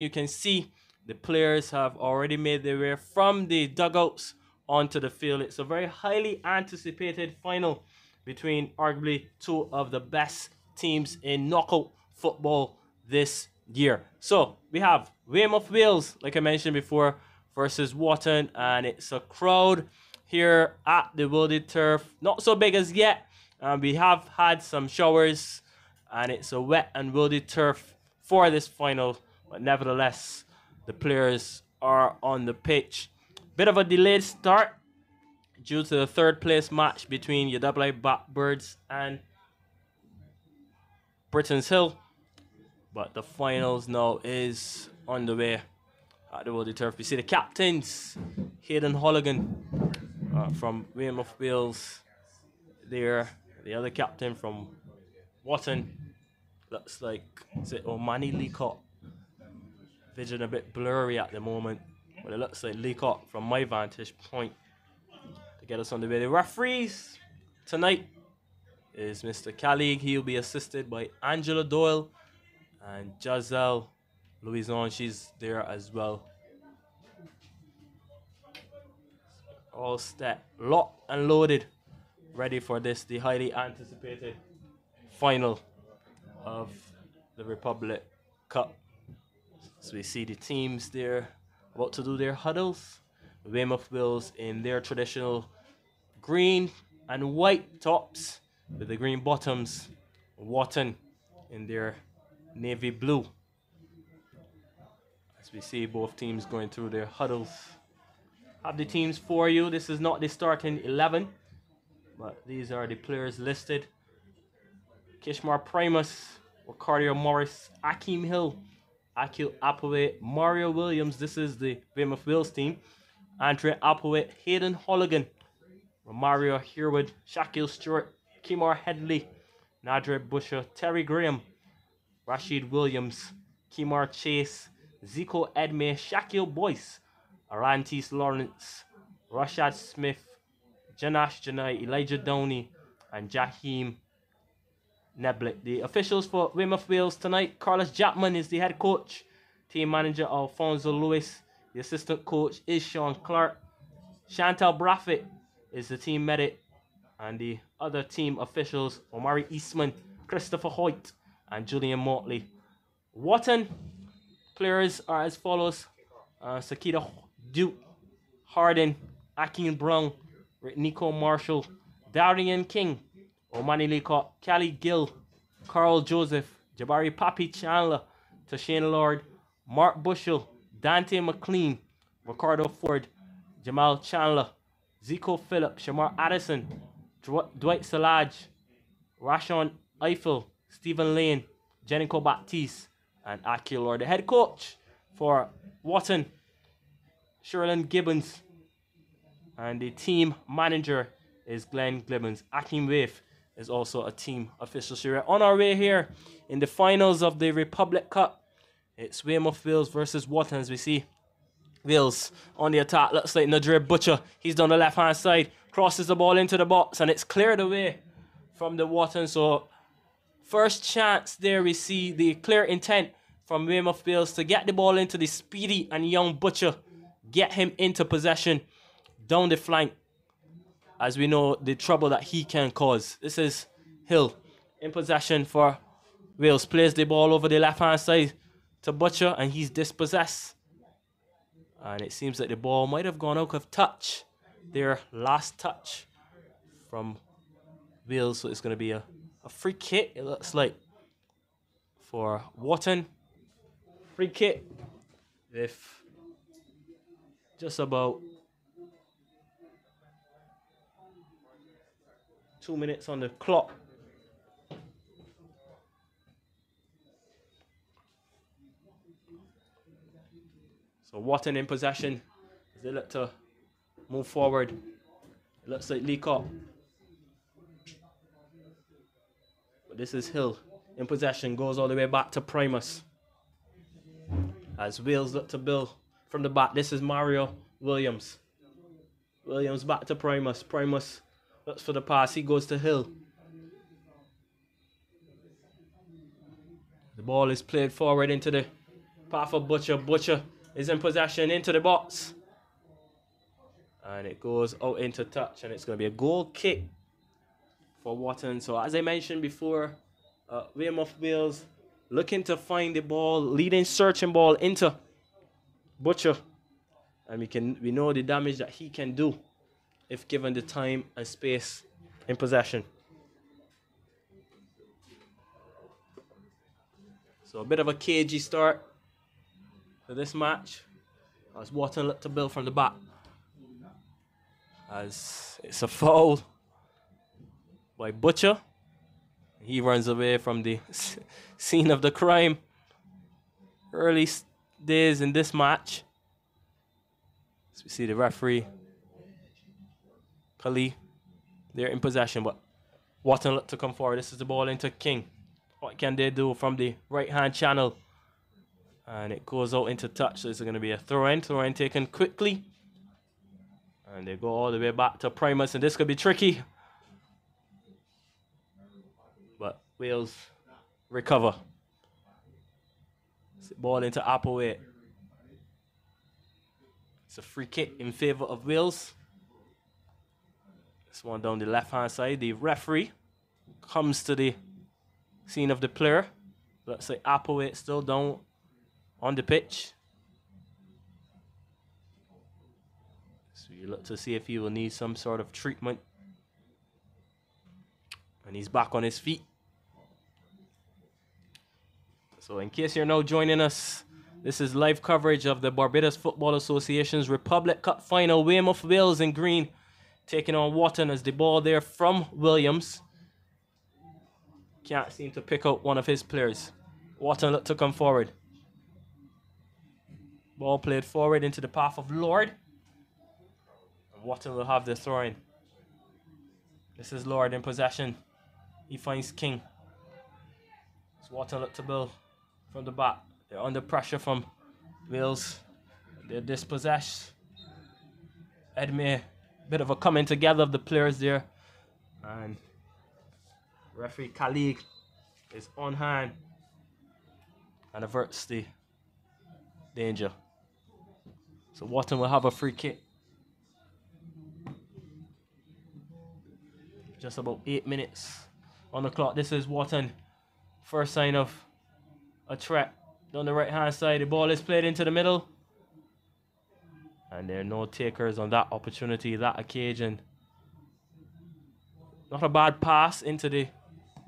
you can see the players have already made their way from the dugouts onto the field. It's a very highly anticipated final between arguably two of the best teams in knockout football this year. So we have Weymouth Wales, like I mentioned before, versus Wharton, and it's a crowd here at the Wildey Turf. Not so big as yet. Um, we have had some showers, and it's a wet and wildy turf for this final. But nevertheless, the players are on the pitch. Bit of a delayed start due to the third place match between UWI Blackbirds and Brittons Hill. But the finals now is underway at the Wildey Turf. We see the captains, Hayden Holligan uh, from Weymouth Wales there. The other captain from Wharton looks like, is it Omani Leacock? Vision a bit blurry at the moment, but it looks like Leacock from my vantage point to get us on the way. The referees tonight is Mr. Calig. He'll be assisted by Angela Doyle and Giselle Louison. She's there as well. All set, locked and loaded, ready for this, the highly anticipated final of the Republic Cup. So we see the teams there about to do their huddles. Weymouth Wales in their traditional green and white tops with the green bottoms. Wharton in their navy blue. As we see both teams going through their huddles. Have the teams for you. This is not the starting 11, but these are the players listed. Kishmar Primus, Ricardo Morris, Akeem Hill, Akil Applewhite, Mario Williams. This is the Weymouth Wales team. Andre Applewhite, Hayden Holligan, Mario Herwood, Shaquille Stewart, Kimar Headley, Nadre Butcher, Terry Graham, Rashid Williams, Kimar Chase, Zico Edme, Shaquille Boyce, Arantis Lawrence, Rashad Smith, Janash Janai, Elijah Downey, and Jaheem Neblet. The officials for Weymouth Wales tonight, Carlos Chapman is the head coach. Team manager Alfonso Lewis. The assistant coach is Sean Clark. Chantel Braffett is the team medic. And the other team officials, Omari Eastman, Christopher Hoyt, and Julian Mortley. Wharton players are as follows. Uh, Sakita Duke, Harden, Akin Brown, Nico Marshall, Darian King, Omani Leacock, Callie Gill, Carl Joseph, Jabari Papi Chandler, Tashane Lord, Mark Bushel, Dante McLean, Ricardo Ford, Jamal Chandler, Zico Phillips, Shamar Addison, Dwight Salaj, Rashon Eiffel, Stephen Lane, Jenico Baptiste, and Akil Lord. The head coach for Wharton, Sherilyn Gibbons, and the team manager is Glenn Gibbons. Akim Wave is also a team official. So we're on our way here in the finals of the Republic Cup. It's Weymouth Wales versus Wharton as we see. Wales on the attack. Looks like Nadre Butcher. He's down the left hand side. Crosses the ball into the box and it's cleared away from the Wharton. So first chance there we see the clear intent from Weymouth Wales to get the ball into the speedy and young Butcher. Get him into possession down the flank as we know the trouble that he can cause. This is Hill in possession for Wales. Plays the ball over the left hand side to Butcher and he's dispossessed. And it seems that the ball might have gone out of touch. Their last touch from Wales. So it's going to be a, a free kick, it looks like, for Wharton. Free kick with just about two minutes on the clock. So Wharton in possession they look to move forward. It looks like Leacock. But this is Hill in possession, goes all the way back to Primus. As Wales look to Bill from the back. This is Mario Williams. Williams back to Primus. Primus looks for the pass. He goes to Hill. The ball is played forward into the Path of Butcher. Butcher is in possession into the box. And it goes out into touch. And it's going to be a goal kick for Wharton. So as I mentioned before, uh, Weymouth Wales looking to find the ball, leading searching ball into Butcher. And we can we know the damage that he can do if given the time and space in possession. So a bit of a cagey start for this match as Wharton look to build from the back. As it's a foul by Butcher. He runs away from the scene of the crime. Early days in this match. As we see the referee, Kali, they're in possession, but Wharton look to come forward. This is the ball into King. What can they do from the right hand channel? And it goes out into touch. So it's going to be a throw in. Throw in taken quickly. And they go all the way back to Primus. And this could be tricky. But Wales recover. Ball into Applewhite. It's a free kick in favor of Wales. This one down the left hand side. The referee comes to the scene of the player. Let's say Applewhite still down on the pitch. So you look to see if he will need some sort of treatment. And he's back on his feet. So in case you're now joining us, this is live coverage of the Barbados Football Association's Republic Cup final. Weymouth Wales in green taking on Wharton as the ball there from Williams can't seem to pick up one of his players. Wharton look to come forward. Ball played forward into the path of Lord. And Wharton will have the throwing. This is Lord in possession. He finds King. It's Wharton look to build from the back. They're under pressure from Wales. They're dispossessed. Edme, bit of a coming together of the players there. And Referee Khalid is on hand and averts the danger. So Wharton will have a free kick. Just about eight minutes on the clock. This is Wharton. First sign of a threat. On the right hand side, the ball is played into the middle. And there are no takers on that opportunity, that occasion. Not a bad pass into the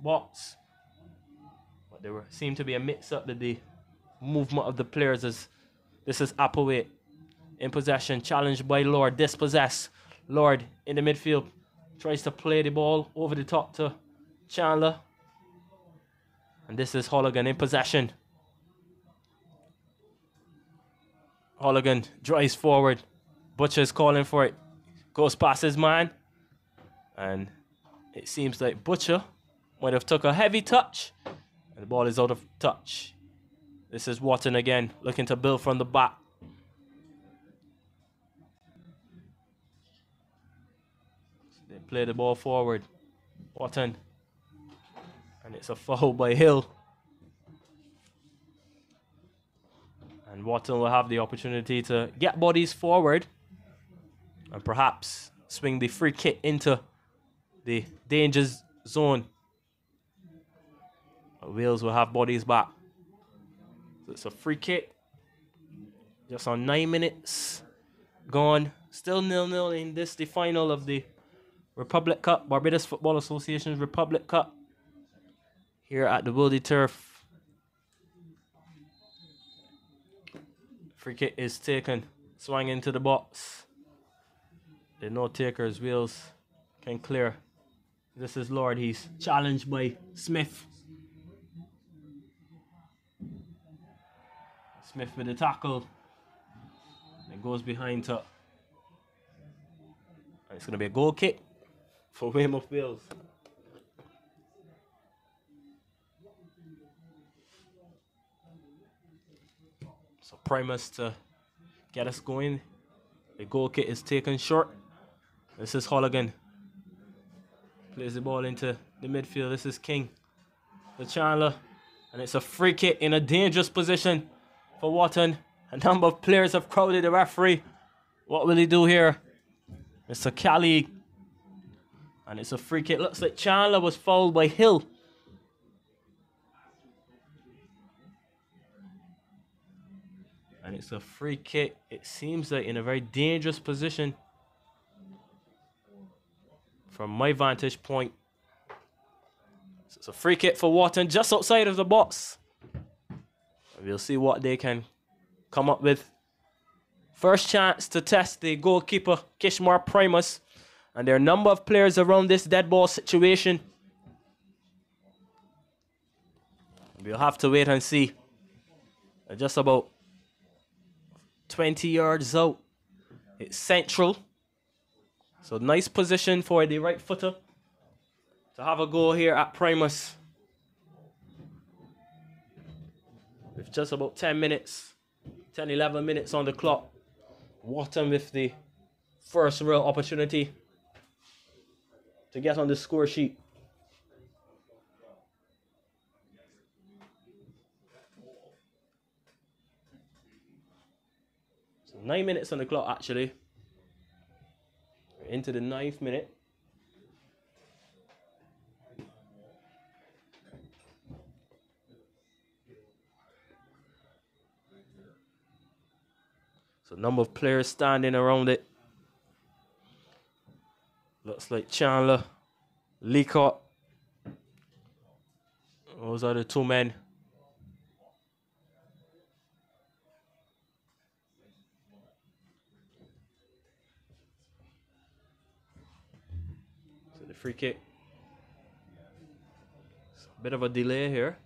box. But there were, seemed to be a mix up with the movement of the players as this is Applewhite in possession, challenged by Lord, dispossessed. Lord in the midfield tries to play the ball over the top to Chandler. And this is Holligan in possession. Holligan drives forward. Butcher's calling for it. Goes past his man. And it seems like Butcher might have took a heavy touch. And the ball is out of touch. This is Wharton again, looking to build from the back. They play the ball forward. Wharton. And it's a foul by Hill. And Wharton will have the opportunity to get bodies forward and perhaps swing the free kick into the danger zone Wales will have bodies back. So it's a free kick. Just on nine minutes gone. Still nil-nil in this, the final of the Republic Cup, Barbados Football Association's Republic Cup. Here at the Wildey Turf. Free kick is taken. Swung into the box. The no takers. wheels can clear. This is Lord. He's challenged by Smith. Smith with the tackle. It goes behind to. It's going to be a goal kick for Weymouth Wales. Primus to get us going. The goal kick is taken short. This is Holligan. Plays the ball into the midfield. This is King. The Chandler. And it's a free kick in a dangerous position for Wharton. A number of players have crowded the referee. What will he do here? It's a Kelly. And it's a free kick. Looks like Chandler was fouled by Hill. It's a free kick. It seems like in a very dangerous position. From my vantage point. So it's a free kick for Wharton just outside of the box. We'll see what they can come up with. First chance to test the goalkeeper, Kishmar Primus. And there are a number of players around this dead ball situation. We'll have to wait and see. Just about 20 yards out. It's central. So nice position for the right footer to have a goal here at Primus. With just about 10 minutes, 10, 11 minutes on the clock. Wharton with the first real opportunity to get on the score sheet. Nine minutes on the clock actually. Into the ninth minute. So number of players standing around it. Looks like Chandler, Leacock. Those are the two men. Free kick. It's a bit of a delay here.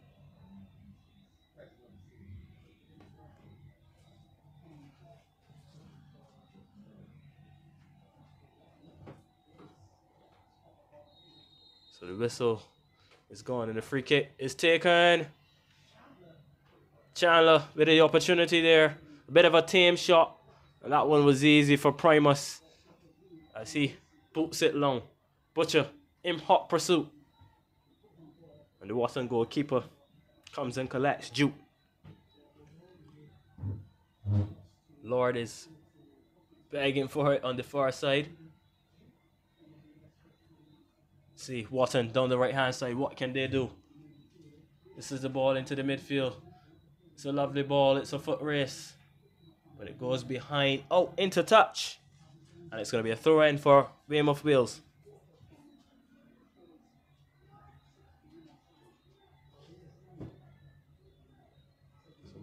So the whistle is gone and the free kick is taken. Chandler with the opportunity there. A bit of a tame shot. And that one was easy for Primus. I see. Boots it long. Butcher in hot pursuit. And the Wharton goalkeeper comes and collects Juke. Lord is begging for it on the far side. See Wharton down the right hand side. What can they do? This is the ball into the midfield. It's a lovely ball. It's a foot race. But it goes behind. Oh, into touch. And it's going to be a throw in for Weymouth Wales.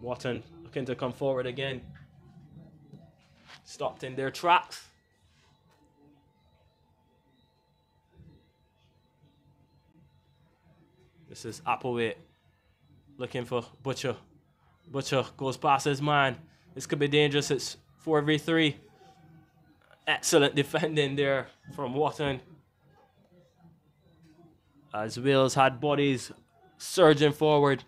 So Wharton looking to come forward again. Stopped in their tracks. This is Applewhite looking for Butcher. Butcher goes past his man. This could be dangerous. It's 4v3. Excellent defending there from Wharton. As Wales had bodies surging forward.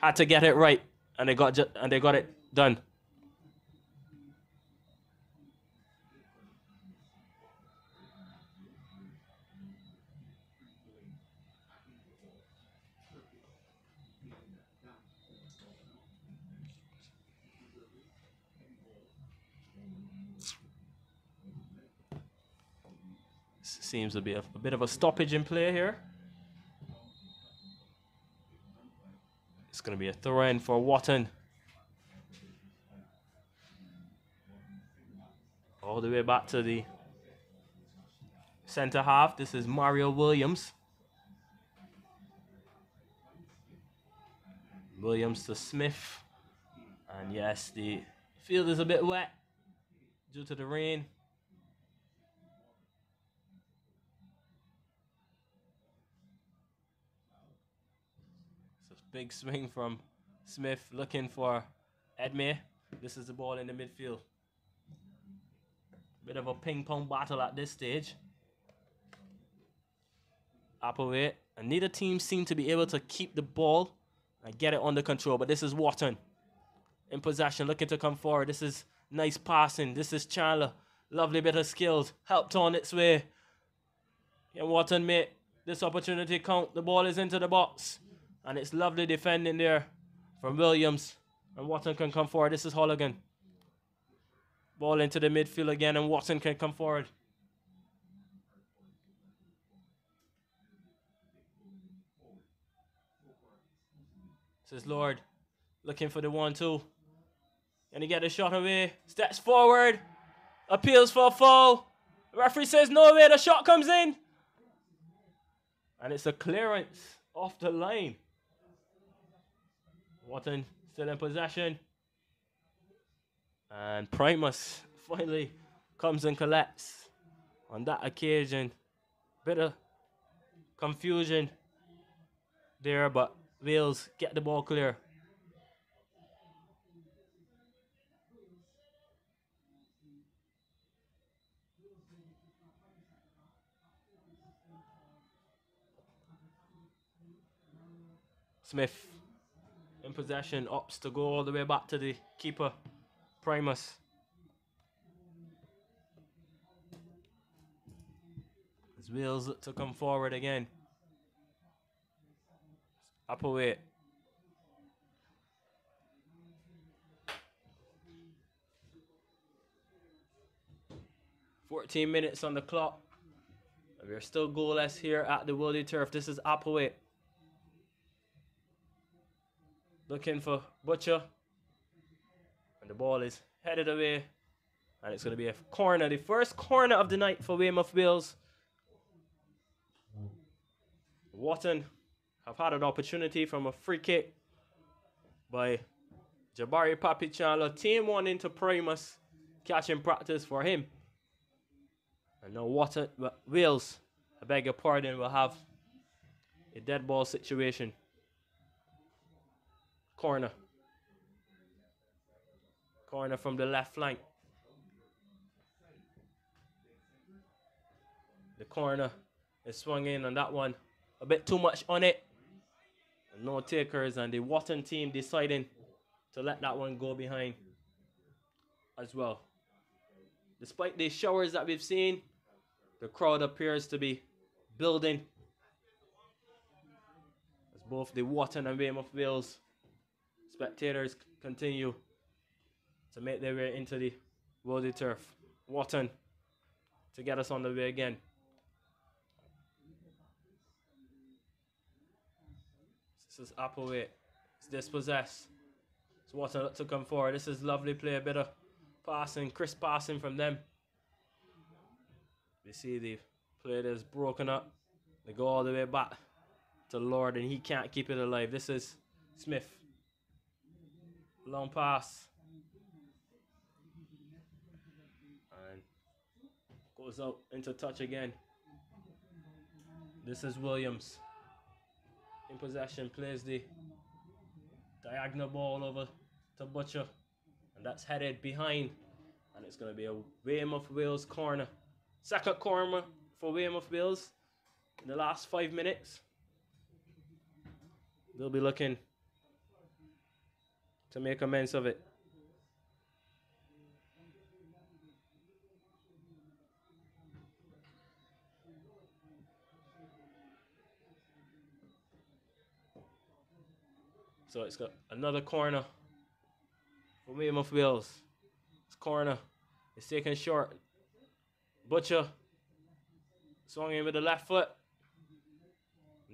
Had to get it right. And they got and they got it done. Seems to be a bit of a stoppage in play here. Going to be a throw in for Wharton. All the way back to the center half. This is Mario Williams. Williams to Smith. And yes, the field is a bit wet due to the rain. Big swing from Smith looking for Edme. This is the ball in the midfield. Bit of a ping pong battle at this stage. Applewhite. And neither team seem to be able to keep the ball and get it under control. But this is Wharton in possession, looking to come forward. This is nice passing. This is Chandler. Lovely bit of skills. Helped on its way. And Wharton made this opportunity count. The ball is into the box. And it's lovely defending there from Williams. And Wharton can come forward. This is Holligan. Ball into the midfield again, and Wharton can come forward. Is Lord looking for the one two. And he get a shot away. Steps forward. Appeals for a foul. The referee says no way. The shot comes in. And it's a clearance off the line. Wharton still in possession. And Primus finally comes and collects on that occasion. Bit of confusion there, but Wales get the ball clear. Smith possession, opts to go all the way back to the keeper, Primus. As Wales look to come forward again. Up away. Fourteen minutes on the clock. We're still goalless here at the Wildey Turf. This is Applewhite. Looking for Butcher. And the ball is headed away. And it's going to be a corner. The first corner of the night for Weymouth Wales. Wharton have had an opportunity from a free kick by Jabari Papi. Team one into Primus. Catching practice for him. And now Wharton, Wales, I beg your pardon, will have a dead ball situation corner. Corner from the left flank. The corner is swung in on that one. A bit too much on it. No takers and the Wharton team deciding to let that one go behind as well. Despite the showers that we've seen, the crowd appears to be building as both the Wharton and Weymouth Wales Spectators continue to make their way into the Wildey turf. Wharton to get us on the way again. This is Applewhite. It's dispossessed. It's Wharton to come forward. This is lovely play. A bit of passing, crisp passing from them. We see the play is broken up. They go all the way back to Lord and he can't keep it alive. This is Smith. Long pass. And goes out into touch again. This is Williams. In possession, plays the diagonal ball over to Butcher. And that's headed behind. And it's going to be a Weymouth Wales corner. Second corner for Weymouth Wales in the last five minutes. They'll be looking to make amends of it. So it's got another corner for Weymouth Wales. It's corner It's taken short. Butcher swung in with the left foot.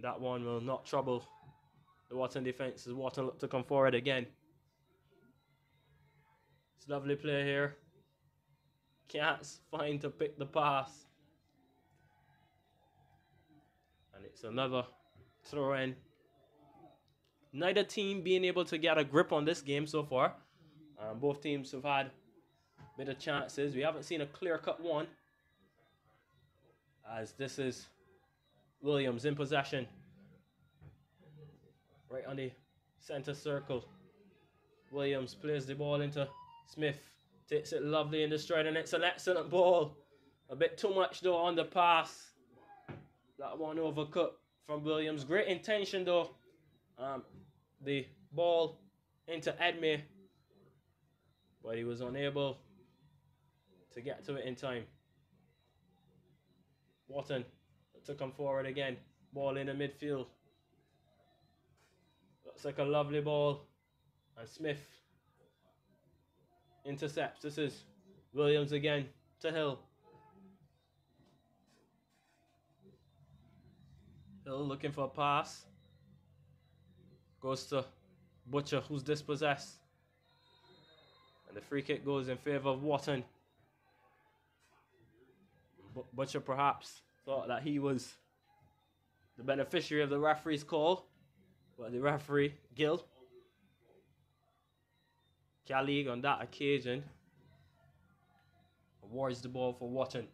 That one will not trouble the Wharton defense as Wharton look to come forward again. Lovely play here. Can't find to pick the pass. And it's another throw in. Neither team being able to get a grip on this game so far. Um, both teams have had a bit of chances. We haven't seen a clear cut one. As this is Williams in possession. Right on the center circle. Williams plays the ball into Smith takes it lovely in the stride, and it's an excellent ball. A bit too much though on the pass. That one overcut from Williams. Great intention though. Um, the ball into Edme, but he was unable to get to it in time. Wharton to come forward again. Ball in the midfield. Looks like a lovely ball. And Smith intercepts. This is Williams again to Hill. Hill looking for a pass. Goes to Butcher, who's dispossessed. And the free kick goes in favor of Wharton. Butcher perhaps thought that he was the beneficiary of the referee's call. But the referee, Gill, Calig on that occasion awards the ball for Wharton.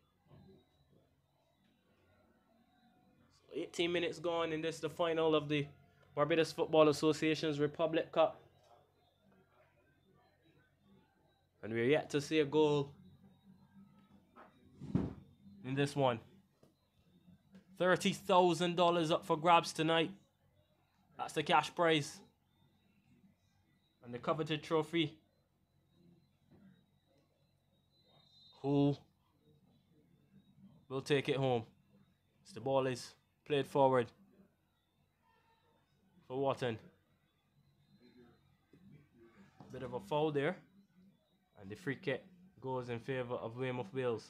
So 18 minutes gone and this is the final of the Barbados Football Association's Republic Cup. And we're yet to see a goal in this one. $30,000 up for grabs tonight. That's the cash prize. And the coveted trophy. Who will take it home? As the ball is played forward for Wharton. Bit of a foul there. And the free kick goes in favour of Weymouth Wales.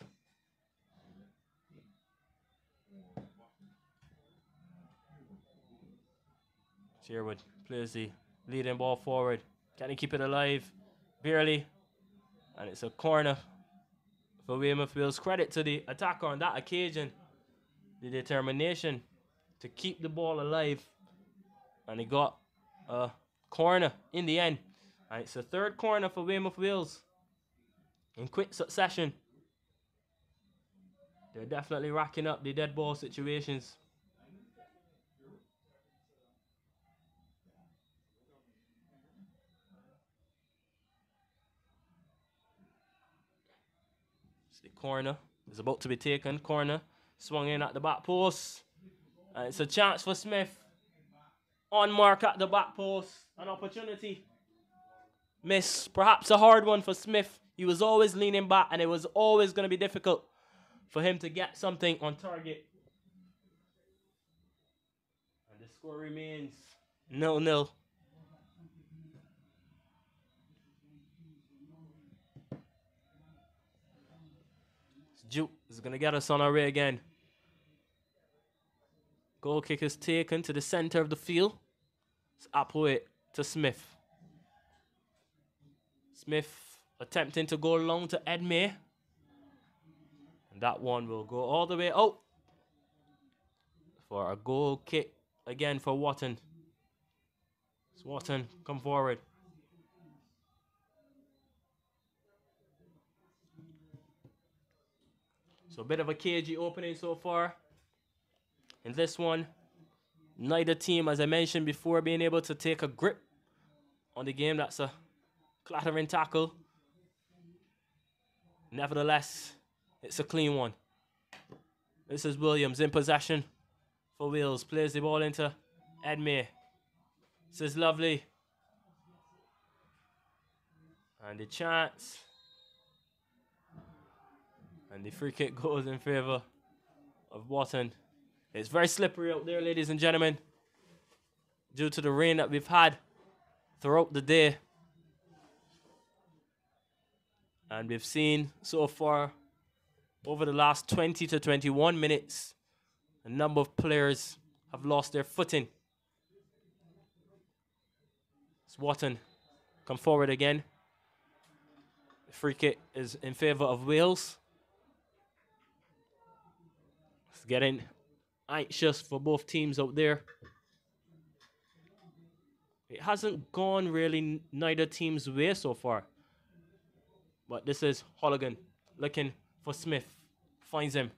Sherwood plays the leading ball forward. Can he keep it alive? Barely. And it's a corner for Weymouth Wales. Credit to the attacker on that occasion. The determination to keep the ball alive. And he got a corner in the end. It's a third corner for Weymouth Wales in quick succession. They're definitely racking up the dead ball situations. Corner is about to be taken. Corner swung in at the back post. And it's a chance for Smith. On mark at the back post. An opportunity. Miss. Perhaps a hard one for Smith. He was always leaning back, and it was always going to be difficult for him to get something on target. And the score remains nil nil. Juke is going to get us on our way again. Goal kick is taken to the center of the field. It's Applewhite to Smith. Smith attempting to go long to Edme. And that one will go all the way out for a goal kick again for Wharton. So Wharton, come forward. So a bit of a cagey opening so far. In this one, neither team, as I mentioned before, being able to take a grip on the game. That's a clattering tackle. Nevertheless, it's a clean one. This is Williams in possession for Wales. Plays the ball into Edme. This is lovely. And the chance and the free kick goes in favour of Wharton. It's very slippery out there, ladies and gentlemen, due to the rain that we've had throughout the day. And we've seen so far over the last 20 to 21 minutes, a number of players have lost their footing. It's Wharton come forward again. The free kick is in favour of Wales getting anxious for both teams out there. It hasn't gone really neither team's way so far. But this is Holligan looking for Smith. Finds him.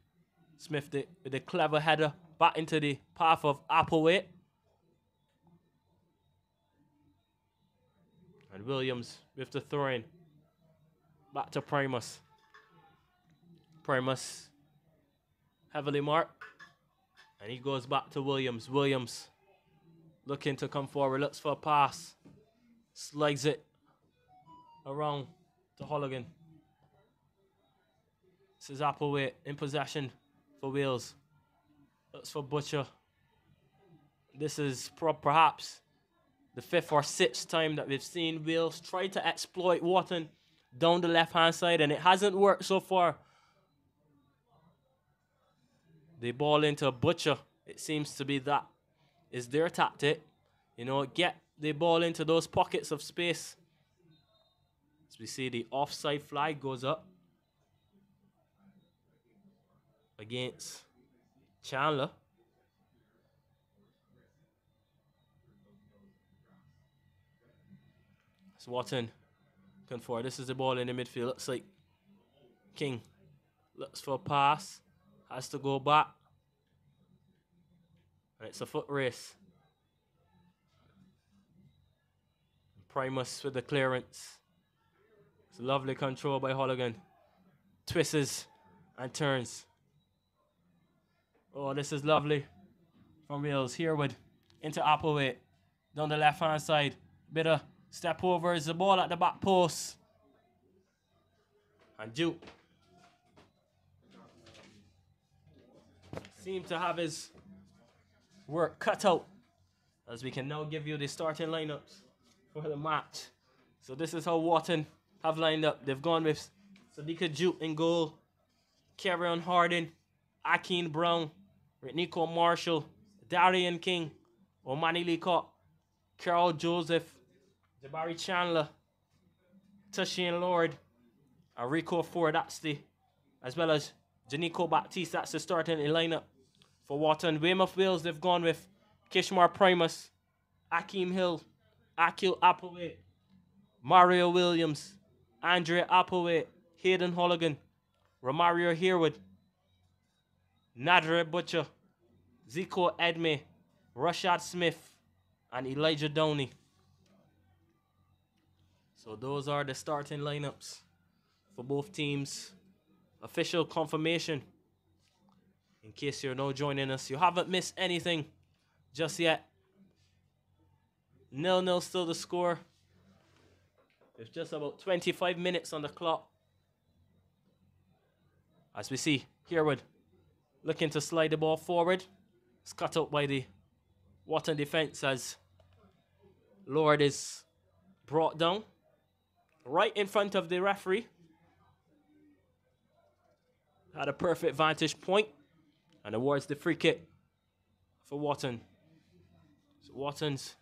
Smith the, with a clever header back into the path of Applewhite. And Williams with the throw in. Back to Primus. Primus heavily marked. And he goes back to Williams. Williams looking to come forward, looks for a pass, slides it around to Holligan. This is Applewhite in possession for Wales. Looks for Butcher. This is perhaps the fifth or sixth time that we've seen Wales try to exploit Wharton down the left hand side, and it hasn't worked so far. They ball into a Butcher. It seems to be that is their tactic. You know, get the ball into those pockets of space. As we see the offside flag goes up against Chandler. It's Wharton going for This is the ball in the midfield. Looks like King looks for a pass. Has to go back. And it's a foot race. Primus with the clearance. It's lovely control by Holligan. Twists and turns. Oh, this is lovely. From Wales. Herwood into Applewhite. Down the left hand side. Bit of step over is the ball at the back post. And Duke seemed to have his work cut out as we can now give you the starting lineups for the match. So this is how Wharton have lined up. They've gone with Sadika Jupe in goal, Kerryon Harding, Akeem Brown, Nico Marshall, Darian King, Omani Leacock, Carl Joseph, Jabari Chandler, Tushian Lord, and Rico Ford, that's the, as well as Janico Baptiste, that's the starting lineup for Wharton. Weymouth Wales, they've gone with Kishmar Primus, Akeem Hill, Akil Applewhite, Mario Williams, Andrea Applewhite, Hayden Holligan, Romario Herwood, Nadra Butcher, Zico Edme, Rashad Smith, and Elijah Downey. So those are the starting lineups for both teams. Official confirmation in case you're now joining us. You haven't missed anything just yet. Nil nil still the score. There's just about 25 minutes on the clock. As we see, Herwood looking to slide the ball forward. It's cut out by the Wharton defense as Lord is brought down right in front of the referee. Had a perfect vantage point and awards the free kick for Wharton. So Wharton's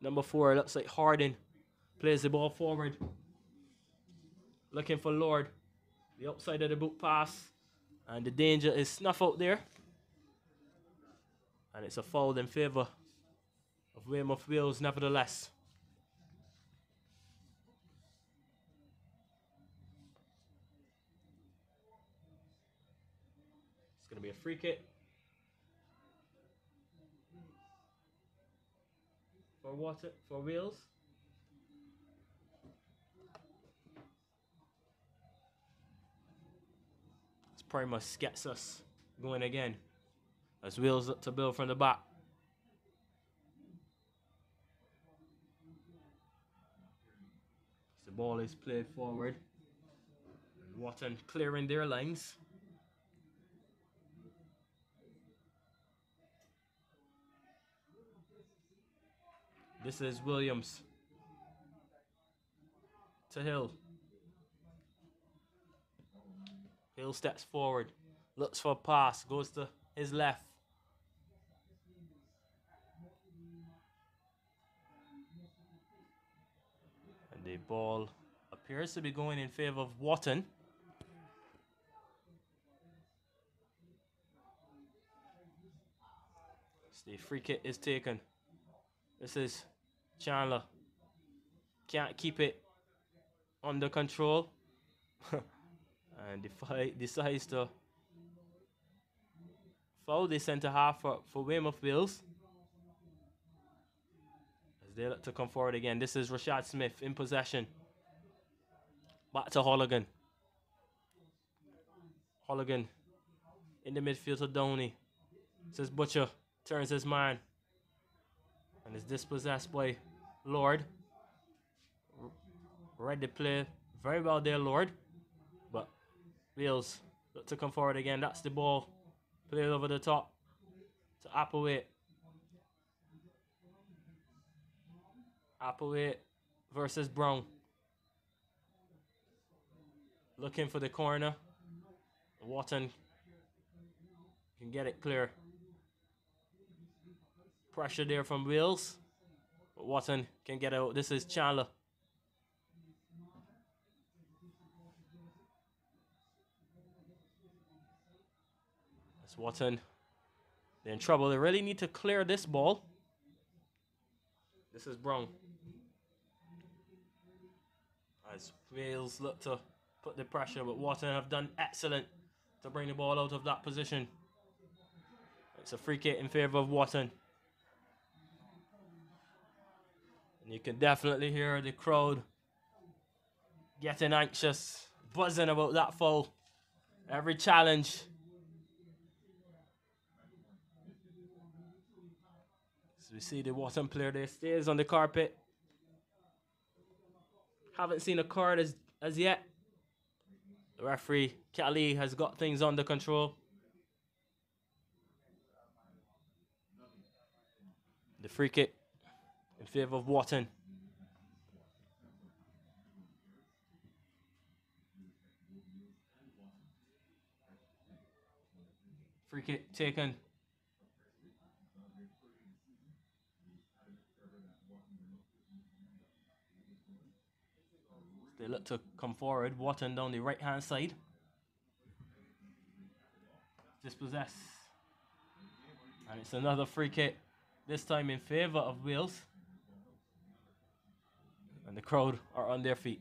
number four looks like Harding plays the ball forward. Looking for Lord. The upside of the boot pass. And the danger is snuff out there. And it's a foul in favour of Weymouth Wales nevertheless. Going to be a free kick. For water, for Wales. This Primus gets us going again. As wheels look to build from the back. the ball is played forward. Wharton clearing their lines. This is Williams. To Hill. Hill steps forward. Looks for a pass. Goes to his left. And the ball appears to be going in favor of Wharton. the free kick is taken. This is Chandler can't keep it under control and defy, decides to foul the centre half for, for Weymouth Wales. As they look to come forward again. This is Rashad Smith in possession. Back to Holligan. Holligan in the midfield to Downey. Says Butcher turns his mind and is dispossessed by Lord. Read the play very well there, Lord. But Wales look to come forward again. That's the ball. Played over the top to Applewhite. Applewhite versus Brown. looking for the corner. Wharton can get it clear. Pressure there from Wills. But Wharton can get out. This is Chandler. That's Wharton. They're in trouble. They really need to clear this ball. This is Brown. As Wales look to put the pressure, but Wharton have done excellent to bring the ball out of that position. It's a free kick in favour of Wharton. And you can definitely hear the crowd getting anxious, buzzing about that foul. Every challenge. So we see the Wharton player there stays on the carpet. Haven't seen a card as, as yet. The referee, Kelly, has got things under control. The free kick in favour of Wharton. Free kick taken. They look to come forward. Wharton down the right hand side. Dispossess. And it's another free kick, this time in favour of Wales. And the crowd are on their feet.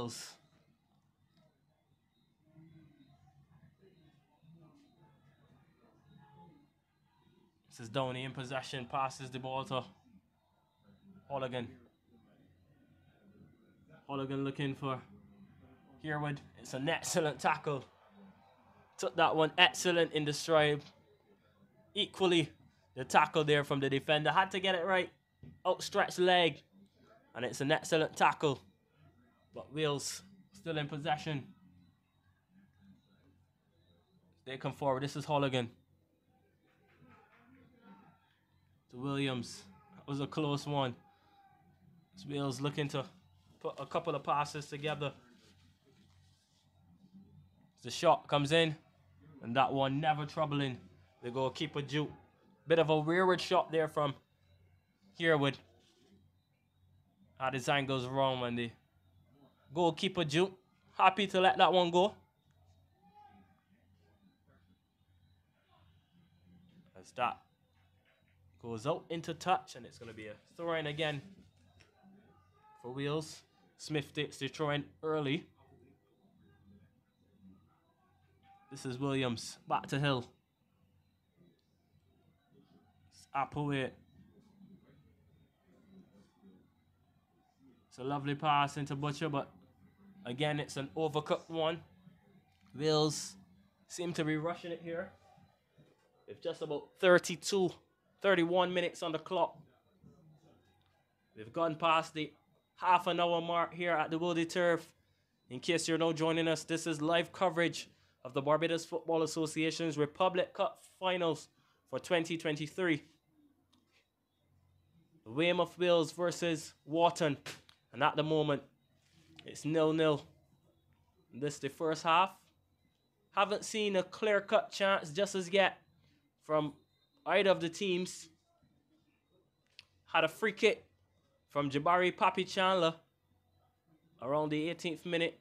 Wales. This is Downey in possession, passes the ball to Holligan. Holligan looking for Herwood. It's an excellent tackle. Took that one excellent in the stride. Equally, the tackle there from the defender. Had to get it right. Outstretched leg. And it's an excellent tackle. But Wales still in possession. They come forward. This is Holligan. To Williams. That was a close one. It's Wales looking to put a couple of passes together. The shot comes in. And that one never troubling They the goalkeeper Duke. Bit of a rearward shot there from Herwood. Our design goes wrong when Goalkeeper Juke. Happy to let that one go. As that goes out into touch, and it's going to be a throw in again for Wales. Smith takes the throw in early. This is Williams. Back to Hill. Applewhite. It's a lovely pass into Butcher, but Again, it's an overcooked one. Wales seem to be rushing it here. With just about 32, 31 minutes on the clock. We've gone past the half an hour mark here at the Wildey Turf. In case you're now joining us, this is live coverage of the Barbados Football Association's Republic Cup finals for 2023. Weymouth Wales versus Wharton. And at the moment, it's nil nil. This the first half. Haven't seen a clear cut chance just as yet from either of the teams. Had a free kick from Jabari Papi Chandler around the 18th minute.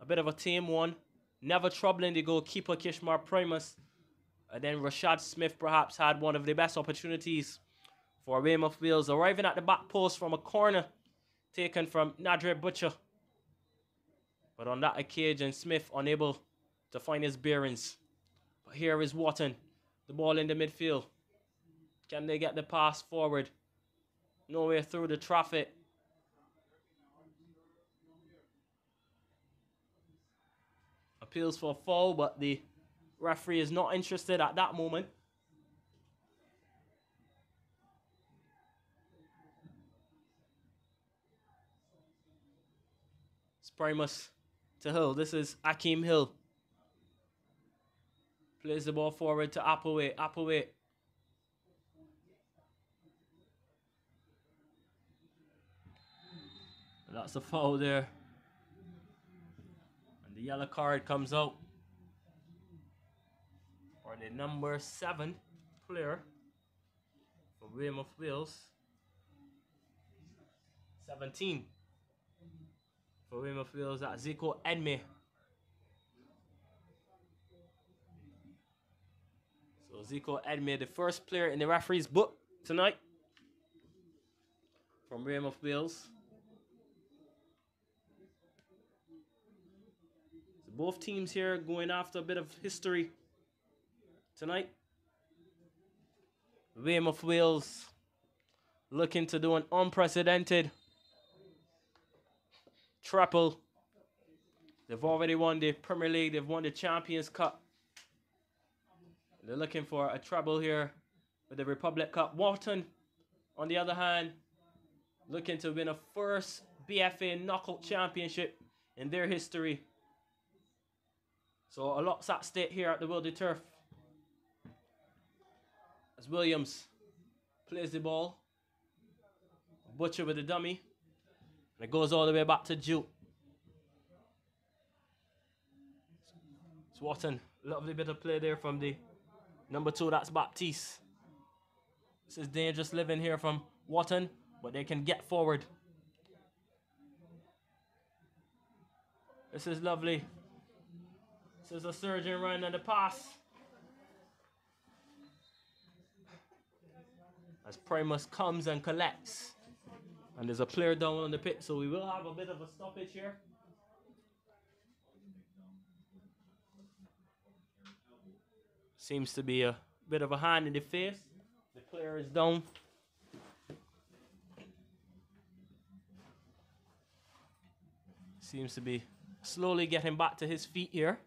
A bit of a team one. Never troubling the goalkeeper Kishmar Primus. And then Rashad Smith perhaps had one of the best opportunities for Weymouth Wales arriving at the back post from a corner taken from Nadre Butcher. But on that occasion, Smith unable to find his bearings. But here is Wharton. The ball in the midfield. Can they get the pass forward? Nowhere through the traffic. Appeals for a foul, but the referee is not interested at that moment. Primus to Hill. This is Akeem Hill. Plays the ball forward to Applewhite. Applewhite. That's a foul there. And the yellow card comes out for the number seven player for Weymouth Wales. 17 for Weymouth Wales at Zico Edme. So Zico Edme, the first player in the referee's book tonight from Weymouth Wales. So both teams here going after a bit of history tonight. Weymouth Wales looking to do an unprecedented triple. They've already won the Premier League. They've won the Champions Cup. They're looking for a treble here with the Republic Cup. Walton, on the other hand, looking to win a first BFA knockout championship in their history. So a lot's at stake here at the Wildey Turf. As Williams plays the ball. Butcher with the dummy. And it goes all the way back to Juke. Swatton. Lovely bit of play there from the number two. That's Baptiste. This is dangerous living here from Wotton, but they can get forward. This is lovely. This is a surgeon running on the pass. As Primus comes and collects. And there's a player down on the pit, so we will have a bit of a stoppage here. Seems to be a bit of a hand in the face. The player is down. Seems to be slowly getting back to his feet here.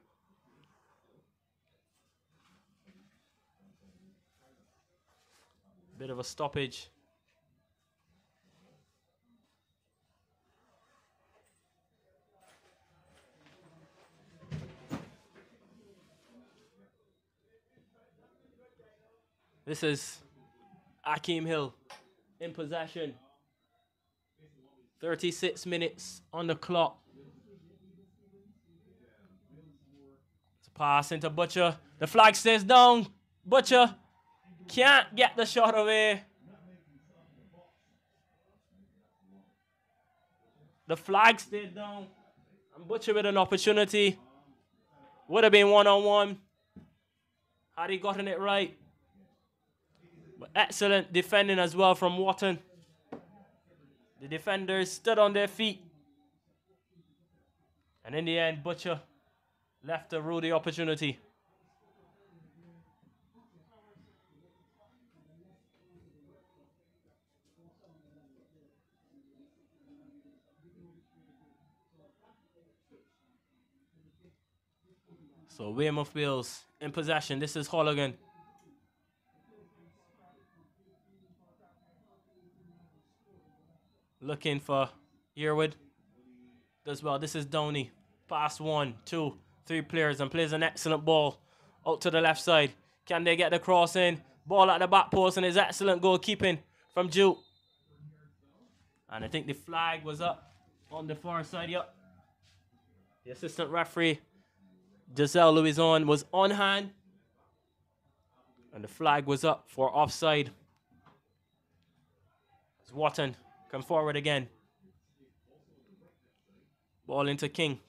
Bit of a stoppage. This is Akeem Hill in possession. 36 minutes on the clock. It's a pass into Butcher. The flag stays down. Butcher can't get the shot away. The flag stayed down. And Butcher with an opportunity. Would have been one on one. Had he gotten it right. Excellent defending as well from Wotton. The defenders stood on their feet. And in the end, Butcher left a Rudy opportunity. So Weymouth Wales in possession. This is Holligan. Looking for Earwood. Does well. This is Downey. Pass one, two, three players and plays an excellent ball out to the left side. Can they get the cross in? Ball at the back post and is excellent goalkeeping from Juke. And I think the flag was up on the far side. Yep. The assistant referee, Giselle Louison, was on hand. And the flag was up for offside. It's Wotton Come forward again. Ball into King.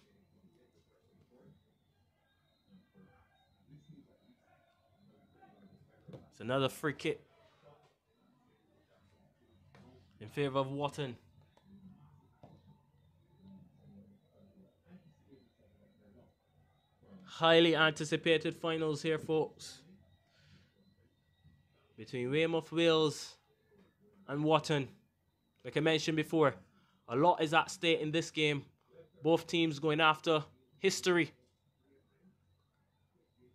It's another free kick in favor of Wotton. Highly anticipated finals here, folks. between Weymouth Wales and Wotton. Like I mentioned before, a lot is at stake in this game. Both teams going after history.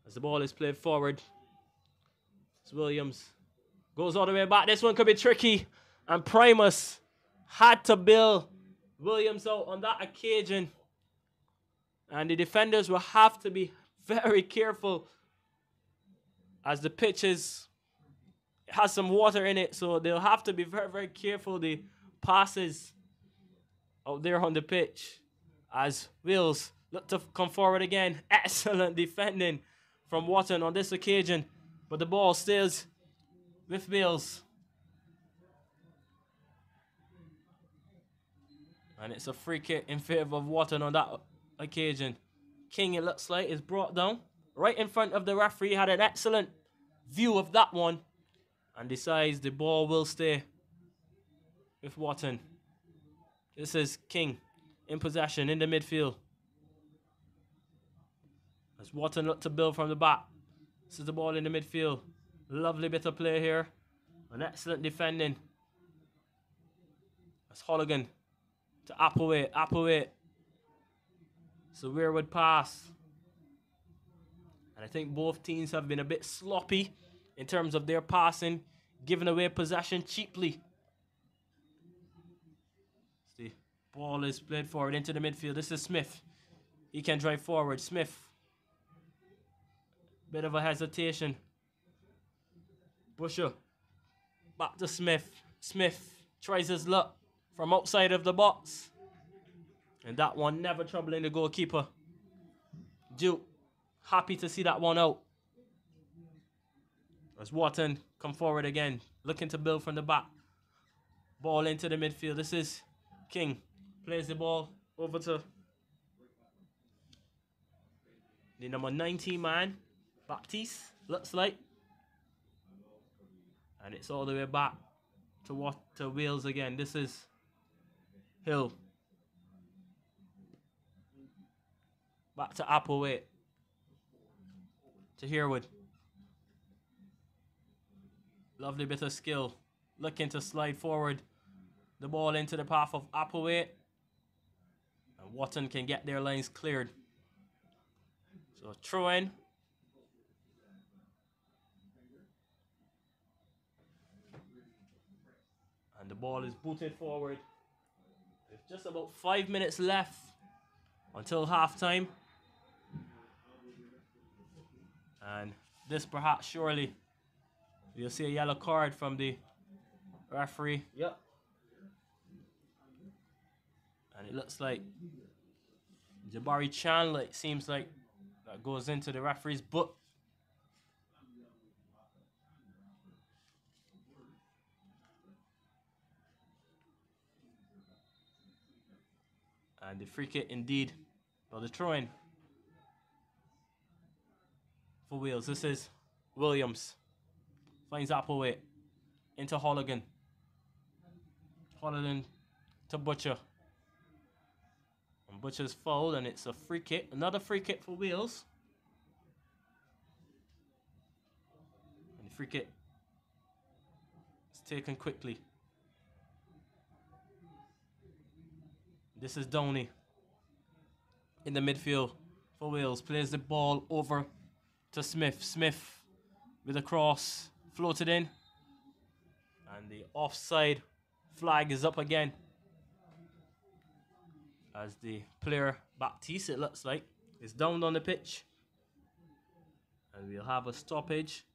As the ball is played forward, it's Williams. Goes all the way back. This one could be tricky. And Primus had to bill Williams out on that occasion. And the defenders will have to be very careful as the pitches has some water in it. So they'll have to be very, very careful. The passes out there on the pitch as Wills look to come forward again. Excellent defending from Wotton on this occasion. But the ball stays with Wills. And it's a free kick in favour of Wotton on that occasion. King, it looks like, is brought down right in front of the referee. Had an excellent view of that one and decides the ball will stay with Wotton. This is King in possession in the midfield. As Wotton look to build from the back. This is the ball in the midfield. Lovely bit of play here. An excellent defending. That's Holligan to Applewhite. Applewhite. A rearward pass. And I think both teams have been a bit sloppy in terms of their passing, giving away possession cheaply. The ball is played forward into the midfield. This is Smith. He can drive forward. Smith. Bit of a hesitation. Butcher. Back to Smith. Smith tries his luck from outside of the box. And that one never troubling the goalkeeper. Duke, happy to see that one out. As Wotton come forward again, looking to build from the back. Ball into the midfield. This is King. Plays the ball over to the number 19 man, Baptiste, looks like. And it's all the way back to what to Wales again. This is Hill. Back to Applewhite. To Herwood. Lovely bit of skill. Looking to slide forward. The ball into the path of Applewhite. And Wotton can get their lines cleared. So throw. And the ball is booted forward. With just about five minutes left until halftime. And this perhaps surely you'll see a yellow card from the referee. Yep. And it looks like Jabari Chandler, it seems like that goes into the referee's book. And the free kick indeed, or the throw in for Wales. This is Williams. Finds Applewhite into Holligan. Holligan to Butcher. Butcher's fouled and it's a free kick. Another free kick for Wales. And the free kick is taken quickly. This is Downey in the midfield for Wales. Plays the ball over to Smith. Smith with a cross floated in. And the offside flag is up again. As the player Baptiste, it looks like, is down on the pitch. And we'll have a stoppage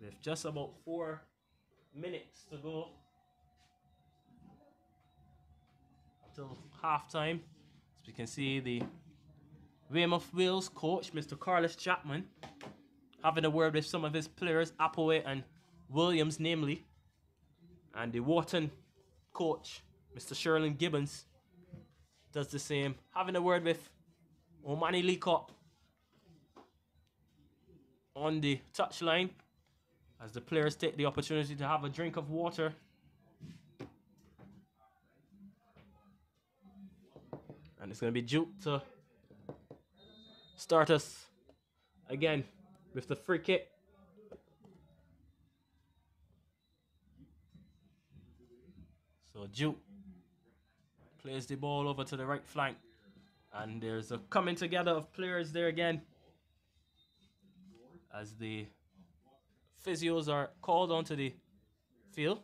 with just about four minutes to go until half time. As we can see, the Weymouth Wales coach, Mr. Carlos Chapman, having a word with some of his players, Applewhite and Williams, namely. And the Wotton coach, Mr. Sherlin Gibbons, does the same. Having a word with Omani Leacock on the touchline as the players take the opportunity to have a drink of water. And it's going to be Jude to start us again with the free kick. So Jude plays the ball over to the right flank. And there's a coming together of players there again. As the physios are called onto the field.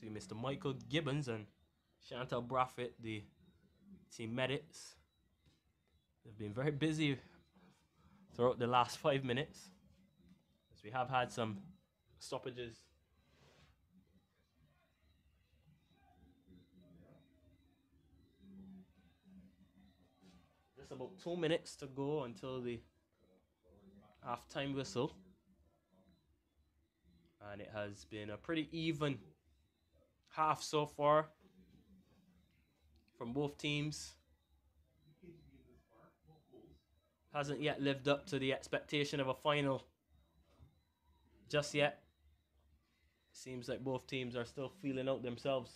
See Mr. Michael Gibbons and Chantal Braffett, the team medics. They've been very busy throughout the last five minutes. As we have had some stoppages. Just about two minutes to go until the half-time whistle. And it has been a pretty even half so far from both teams. Hasn't yet lived up to the expectation of a final just yet. Seems like both teams are still feeling out themselves.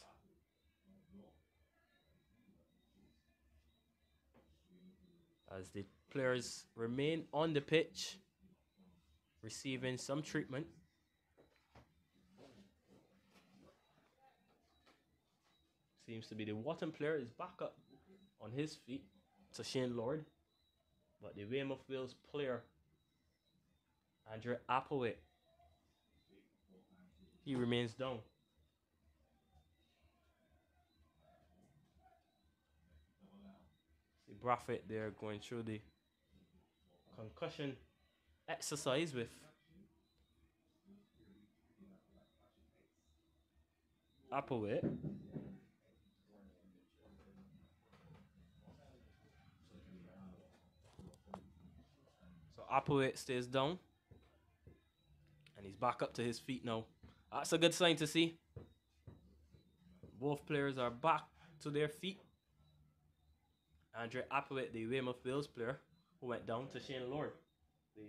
As the players remain on the pitch, receiving some treatment. Seems to be the Wotton player is back up on his feet. to Shane Lord. But the Weymouth Wales player, Andrew Applewhite, he remains down. See Braffett there going through the concussion exercise with Applewhite. So Applewhite stays down. And he's back up to his feet now. Ah, That's a good sign to see. Both players are back to their feet. Andre Applewhite, the Weymouth Wales player, who went down to Shane Lord, the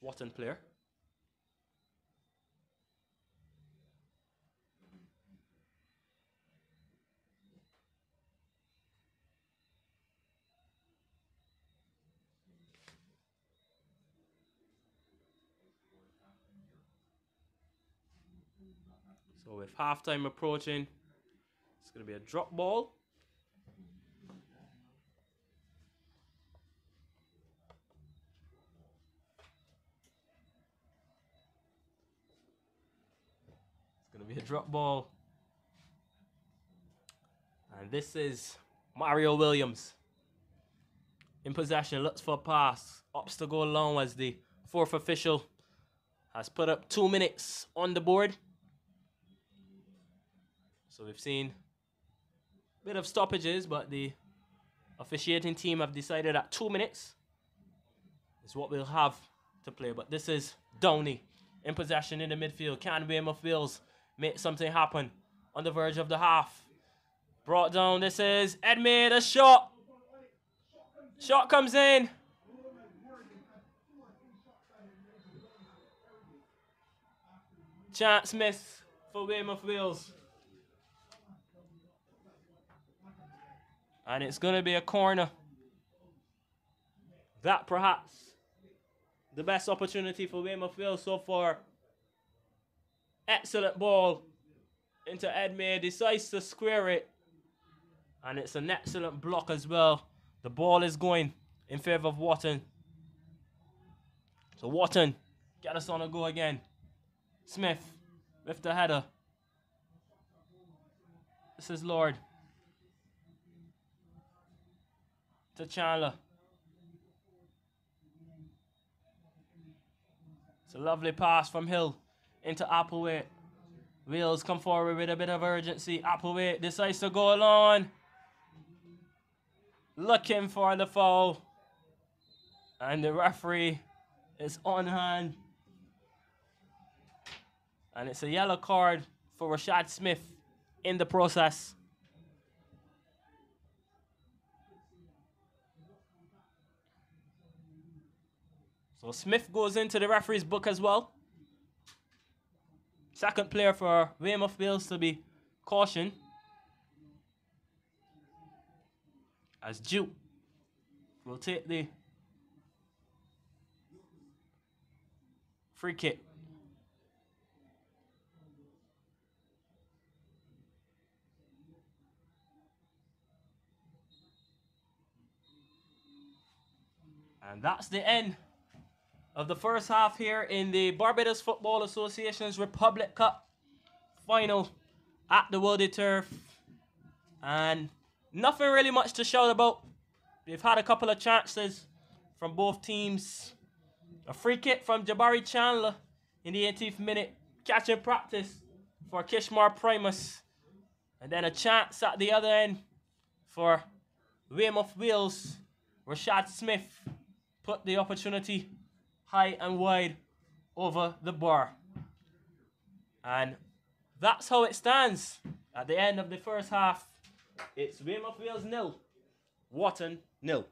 Wotton player. So with halftime approaching, it's going to be a drop ball. It's going to be a drop ball. And this is Mario Williams. In possession, looks for a pass. Go along as the fourth official has put up two minutes on the board. So we've seen a bit of stoppages, but the officiating team have decided that two minutes is what we'll have to play. But this is Downey in possession in the midfield. Can Weymouth Wales make something happen on the verge of the half? Brought down. This is Edme. A shot. Shot comes in. Chance miss for Weymouth Wales. And it's going to be a corner. That perhaps the best opportunity for Weymouth Wales so far. Excellent ball into Edme. Decides to square it. And it's an excellent block as well. The ball is going in favor of Wotton. So Wotton, get us on a go again. Smith with the header. This is Lord. To Chandler. It's a lovely pass from Hill into Applewhite. Wales come forward with a bit of urgency. Applewhite decides to go along. Looking for the foul. And the referee is on hand. And it's a yellow card for Rashad Smith in the process. So Smith goes into the referee's book as well. Second player for Weymouth Wales to be cautioned. As Duke will take the Free kick. And that's the end of the first half here in the Barbados Football Association's Republic Cup final at the Wildey Turf. And nothing really much to shout about. They've had a couple of chances from both teams. A free kick from Jabari Chandler in the 18th minute. Catching practice for Kishmar Primus. And then a chance at the other end for Weymouth Wales. Rashad Smith put the opportunity high and wide over the bar. And that's how it stands at the end of the first half. It's Weymouth Wales nil, Wharton nil.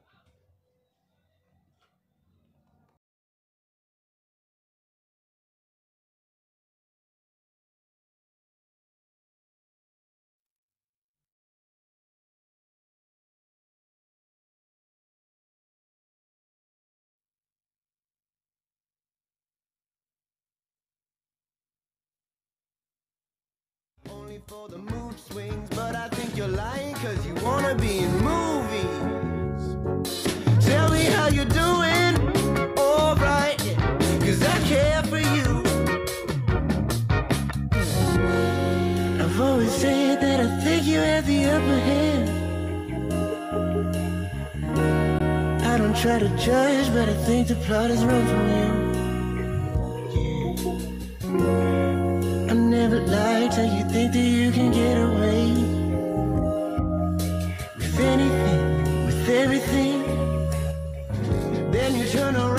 For the mood swings, but I think you're lying cause you wanna be in movies. Tell me how you're doing, alright, cause I care for you. I've always said that I think you have the upper hand. I don't try to judge, but I think the plot is wrong from you. I lied till you think that you can get away with anything, with everything. Then you turn around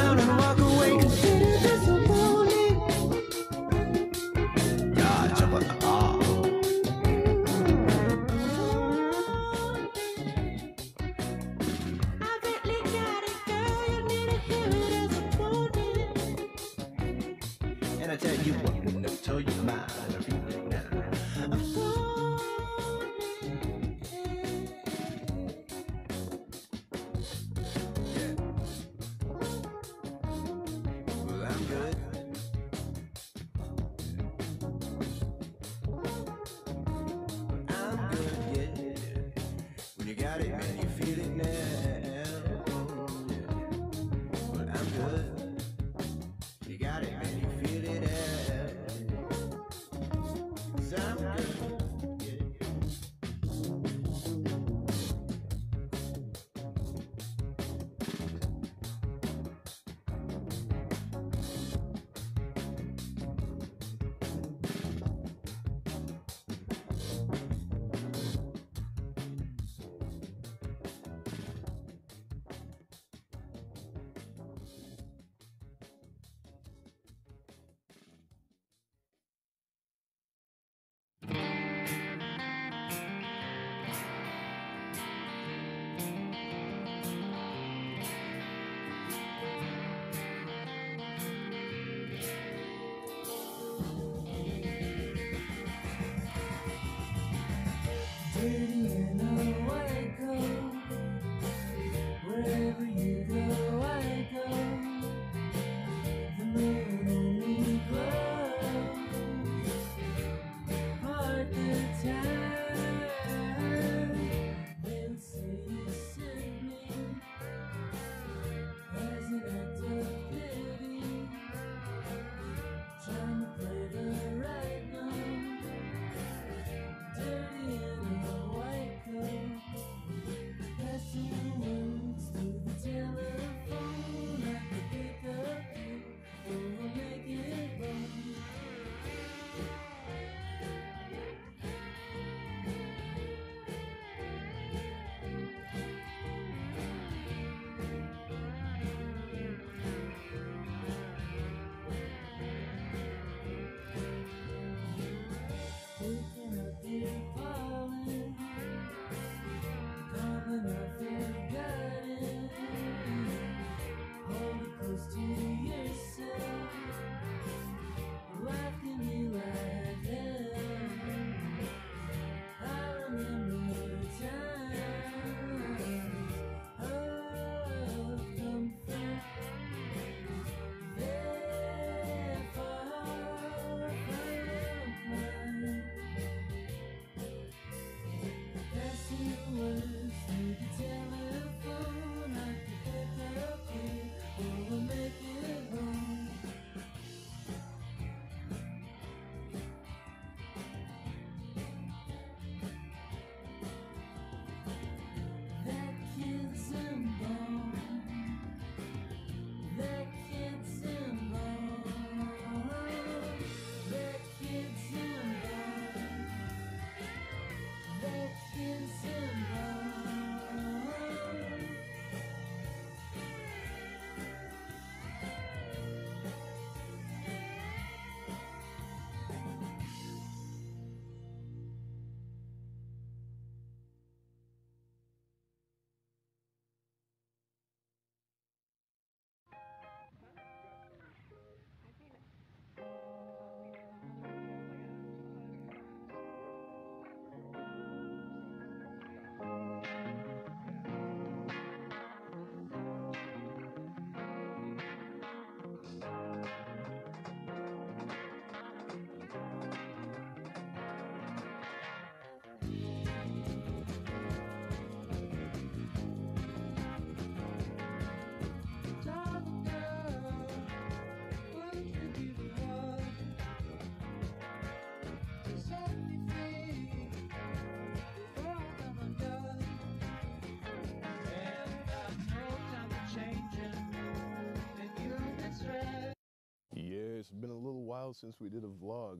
while since we did a vlog.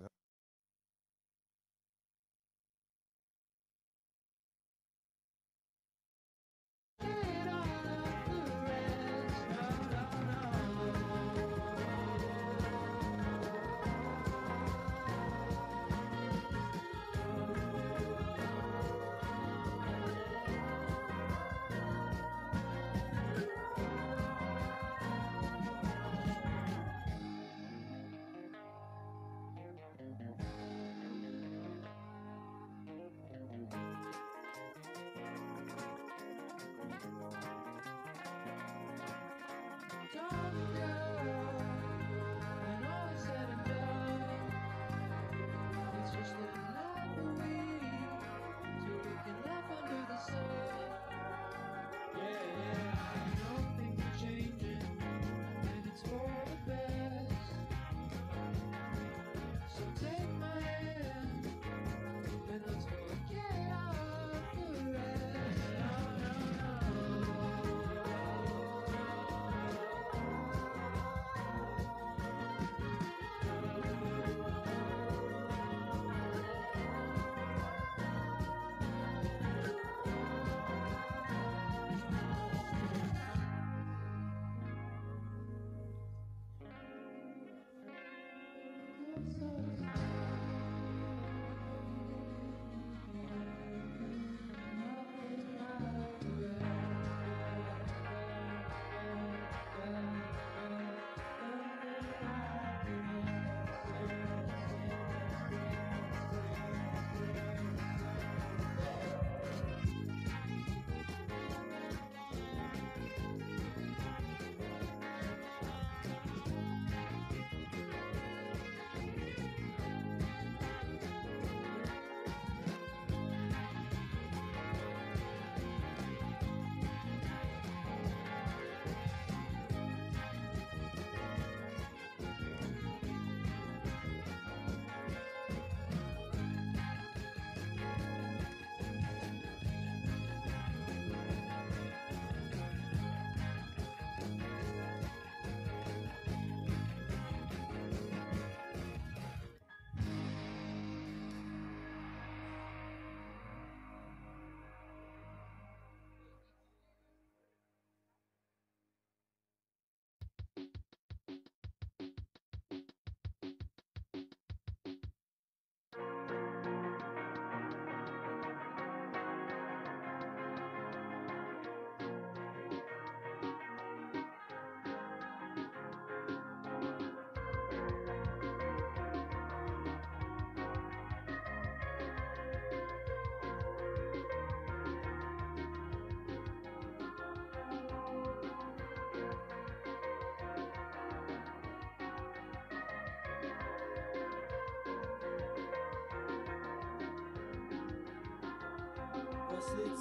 It's been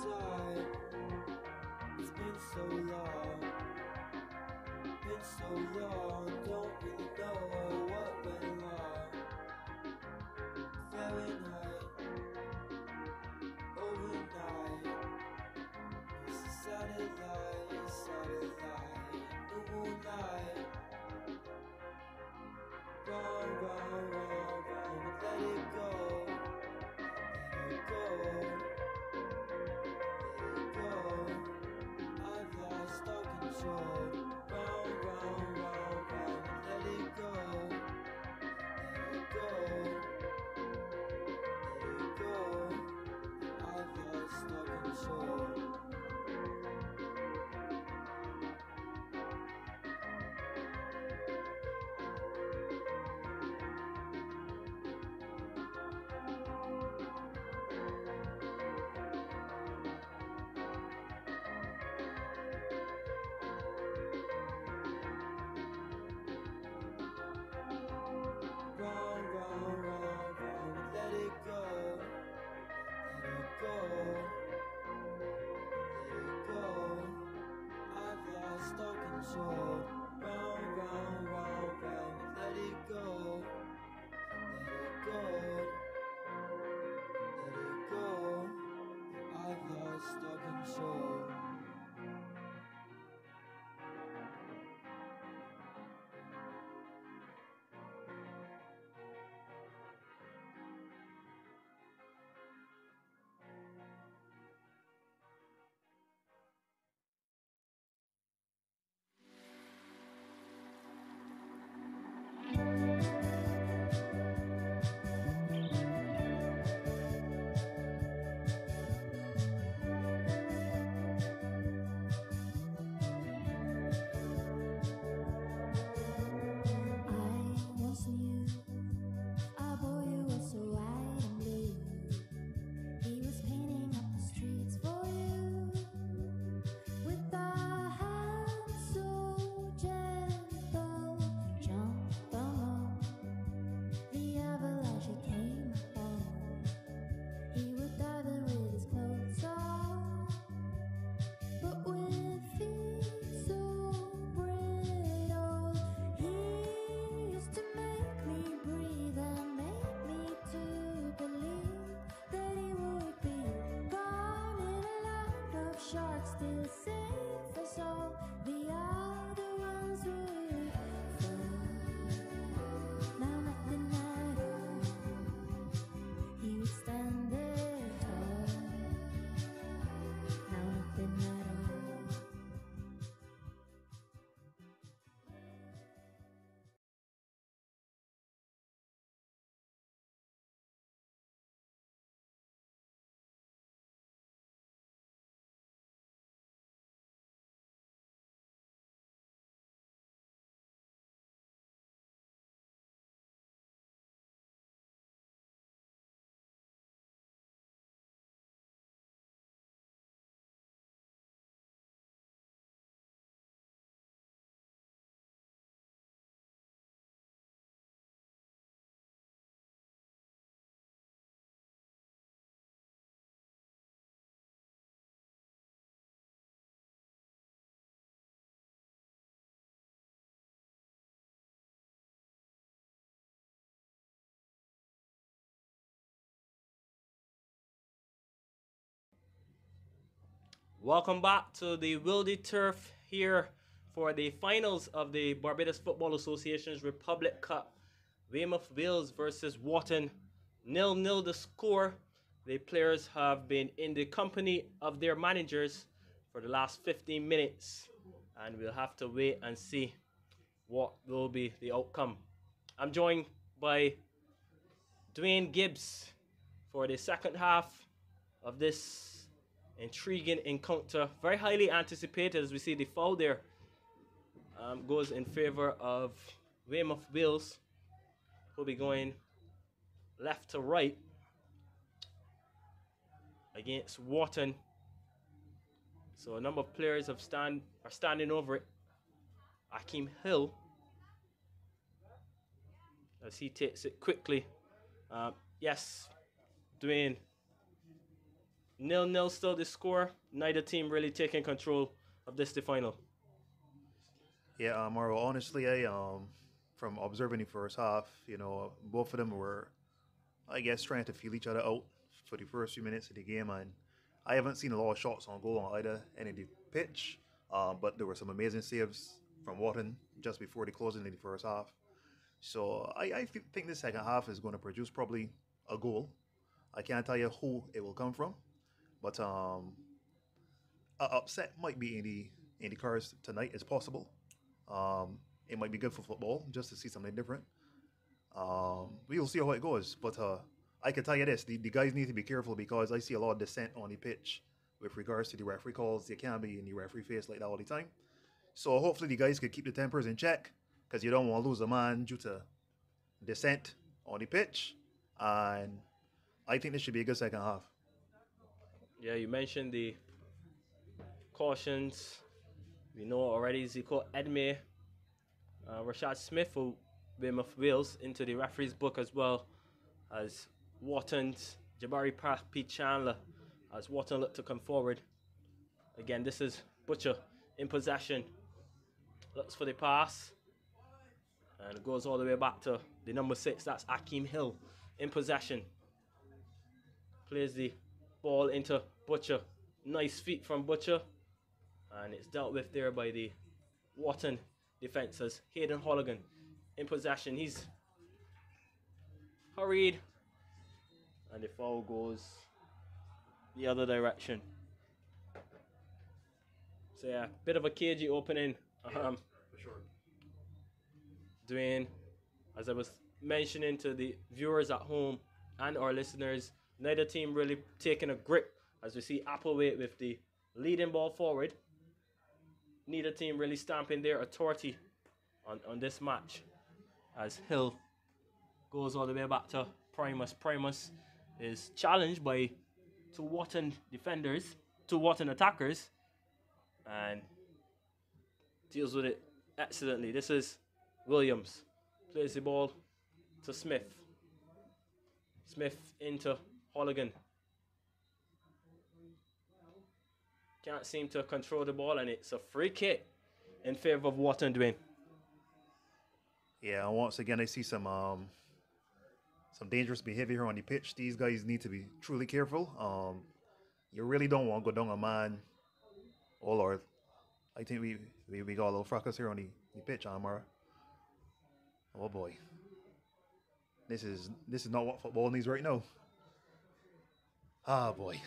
so long. Been so long, don't really know what went wrong. Overnight. It's moonlight. Wrong, wrong, wrong, wrong, let it go. Let it go. All soul. still say Welcome back to the Wildey Turf here for the finals of the Barbados Football Association's Republic Cup. Weymouth Wales versus Wharton. Nil nil the score. The players have been in the company of their managers for the last 15 minutes, and we'll have to wait and see what will be the outcome. I'm joined by Dwayne Gibbs for the second half of this intriguing encounter. Very highly anticipated as we see the foul there um, goes in favor of Weymouth Wales, who'll be going left to right against Wharton. So a number of players have stand are standing over it. Akeem Hill as he takes it quickly. Um, yes, Dwayne. Nil nil still the score. Neither team really taking control of this the final. Yeah, um, Mauro, honestly, I um, from observing the first half, you know, both of them were, I guess, trying to feel each other out for the first few minutes of the game, and I haven't seen a lot of shots on goal on either end of the pitch, uh, but there were some amazing saves from Wharton just before the closing of the first half. So I, I think the second half is going to produce probably a goal. I can't tell you who it will come from, but um, a upset might be in the in the cards tonight. as possible. Um, it might be good for football just to see something different. Um, we'll see how it goes. But uh, I can tell you this: the, the guys need to be careful because I see a lot of dissent on the pitch with regards to the referee calls. They can't be in the referee face like that all the time. So hopefully the guys could keep the tempers in check because you don't want to lose a man due to dissent on the pitch. And I think this should be a good second half. Yeah, you mentioned the cautions. We know already Zico Edme, uh, Rashad Smith for Weymouth Wales into the referee's book as well as Wharton's Jabari Papi Chandler as Wharton look to come forward. Again, this is Butcher in possession. Looks for the pass. And goes all the way back to the number six. That's Akeem Hill in possession. Plays the ball into Butcher. Nice feet from Butcher. And it's dealt with there by the Wharton defenses. Hayden Holligan in possession. He's hurried. And the foul goes the other direction. So yeah, bit of a cagey opening. Um, for sure. Dwayne, as I was mentioning to the viewers at home and our listeners, neither team really taking a grip as we see Applewhite with the leading ball forward. Neither team really stamping their authority on, on this match as Hill goes all the way back to Primus. Primus is challenged by two Wharton defenders, two Wharton attackers, and deals with it excellently. This is Williams. Plays the ball to Smith. Smith into Holligan. Can't seem to control the ball, and it's a free kick in favor of Wharton Dwayne. Yeah, once again, I see some um, some dangerous behavior here on the pitch. These guys need to be truly careful. Um, you really don't want to go down a man Oh Lord, I think we we, we got a little fracas here on the, the pitch, Amara. Oh boy, this is this is not what football needs right now. Ah boy.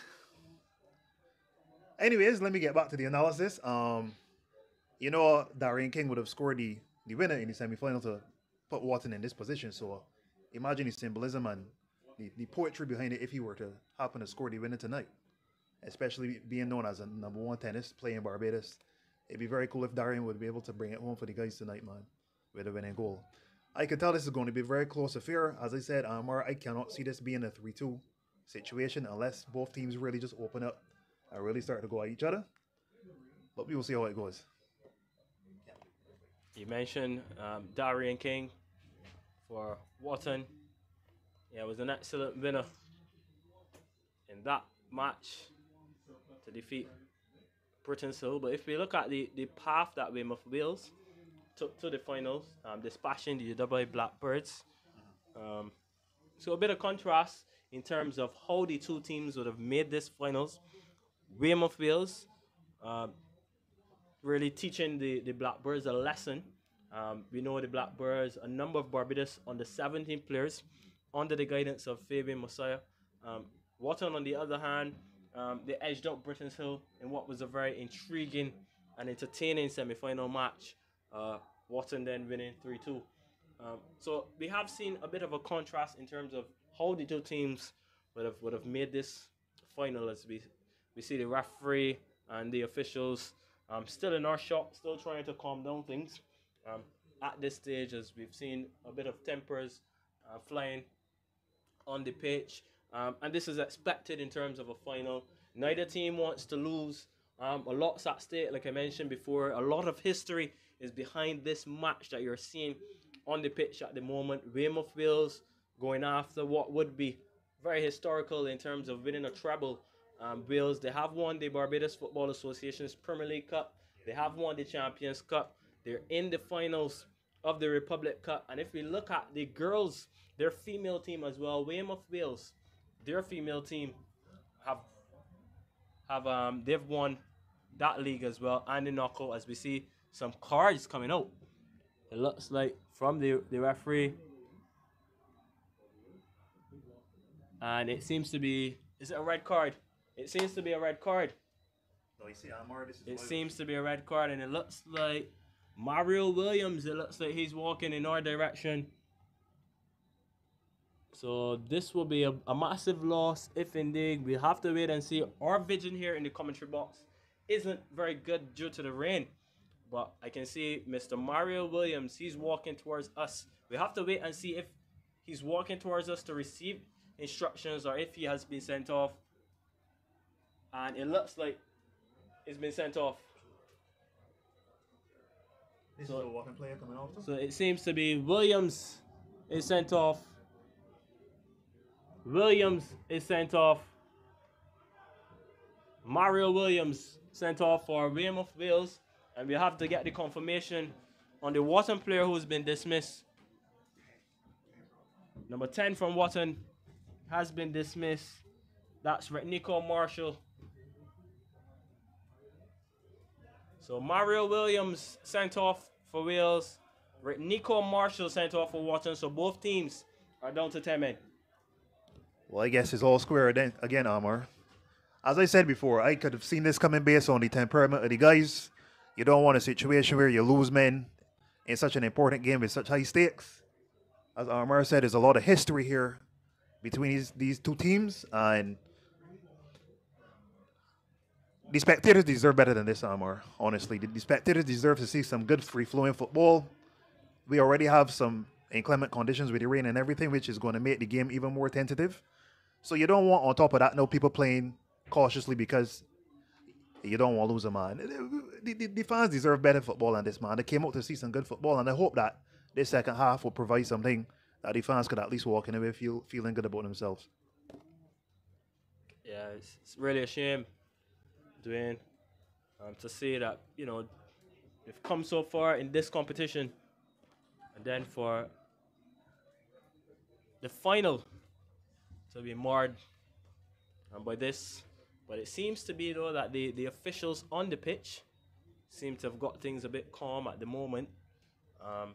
Anyways, let me get back to the analysis. Um, you know, Darian King would have scored the, the winner in the semi-final to put Wharton in this position. So imagine the symbolism and the, the poetry behind it if he were to happen to score the winner tonight. Especially being known as a number one tennis player in Barbados. It'd be very cool if Darian would be able to bring it home for the guys tonight, man, with a winning goal. I can tell this is going to be a very close affair. As I said, Amar, I cannot see this being a 3-2 situation unless both teams really just open up and really start to go at each other. But we will see how it goes. You mentioned um, Darian King for Wharton. Yeah, it was an excellent winner in that match to defeat Brittons Hill. But if we look at the, the path that Weymouth Wales took to the finals, um, dispatching the WA Blackbirds. Um, so a bit of contrast in terms of how the two teams would have made this finals. Weymouth Wales um, really teaching the, the Blackbirds a lesson. Um, we know the Blackbirds, a number of Barbados under 17 players under the guidance of Fabian Messiah. Um, Wharton, on the other hand, um, they edged up Brittons Hill in what was a very intriguing and entertaining semi-final match. Uh, Wharton then winning 3-2. Um, so we have seen a bit of a contrast in terms of how the two teams would have would have made this final as we we see the referee and the officials um, still in our shot, still trying to calm down things. Um, at this stage, as we've seen a bit of tempers uh, flying on the pitch, um, and this is expected in terms of a final. Neither team wants to lose. Um, a lot's at stake, like I mentioned before. A lot of history is behind this match that you're seeing on the pitch at the moment. Weymouth Wales going after what would be very historical in terms of winning a treble. Um, Wales, they have won the Barbados Football Association's Premier League Cup. They have won the Champions Cup. They're in the finals of the Republic Cup. And if we look at the girls, their female team as well, Weymouth Wales, their female team have have um they've won that league as well and the knockout as we see some cards coming out. It looks like from the, the referee. And it seems to be is it a red card? It seems to be a red card. No, you see, Amar, this is It seems to be a red card, and it looks like Mario Williams. It looks like he's walking in our direction. So this will be a, a massive loss if indeed we have to wait and see. Our vision here in the commentary box isn't very good due to the rain, but I can see Mr. Mario Williams. He's walking towards us. We have to wait and see if he's walking towards us to receive instructions or if he has been sent off. And it looks like it's been sent off. This So- is a walking player coming off. So it seems to be Williams is sent off. Williams is sent off. Mario Williams sent off for Weymouth Wales. And we have to get the confirmation on the Wharton player who's been dismissed. Number 10 from Wharton has been dismissed. That's right, Nico Marshall. So Mario Williams sent off for Wales. Nico Marshall sent off for Wharton. So both teams are down to 10 men. Well, I guess it's all square again, Amar. As I said before, I could have seen this coming based on the temperament of the guys. You don't want a situation where you lose men in such an important game with such high stakes. As Amar said, there's a lot of history here between these, these two teams, uh, and the spectators deserve better than this, Amar. Honestly, the, the spectators deserve to see some good free-flowing football. We already have some inclement conditions with the rain and everything, which is going to make the game even more tentative. So you don't want, on top of that, no people playing cautiously because you don't want to lose a man. The, the, the fans deserve better football than this, man. They came out to see some good football, and I hope that this second half will provide something that the fans could at least walk in away feel feeling good about themselves. Yeah, it's, it's really a shame, Dwayne, um, to see that, you know, they've come so far in this competition. And then for the final to be marred um, by this But it seems to be though that the, the officials on the pitch seem to have got things a bit calm at the moment. Um,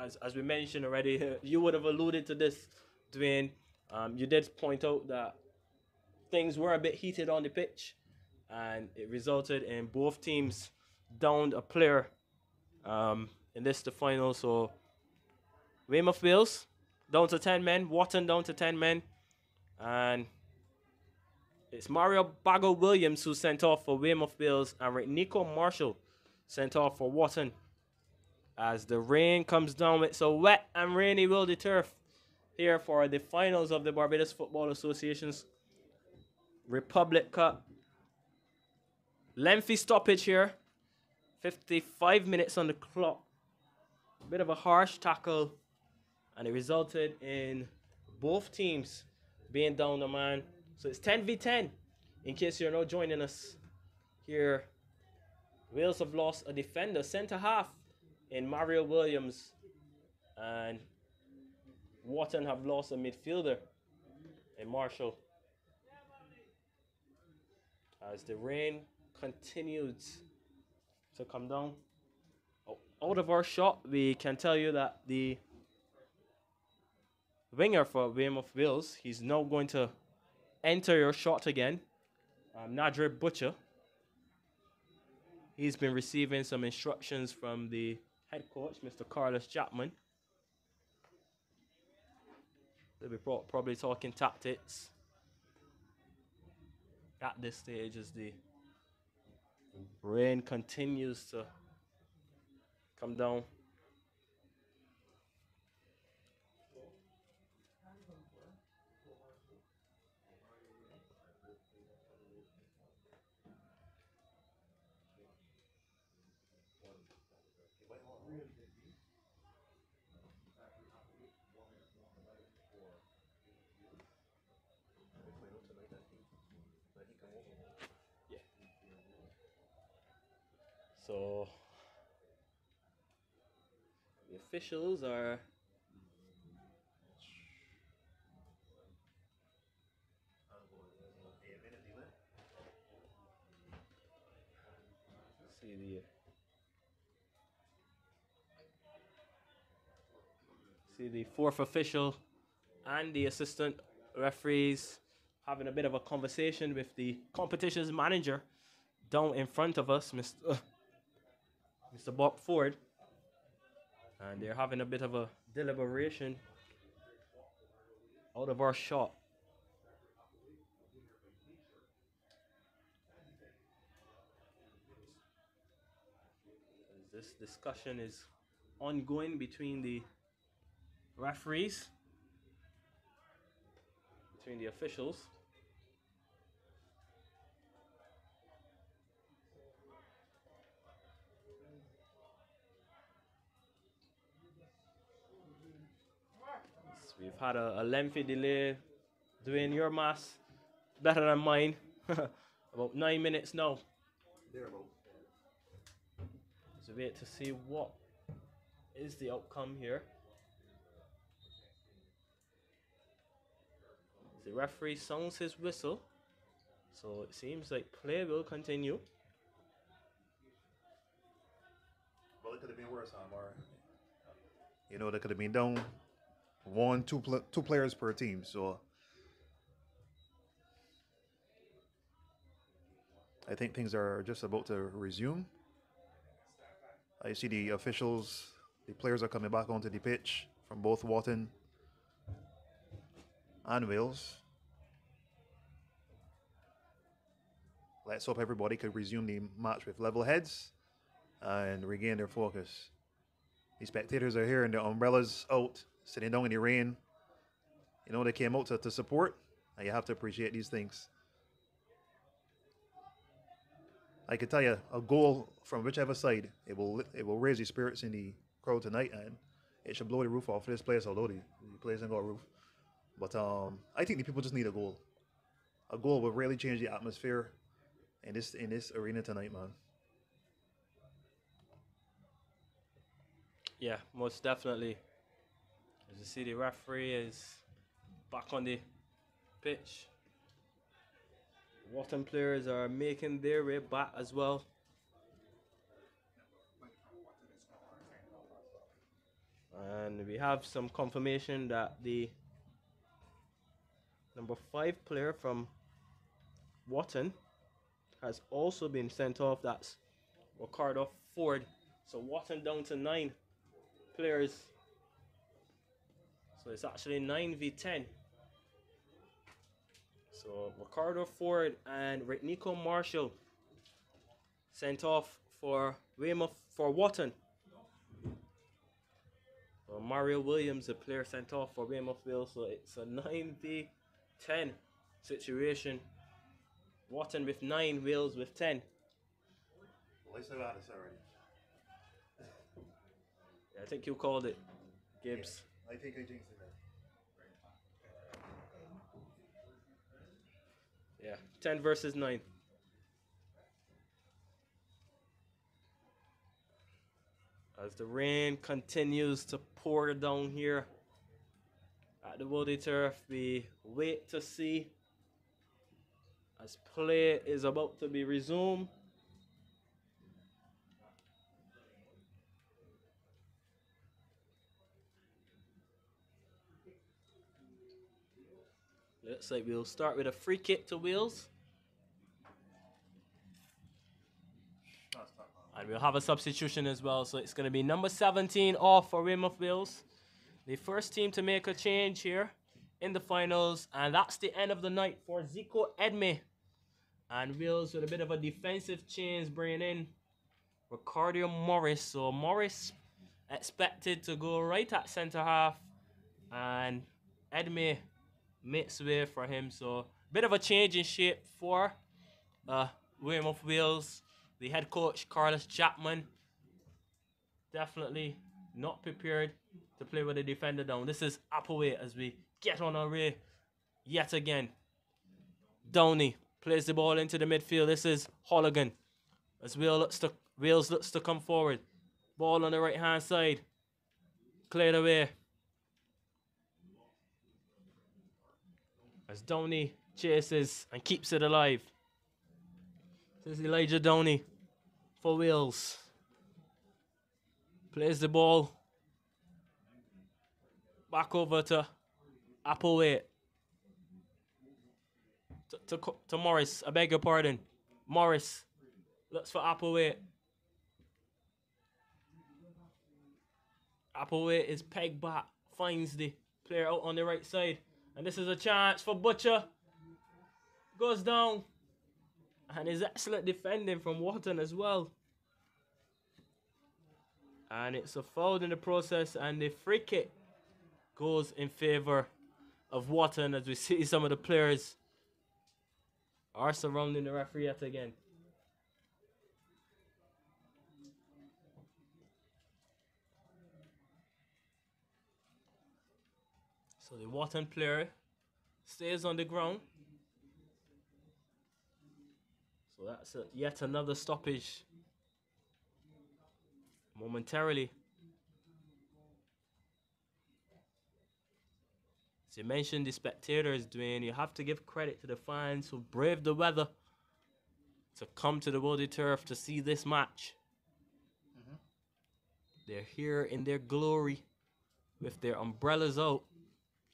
as, as we mentioned already, you would have alluded to this, Dwayne. Um, you did point out that things were a bit heated on the pitch, and it resulted in both teams downed a player um, in this the final. So Weymouth Wales down to ten men, Wharton down to ten men, and it's Mario Bago Williams who sent off for Weymouth Wales, and Nico Marshall sent off for Wharton. As the rain comes down, it's a wet and rainy Wildey turf here for the finals of the Barbados Football Association's Republic Cup. Lengthy stoppage here. 55 minutes on the clock. Bit of a harsh tackle. And it resulted in both teams being down the man. So it's 10 v 10. In case you're not joining us here, Wales have lost a defender, centre half, in Mario Williams. And Wharton have lost a midfielder in Marshall. As the rain continues to come down. O- Out of our shot, we can tell you that the winger for Weymouth Wales, he's now going to enter your shot again. Um, Nadre Butcher. He's been receiving some instructions from the head coach, Mr. Carlos Chapman. They'll be probably talking tactics at this stage as the rain continues to come down. So the officials are see the see the fourth official and the assistant referees having a bit of a conversation with the competition's manager down in front of us, Mr. Mr. Bob Ford, and they're having a bit of a deliberation out of our shot. As This discussion is ongoing between the referees, between the officials. We've had a, a lengthy delay doing your mass better than mine. About nine minutes now. So wait to see what is the outcome here. The referee sounds his whistle. So it seems like play will continue. Well, it could have been worse, huh, Mar? You know, they could have been down one, two, pl- two players per team. So I think things are just about to resume. I see the officials, the players are coming back onto the pitch from both Wharton and Wales. Let's hope everybody could resume the match with level heads and regain their focus. The spectators are here and their umbrellas out, sitting down in the rain. You know, they came out to, to support, and you have to appreciate these things. I can tell you, a goal from whichever side, it will it will raise the spirits in the crowd tonight, and it should blow the roof off this place, although the, the place ain't got a roof. But um, I think the people just need a goal. A goal will really change the atmosphere in this in this arena tonight, man. Yeah, most definitely. As you see, the referee is back on the pitch. Wharton players are making their way back as well. And we have some confirmation that the number five player from Wharton has also been sent off. That's Ricardo Ford. So Wharton down to nine players. So it's actually 9v10. So Ricardo Ford and Nico Marshall sent off for Weymouth for Wharton. So Mario Williams, the player sent off for Weymouth Wales. So it's a 9v10 situation. Wharton with 9, Wales with 10. Well, I said that already. Yeah, I think you called it, Gibbs. I think I jinxed it. Yeah, 10 verses 9. As the rain continues to pour down here at the Wildey Turf, we wait to see as play is about to be resumed. Looks like we'll start with a free kick to Wales. And we'll have a substitution as well. So it's going to be number 17 off for Weymouth Wales. The first team to make a change here in the finals. And that's the end of the night for Zico Edme. And Wales with a bit of a defensive change bringing in Ricardo Morris. So Morris expected to go right at centre half. And Edme makes way for him. So bit of a change in shape for uh, Weymouth Wales. The head coach Carlos Chapman definitely not prepared to play with the defender down. This is Applewhite as we get on our way yet again. Downey plays the ball into the midfield. This is Holligan as Wales looks to Wales looks to come forward. Ball on the right hand side. Cleared away. As Donny chases and keeps it alive. This is Elijah Donny for Wales. Plays the ball back over to Applewhite. To, to, to Morris, I beg your pardon. Morris looks for Applewhite. Applewhite is pegged back, finds the player out on the right side. And this is a chance for Butcher. Goes down. And is excellent defending from Wharton as well. And it's a foul in the process, and the free kick goes in favor of Wharton as we see some of the players are surrounding the referee yet again. So the Wharton player stays on the ground. So that's a, yet another stoppage momentarily. As you mentioned, the spectators, doing, you have to give credit to the fans who braved the weather to come to the Wildey Turf to see this match. Mm-hmm. They're here in their glory with their umbrellas out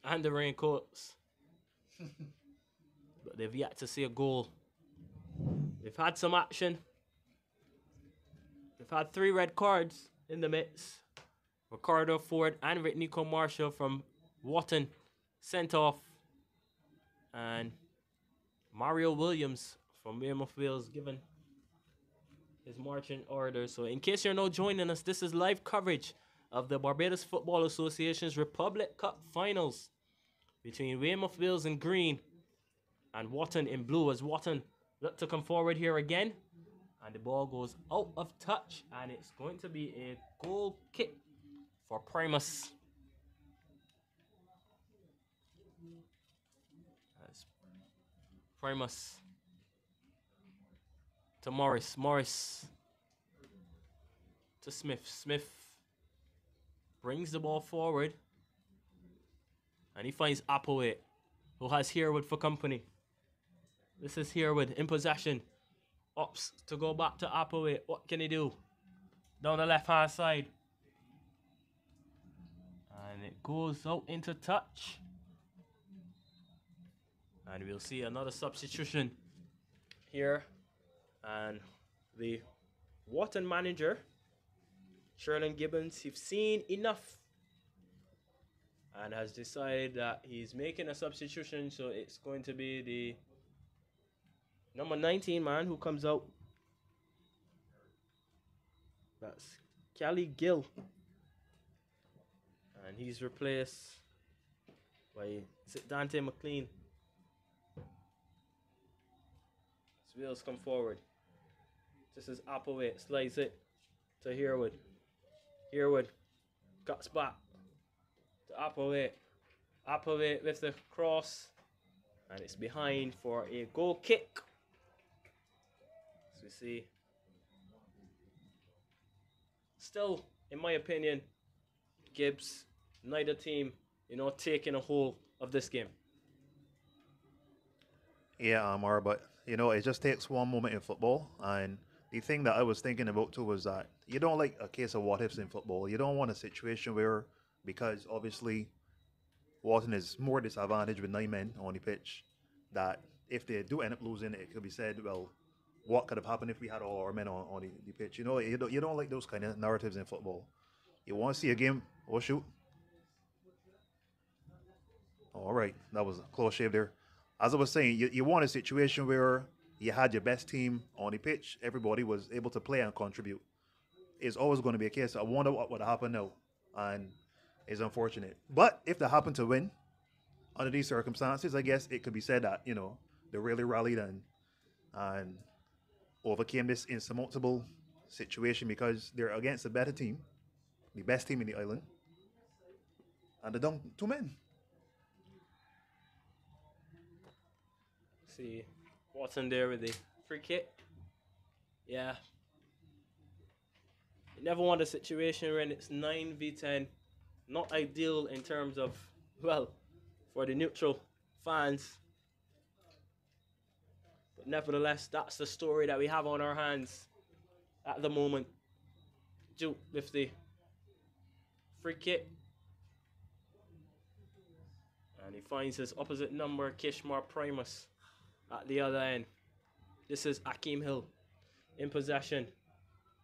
and the raincoats. but they've yet to see a goal. They've had some action. They've had three red cards in the mix. Ricardo Ford and Nico Marshall from Wharton sent off. And Mario Williams from Weymouth Wales given his marching orders. So in case you're not joining us, this is live coverage of the Barbados Football Association's Republic Cup finals between Weymouth Wales in green and Wharton in blue as Wharton look to come forward here again. And the ball goes out of touch and it's going to be a goal kick for Primus. That's Primus to Morris. Morris to Smith. Smith brings the ball forward. And he finds Applewhite, who has Herwood for company. This is here with in possession. Ops to go back to Applewhite. What can he do? Down the left hand side. And it goes out into touch. And we'll see another substitution here. And the Wharton manager, Sherlin Gibbons, you've seen enough and has decided that he's making a substitution. So it's going to be the number 19 man who comes out. That's Kelly Gill. And he's replaced by Dante McLean. His Wales come forward. This is Applewhite. Slice it to Herwood. Herwood cuts back to Applewhite. Applewhite with the cross. And it's behind for a goal kick. As we see. Still, in my opinion, Gibbs, neither team, you know, taking a hold of this game. Yeah, Amar, but you know, it just takes one moment in football. And the thing that I was thinking about too was that you don't like a case of what ifs in football. You don't want a situation where, because obviously, Wharton is more disadvantaged with nine men on the pitch, that if they do end up losing, it could be said, well, what could have happened if we had all our men on, on the, the pitch? You know, you don't, you don't like those kind of narratives in football. You want to see a game? or shoot. All right, that was a close shave there. As I was saying, you, you want a situation where you had your best team on the pitch, everybody was able to play and contribute. It's always going to be a case. I wonder what would happen now, and it's unfortunate. But if they happen to win under these circumstances, I guess it could be said that you know they really rallied and and overcame this insurmountable situation because they're against a better team, the best team in the island, and they're down two men. See Wharton there with the free kick. Yeah. You never want a situation when it's 9 v 10. Not ideal in terms of, well, for the neutral fans. But nevertheless, that's the story that we have on our hands at the moment. Duke with the free kick. And he finds his opposite number, Kishmar Primus, at the other end. This is Akeem Hill in possession.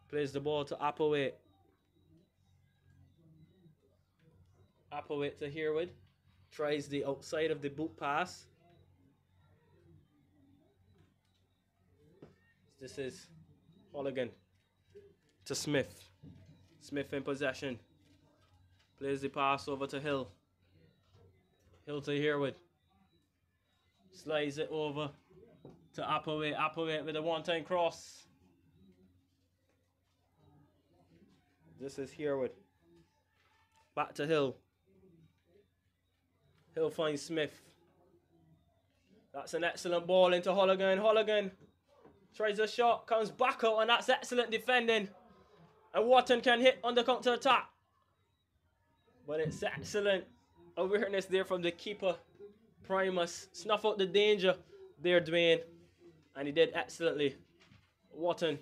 Plays the ball to Applewhite. Applewhite to Herwood. Tries the outside of the boot pass. This is Holligan to Smith. Smith in possession. Plays the pass over to Hill. Hill to Herwood. Slides it over to Applewhite. Applewhite with a one-time cross. This is Herwood. Back to Hill. Hill find Smith. That's an excellent ball into Holligan. Holligan tries a shot, comes back out, and that's excellent defending. And Wharton can hit on the counter attack. But it's excellent awareness there from the keeper, Primus. Snuff out the danger there, Dwayne. And he did excellently. Wharton,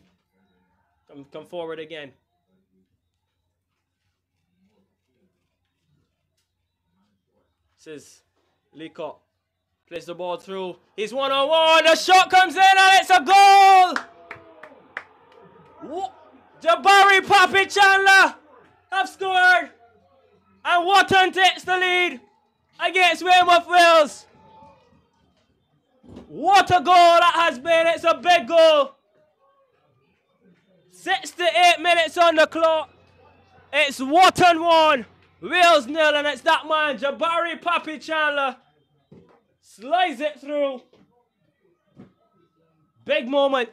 come, come forward again. Is Leacock. Plays the ball through. He's one on one. The shot comes in and it's a goal. Wha- Jabari Papi Chandler have scored. And Wharton takes the lead against Weymouth Wales. What a goal that has been. It's a big goal. 68 minutes on the clock. It's Wharton 1, Wales nil, and it's that man, Jabari Papi Chandler. Slides it through. Big moment.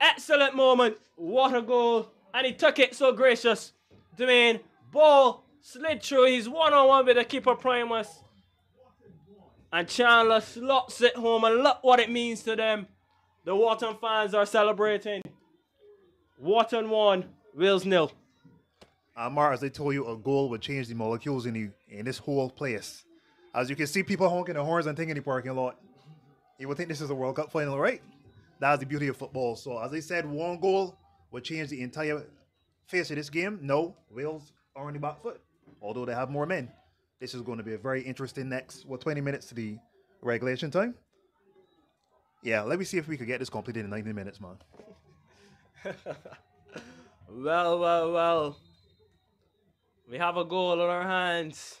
Excellent moment. What a goal. And he took it so gracious. Dwayne, ball slid through. He's one on one with the keeper Primus. And Chandler slots it home. And look what it means to them. The Wharton fans are celebrating. Wharton 1, Wales nil. Amar, as I told you, a goal would change the molecules in the in this whole place. As you can see, people honking their horns and taking the parking lot. You would think this is a World Cup final, right? That's the beauty of football. So, as I said, one goal would change the entire face of this game. No, Wales are on the back foot, although they have more men. This is going to be a very interesting next, what, 20 minutes to the regulation time? Yeah, let me see if we could get this completed in 90 minutes, man. Well, well, well. We have a goal on our hands.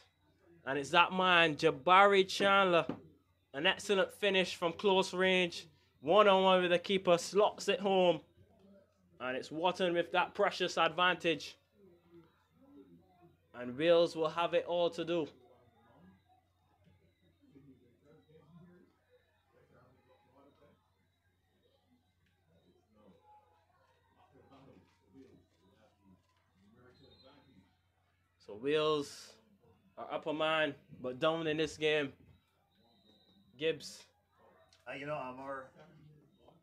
And it's that man, Jabari Chandler. An excellent finish from close range. One on one with the keeper, slots it home. And it's Wharton with that precious advantage. And Wales will have it all to do. Wales are up a man, but down in this game. Gibbs. Uh, you know, Amar,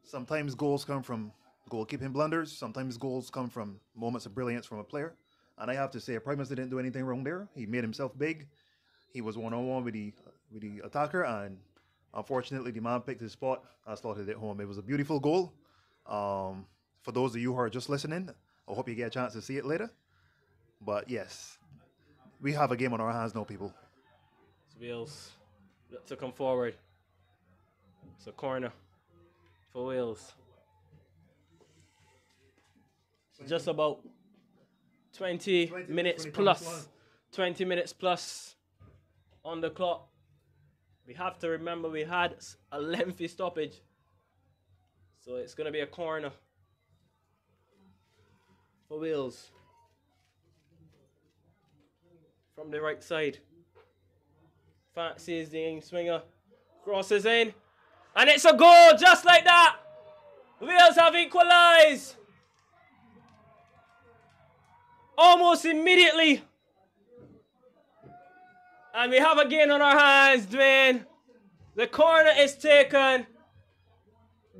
sometimes goals come from goalkeeping blunders. Sometimes goals come from moments of brilliance from a player. And I have to say, Primus didn't do anything wrong there. He made himself big. He was one on one with the with the attacker, and unfortunately, the man picked his spot. I slotted it home. It was a beautiful goal. Um, for those of you who are just listening, I hope you get a chance to see it later. But yes, we have a game on our hands now, people. Wales to come forward. It's a corner for Wales. Just about 20, 20, minutes 20 plus. plus. 20 minutes plus on the clock. We have to remember we had a lengthy stoppage. So it's going to be a corner for Wales. From the right side. Fancies the in swinger. Crosses in. And it's a goal just like that. Wales have equalized. Almost immediately. And we have a on our hands, Dwayne. The corner is taken.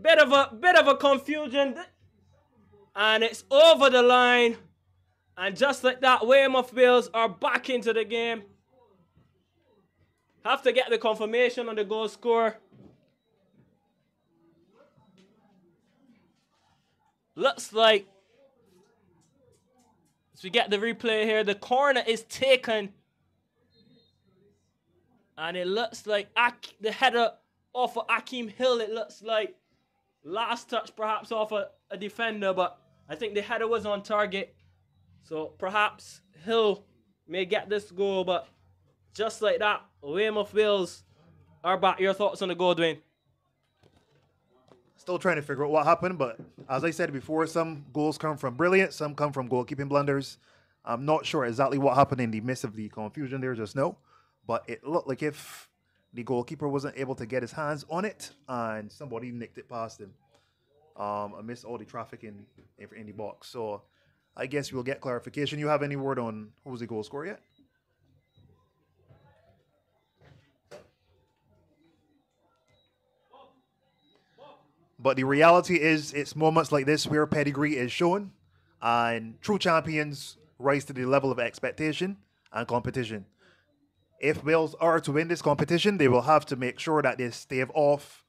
Bit of a bit of a confusion. And it's over the line. And just like that, Weymouth Wales are back into the game. Have to get the confirmation on the goal score. Looks like as we get the replay here, the corner is taken. And it looks like Ak- the header off of Akeem Hill, it looks like last touch perhaps off a, a defender, but I think the header was on target. So perhaps Hill may get this goal, but just like that, Weymouth Wales are back. Your thoughts on the goal, Dwayne? Still trying to figure out what happened, but as I said before, some goals come from brilliance, some come from goalkeeping blunders. I'm not sure exactly what happened in the midst of the confusion there just now, but it looked like if the goalkeeper wasn't able to get his hands on it and somebody nicked it past him um, amidst all the traffic in, in, in the box. So I guess we'll get clarification. You have any word on the goal score yet? But the reality is, it's moments like this where pedigree is shown, and true champions rise to the level of expectation and competition. If Wales are to win this competition, they will have to make sure that they stave off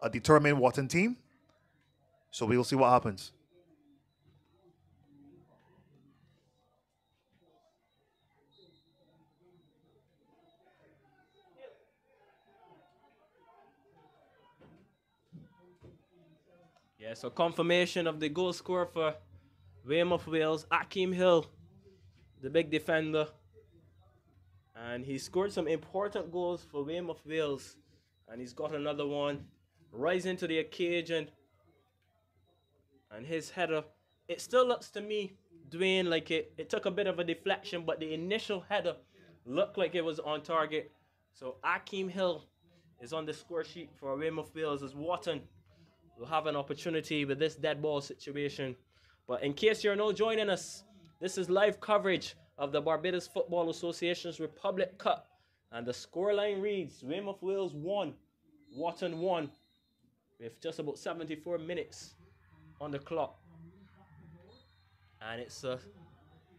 a determined Wharton team. So we'll see what happens. Yeah, so confirmation of the goal scorer for Weymouth Wales, Akeem Hill, the big defender. And he scored some important goals for Weymouth Wales. And he's got another one. Rising to the occasion. And his header, it still looks to me, Dwayne, like it, it took a bit of a deflection, but the initial header looked like it was on target. So Akeem Hill is on the score sheet for Weymouth Wales as Wharton will have an opportunity with this dead ball situation. But in case you're not joining us, this is live coverage of the Barbados Football Association's Republic Cup. And the scoreline reads Weymouth Wales 1, Wharton 1, with just about 74 minutes on the clock. And it's a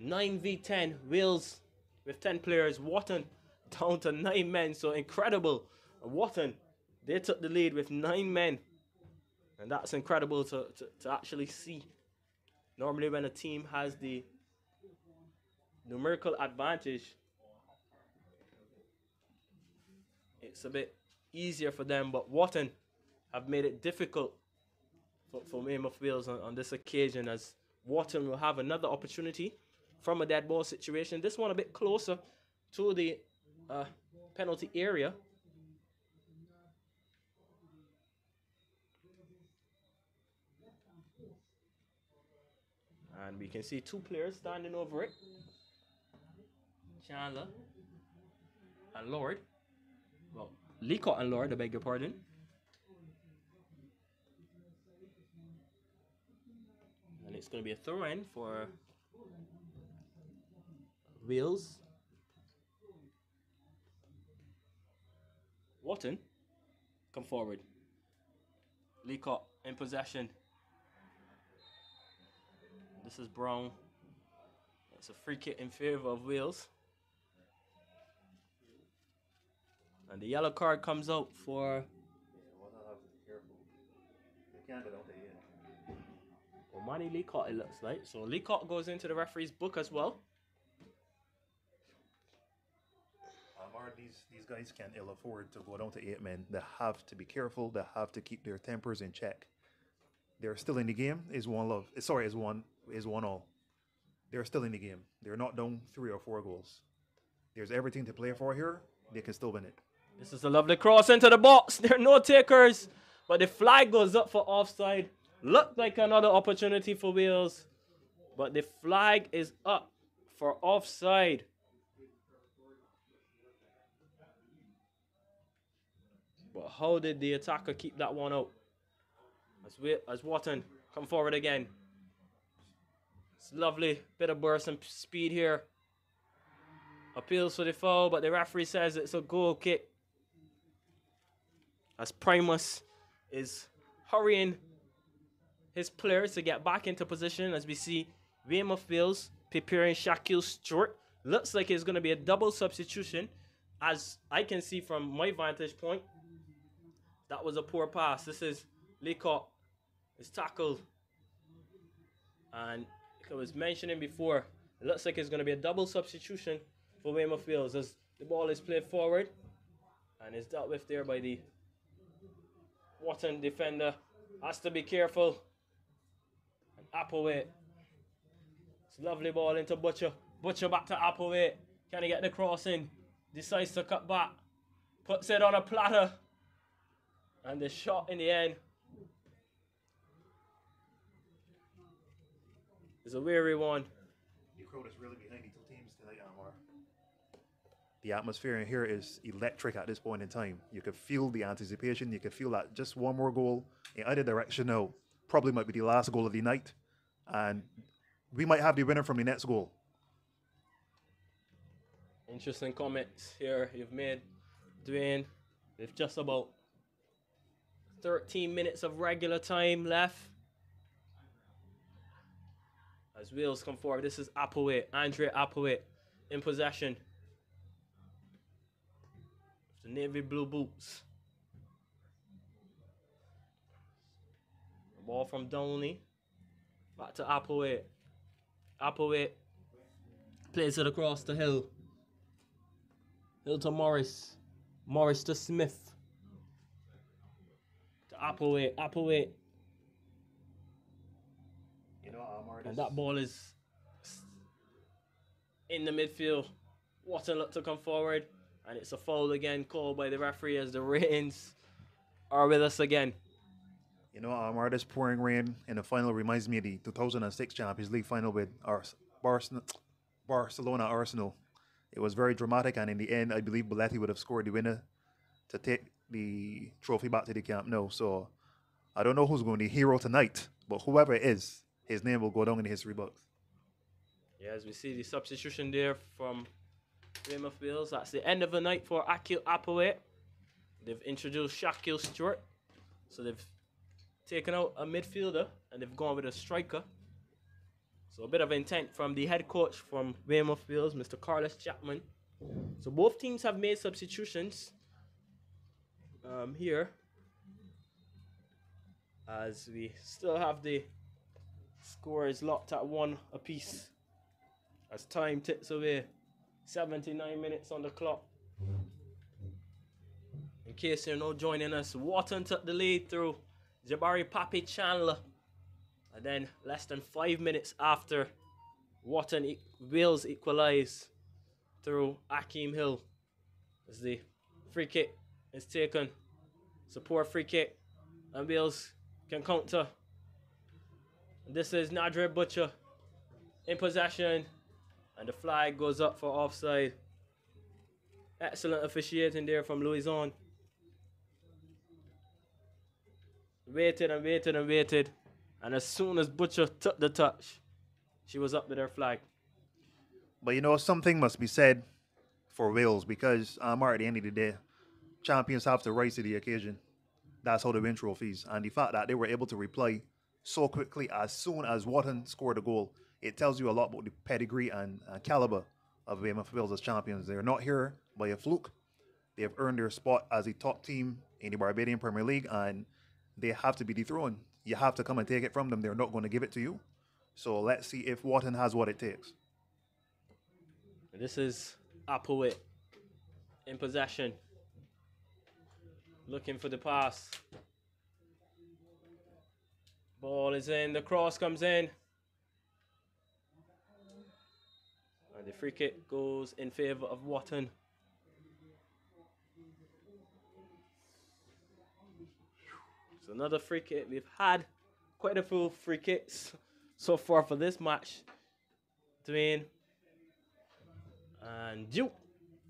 9v10 Wales with 10 players, Wharton down to 9 men. So incredible. Wharton They took the lead with nine men. And that's incredible to, to, to actually see. Normally, when a team has the numerical advantage, it's a bit easier for them. But Wharton have made it difficult for, for Weymouth Wales on, on this occasion as Wharton will have another opportunity from a dead ball situation. This one a bit closer to the uh, penalty area. And we can see two players standing over it. Chandler and Lord. Well, Leacock and Lord, I beg your pardon. And it's going to be a throw in for Wales. Wharton, come forward. Leacock in possession. This is Brown. It's a free kick in favor of Wales. And the yellow card comes out for Omani Leacock, it looks like. So Leacock goes into the referee's book as well. These these guys can't ill afford to go down to eight men. They have to be careful. They have to keep their tempers in check. They're still in the game. Is one love. Sorry, is one is one all. They're still in the game. They're not down three or four goals. There's everything to play for here. They can still win it. This is a lovely cross into the box. There are no takers, but the flag goes up for offside. Looked like another opportunity for Wales, but the flag is up for offside. But how did the attacker keep that one out? As, we, as Wharton come forward again. It's lovely bit of burst and speed here. Appeals for the foul, but the referee says it's a goal kick. As Primus is hurrying his players to get back into position as we see Weymouth Wales preparing Shaquille Stewart. Looks like it's going to be a double substitution. As I can see from my vantage point, that was a poor pass. This is Leacock is tackled. And like I was mentioning before, it looks like it's going to be a double substitution for Weymouth Wales as the ball is played forward and is dealt with there by the Wharton defender. Has to be careful. And Applewhite. It's lovely ball into Butcher. Butcher back to Applewhite. Can he get the cross in? Decides to cut back. Puts it on a platter. And the shot in the end is a weary one. The crowd is really behind the two teams tonight, Amar. The atmosphere in here is electric at this point in time. You can feel the anticipation. You can feel that just one more goal in either direction now probably might be the last goal of the night, and we might have the winner from the next goal. Interesting comments here you've made, Dwayne. With just about 13 minutes of regular time left. As Wales come forward, this is Applewhite, Andre Applewhite in possession. The navy blue boots. The ball from Downey. Back to Applewhite. Applewhite plays it across the hill. Hill to Morris. Morris to Smith. To Applewhite. Applewhite. And that ball is in the midfield. What a look to come forward. And it's a foul again called by the referee as the Rains are with us again. You know, Amar, this pouring rain in the final reminds me of the 2006 Champions League final with Ars- Barcelona, Barcelona Arsenal. It was very dramatic, and in the end, I believe Belletti would have scored the winner to take the trophy back to the Camp Nou, So I don't know who's going to be hero tonight, but whoever it is, his name will go down in the history books. Yeah, as we see the substitution there from Weymouth Wales. That's the end of the night for Akil Applewhite. They've introduced Shaquille Stewart. So they've taken out a midfielder and they've gone with a striker. So a bit of intent from the head coach from Weymouth Wales, Mr. Carlos Chapman. So both teams have made substitutions. um, here as we still have the scores locked at one apiece as time ticks away 79 minutes on the clock in case you're not joining us Wharton took the lead through Jabari Papi Chandler and then less than five minutes after Wharton e- Wales equalise through Akeem Hill as the free kick is taken. Support free kick. And Wales can counter. This is Nadre Butcher in possession. And the flag goes up for offside. Excellent officiating there from Louison. Waited and waited and waited. And as soon as Butcher took the touch, she was up with her flag. But you know, something must be said for Wales because um, at the end of the day, champions have to rise to the occasion. That's how they win trophies. And the fact that they were able to reply so quickly as soon as Wharton scored a goal, it tells you a lot about the pedigree and uh, caliber of Wales as champions. They're not here by a fluke. They have earned their spot as a top team in the Barbadian Premier League, and they have to be dethroned. You have to come and take it from them. They're not going to give it to you. So let's see if Wharton has what it takes. This is Applewhite in possession. Looking for the pass. Ball is in. The cross comes in. And the free kick goes in favour of Wharton. It's another free kick. We've had quite a few free kicks so far for this match. Dwayne and Duke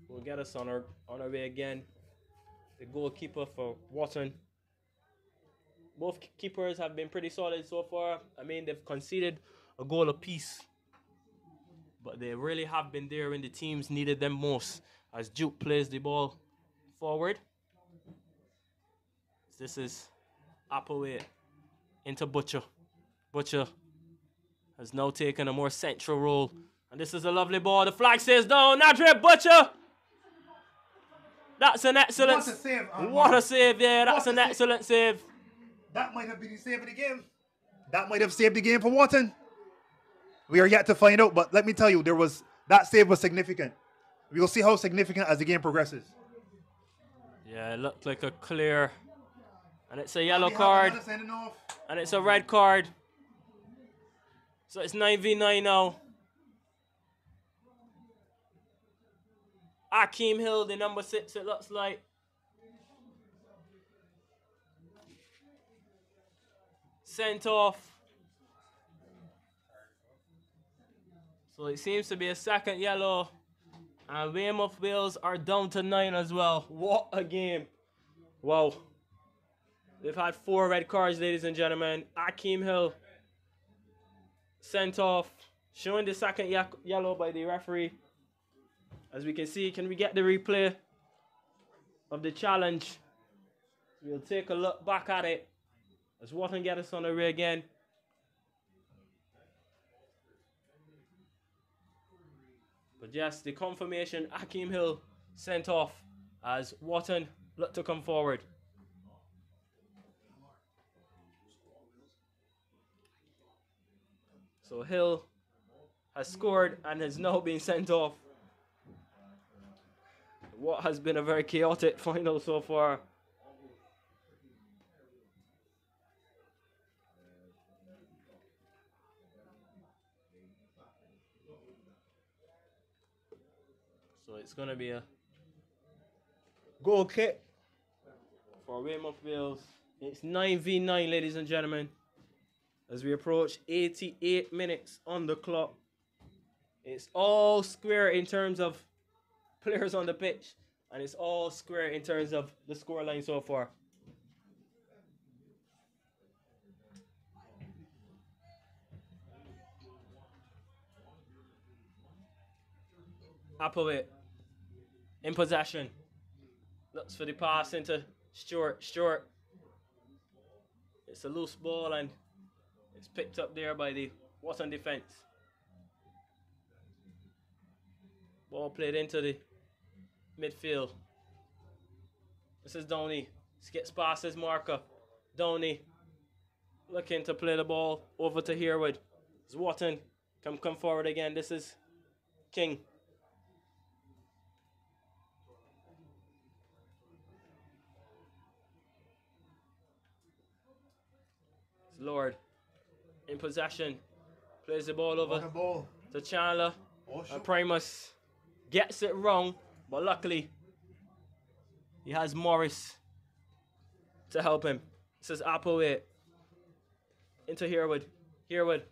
will get us on our on our way again. The goalkeeper for Wharton. Both keepers have been pretty solid so far. I mean, they've conceded a goal apiece, but they really have been there when the teams needed them most. As Duke plays the ball forward, this is Applewhite into Butcher. Butcher has now taken a more central role. And this is a lovely ball. The flag says down. Nadre Butcher. That's an excellent. What a save, What a save, yeah. That's an save. excellent save. That might have been the save of the game. That might have saved the game for Wharton. We are yet to find out, but let me tell you, there was that save was significant. We will see how significant as the game progresses. Yeah, it looked like a clear. And it's a yellow card. another sending off. And it's a red card. So it's 9v9 now. Akeem Hill, the number six, it looks like. Sent off. So it seems to be a second yellow. And Weymouth Wales are down to nine as well. What a game. Wow. They've had four red cards, ladies and gentlemen. Akeem Hill sent off, showing the second ye- yellow by the referee. As we can see, can we get the replay of the challenge? We'll take a look back at it as Wharton get us on the way again. But yes, the confirmation Akeem Hill sent off as Wharton look to come forward. So Hill has scored and has now been sent off. What has been a very chaotic final so far. So it's gonna be a goal kick for Weymouth Wales. It's 9v9, ladies and gentlemen as we approach 88 minutes on the clock. It's all square in terms of players on the pitch, and it's all square in terms of the scoreline so far. Applewhite in possession. Looks for the pass into Stewart. Stewart. It's a loose ball and it's picked up there by the Wharton defense. Ball played into the midfield. This is Downey. Skips past his marker. Downey looking to play the ball over to Herwood. Zwatton come come forward again. This is King. Lord in possession. Plays the ball over the ball. to Chandler. And Primus gets it wrong, but luckily he has Morris to help him. This is Applewhite into Herwood. Herwood.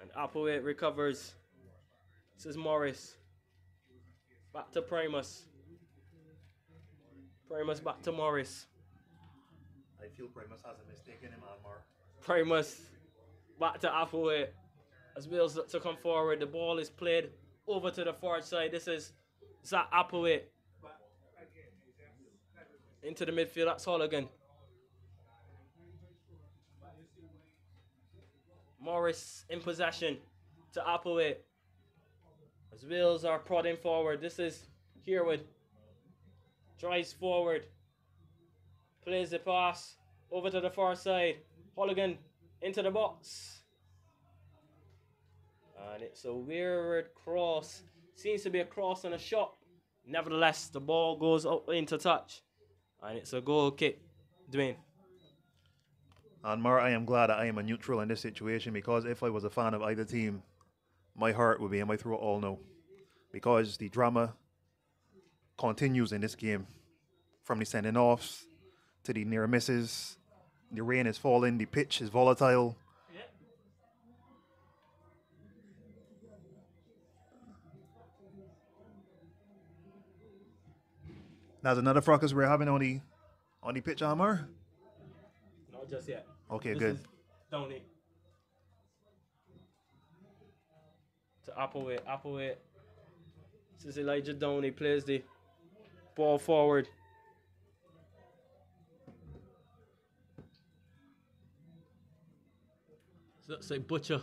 And Applewhite recovers. This is Morris. Back to Primus. Primus back to Morris. I feel Primus has a mistake in him, mark. Primus back to Applewhite. As look to come forward, the ball is played over to the far side. This is Zach Applewhite. Into the midfield, that's Holligan. Morris in possession to Applewhite. As Wales are prodding forward, this is Herwood. Drives forward. Plays the pass over to the far side. Holligan into the box. And it's a weird cross. Seems to be a cross and a shot. Nevertheless, the ball goes up into touch. And it's a goal kick. Dwayne. Anmar, I am glad that I am a neutral in this situation because if I was a fan of either team, my heart would be in my throat all now. Because the drama continues in this game. From the sending offs to the near misses. The rain is falling, the pitch is volatile. There's another fracas we're having on the on the pitch, Anmar. Not just yet. Okay, This good. Downey. To Applewhite. Applewhite. This is Elijah Downey. Plays the ball forward. Looks like Butcher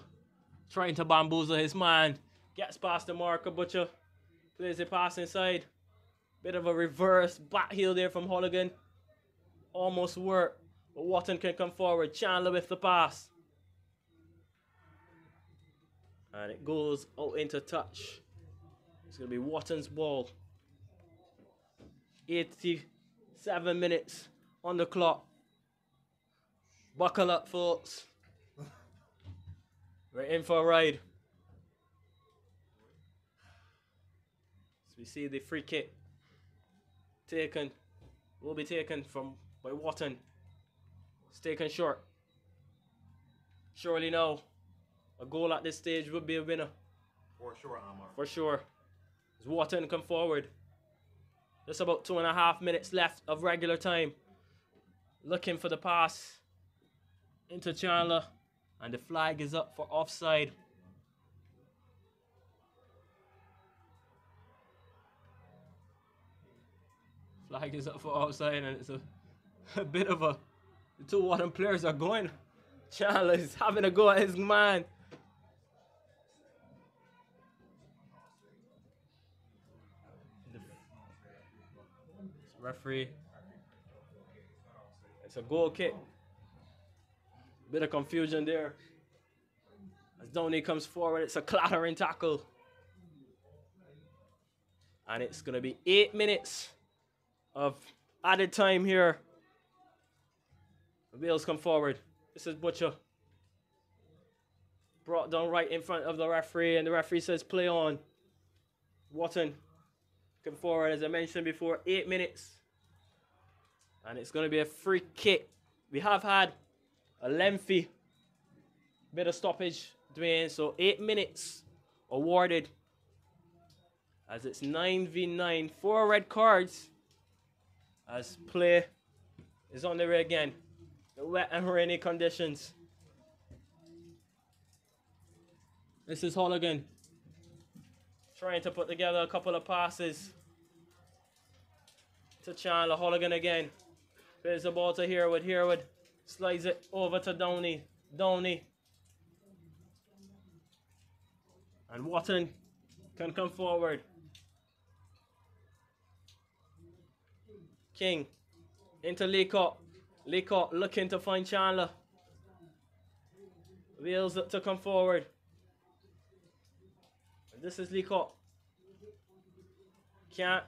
trying to bamboozle his man. Gets past the marker. Butcher plays the pass inside. Bit of a reverse back heel there from Holligan. Almost worked. But Wharton can come forward. Chandler with the pass. And it goes out into touch. It's going to be Wharton's ball. 87 minutes on the clock. Buckle up, folks. We're in for a ride. So we see the free kick taken, will be taken from by Wharton. It's taken short. Surely now, a goal at this stage would be a winner For sure, Amar. for sure. As Wharton come forward. Just about two and a half minutes left of regular time. Looking for the pass into Chandler. And the flag is up for offside. Flag is up for offside, and it's a, a bit of a. The two Wharton players are going. Chandler is having a go at his man. Referee. It's a goal kick. Bit of confusion there. As Donny comes forward, it's a clattering tackle. And it's going to be eight minutes of added time here. The Wales come forward. This is Butcher. Brought down right in front of the referee, and the referee says play on. Wharton come forward, as I mentioned before, eight minutes. And it's going to be a free kick. We have had a lengthy bit of stoppage, Dwayne. So eight minutes awarded. As it's 9v9. Four red cards. As play is on the way again. The wet and rainy conditions. This is Holligan trying to put together a couple of passes to Chandler. Holligan again. Plays the ball to Herwood. Herwood slides it over to Downey. Downey. And Wharton can come forward. King into Leacock. Leacock looking to find Chandler. Wales to come forward. And this is Leacock. Can't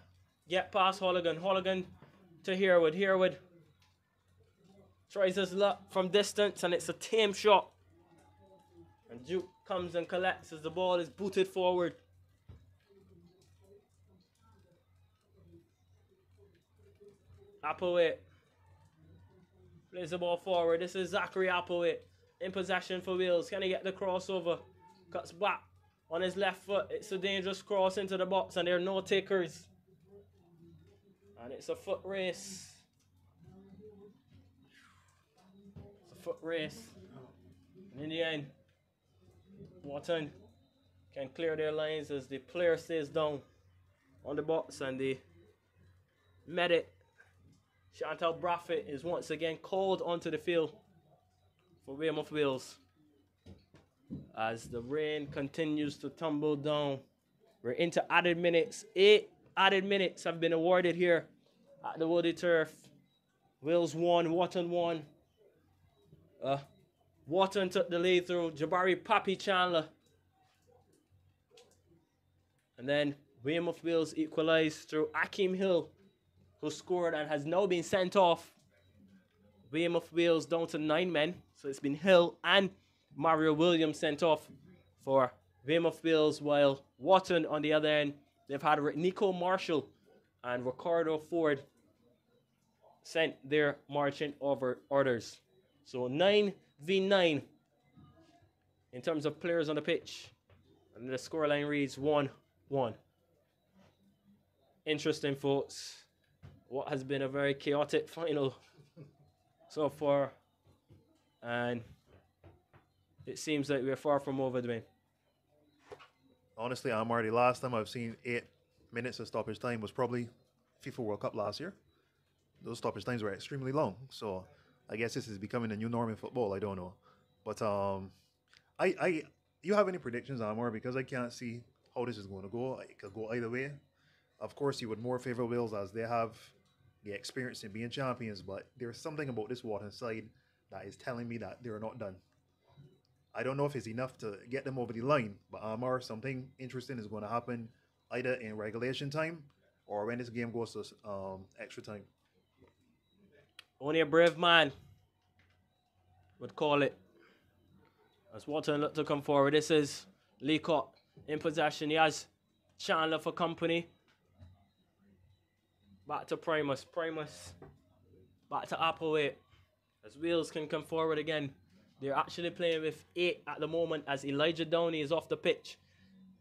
get past Holligan. Holligan to Herwood. Herwood tries his luck from distance and it's a tame shot. And Duke comes and collects as the ball is booted forward. Applewhite plays the ball forward. This is Zachary Applewhite in possession for Wales. Can he get the crossover? Cuts back on his left foot. It's a dangerous cross into the box, and there are no takers. And it's a foot race. It's a foot race. And in the end, Wharton can clear their lines as the player stays down on the box, and the medic Chantal Braffett is once again called onto the field for Weymouth Wales as the rain continues to tumble down. We're into added minutes. Eight added minutes have been awarded here at the Wildey Turf. Wales won, Wharton won. Uh, Wharton took the lead through Jabari Papi Chandler. And then Weymouth Wales equalized through Akeem Hill who scored and has now been sent off. Weymouth Wales down to nine men. So it's been Hill and Mario Williams sent off for Weymouth Wales, while Wharton on the other end, they've had Nico Marshall and Ricardo Ford sent their marching over orders. So 9 v 9 in terms of players on the pitch. And the scoreline reads 1 1. Interesting, folks what has been a very chaotic final so far, and it seems like we're far from over, Dwayne. Honestly, I'm already last time I've seen eight minutes of stoppage time was probably FIFA World Cup last year. Those stoppage times were extremely long, so I guess this is becoming a new norm in football. I don't know, but um, I I you have any predictions, Amar? Because I can't see how this is going to go. It could go either way. Of course, you would more favor Wales as they have the experience in being champions, but there's something about this Wharton side that is telling me that they're not done. I don't know if it's enough to get them over the line, but Amar, something interesting is going to happen either in regulation time or when this game goes to um, extra time. Only a brave man would call it. As Wharton look to come forward, this is Leacock in possession. He has Chandler for company. Back to Primus. Primus. Back to Applewhite. As Wales can come forward again. They're actually playing with eight at the moment as Elijah Downey is off the pitch.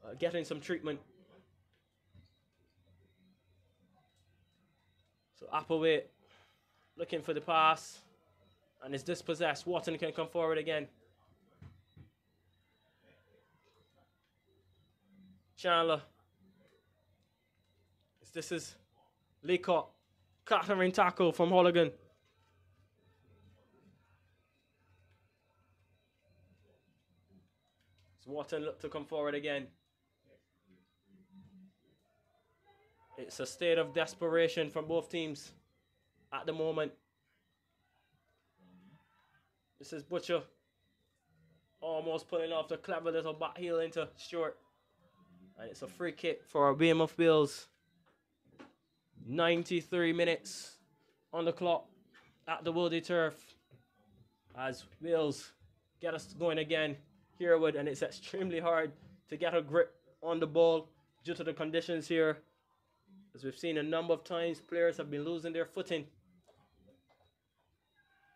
Uh, getting some treatment. So Applewhite looking for the pass. And is dispossessed. Wharton can come forward again. Chandler. This is Leacock. Catherine tackle from Holligan. So Wharton look to come forward again. It's a state of desperation from both teams at the moment. This is Butcher almost pulling off the clever little back heel into Stewart. And it's a free kick for our Weymouth Bills. 93 minutes on the clock at the Wildey Turf as Wales get us going again. Herwood, and it's extremely hard to get a grip on the ball due to the conditions here. As we've seen a number of times, players have been losing their footing.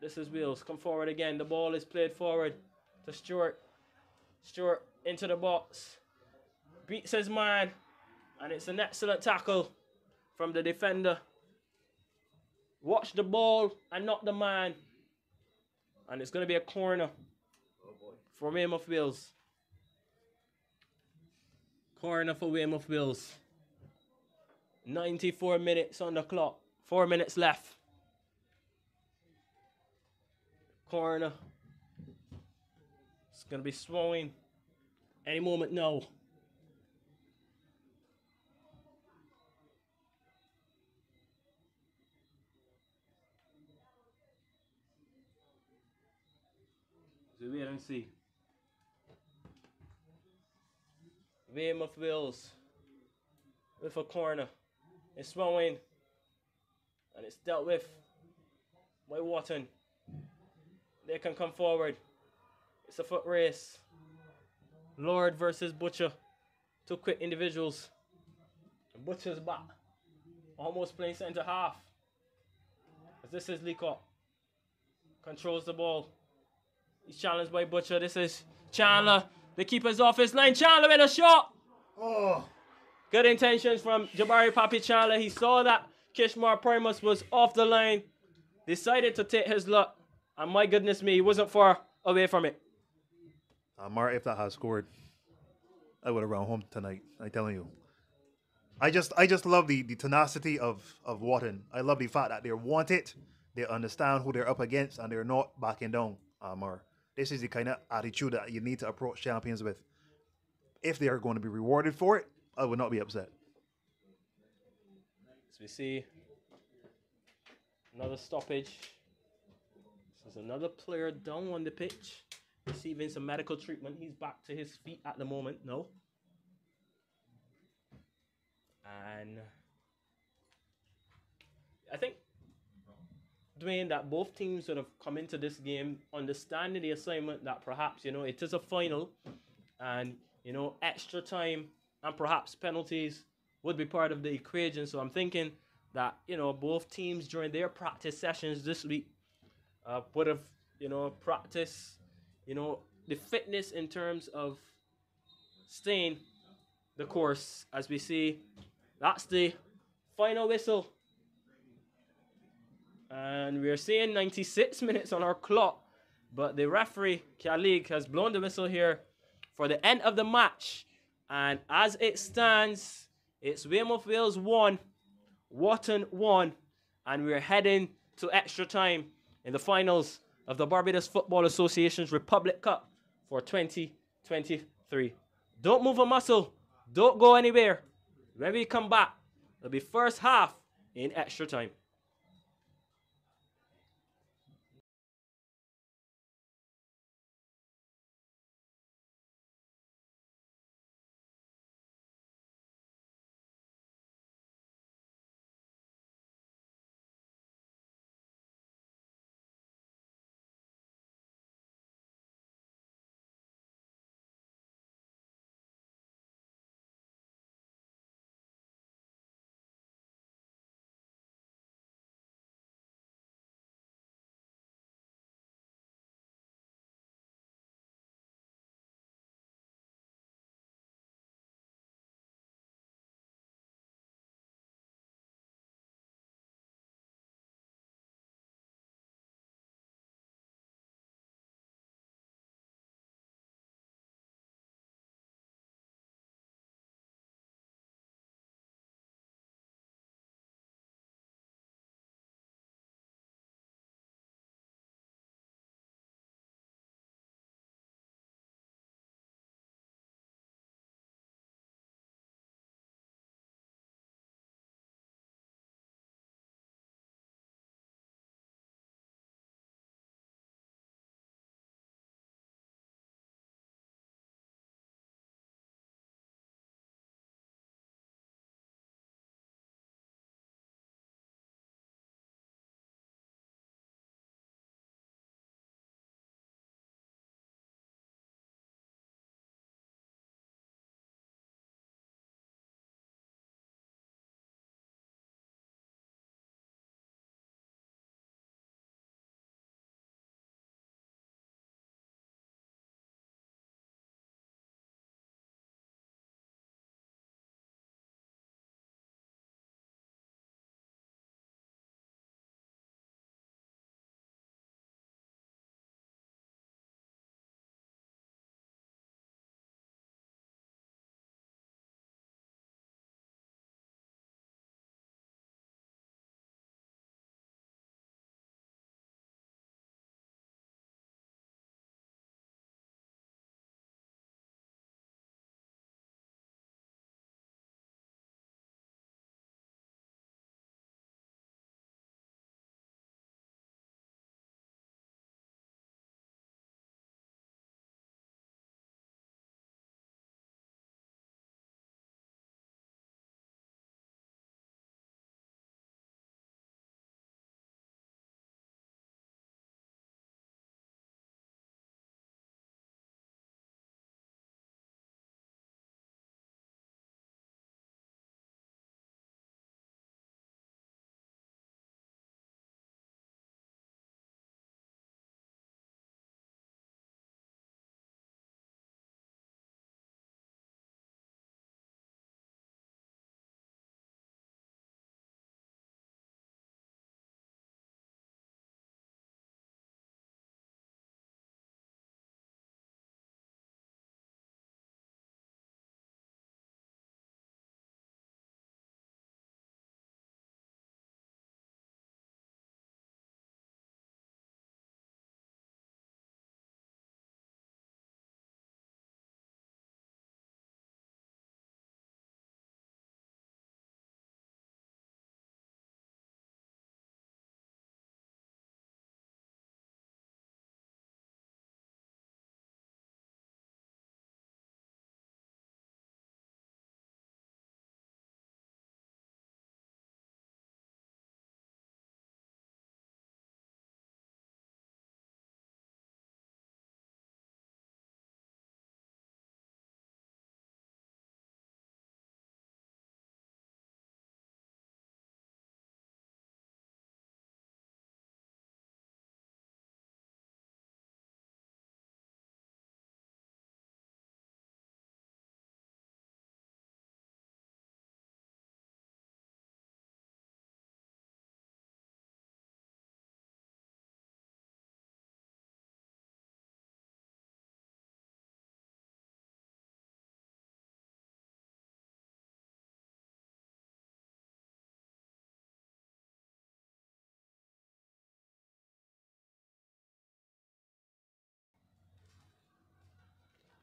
This is Wales. Come forward again. The ball is played forward to Stewart. Stewart into the box. Beats his man. And it's an excellent tackle from the defender. Watch the ball and not the man. And it's going to be a corner for Weymouth Bills. Corner for Weymouth Bills. 94 minutes on the clock. Four minutes left. corner. It's going to be swelling any moment now. So we don't see. Weymouth Wales with a corner. It's swelling and it's dealt with by Wharton. They can come forward. It's a foot race. Lord versus Butcher. Two quick individuals. Butcher's back. Almost playing centre half. As this is Leacock. Controls the ball. He's challenged by Butcher. This is Chandler. The keeper's off his line. Chandler with a shot. Oh, Good intentions from Jabari Papi Chandler. He saw that Kishmar Primus was off the line. Decided to take his luck. And my goodness me, he wasn't far away from it. uh, Mar, if that had scored, I would have run home tonight. I'm telling you. I just, I just love the, the tenacity of of Wharton. I love the fact that they want it, they understand who they're up against, and they're not backing down. Uh, Mar, this is the kind of attitude that you need to approach champions with. If they are going to be rewarded for it, I would not be upset. As we see another stoppage. This is another player down on the pitch, receiving some medical treatment. He's back to his feet at the moment. No. And I think, Dwayne, that both teams sort of come into this game understanding the assignment that perhaps, you know, it is a final and, you know, extra time and perhaps penalties would be part of the equation. So I'm thinking that, you know, both teams during their practice sessions this week uh, would have, you know, practiced, you know, the fitness in terms of staying the course. As we see that's the final whistle. And we're seeing 96 minutes on our clock but the referee Khalid has blown the whistle here for the end of the match. And as it stands it's Weymouth Wales 1 Wharton 1 and we're heading to extra time in the finals of the Barbados Football Association's Republic Cup for 2023 don't move a muscle. Don't go anywhere. When we come back it'll be first half in extra time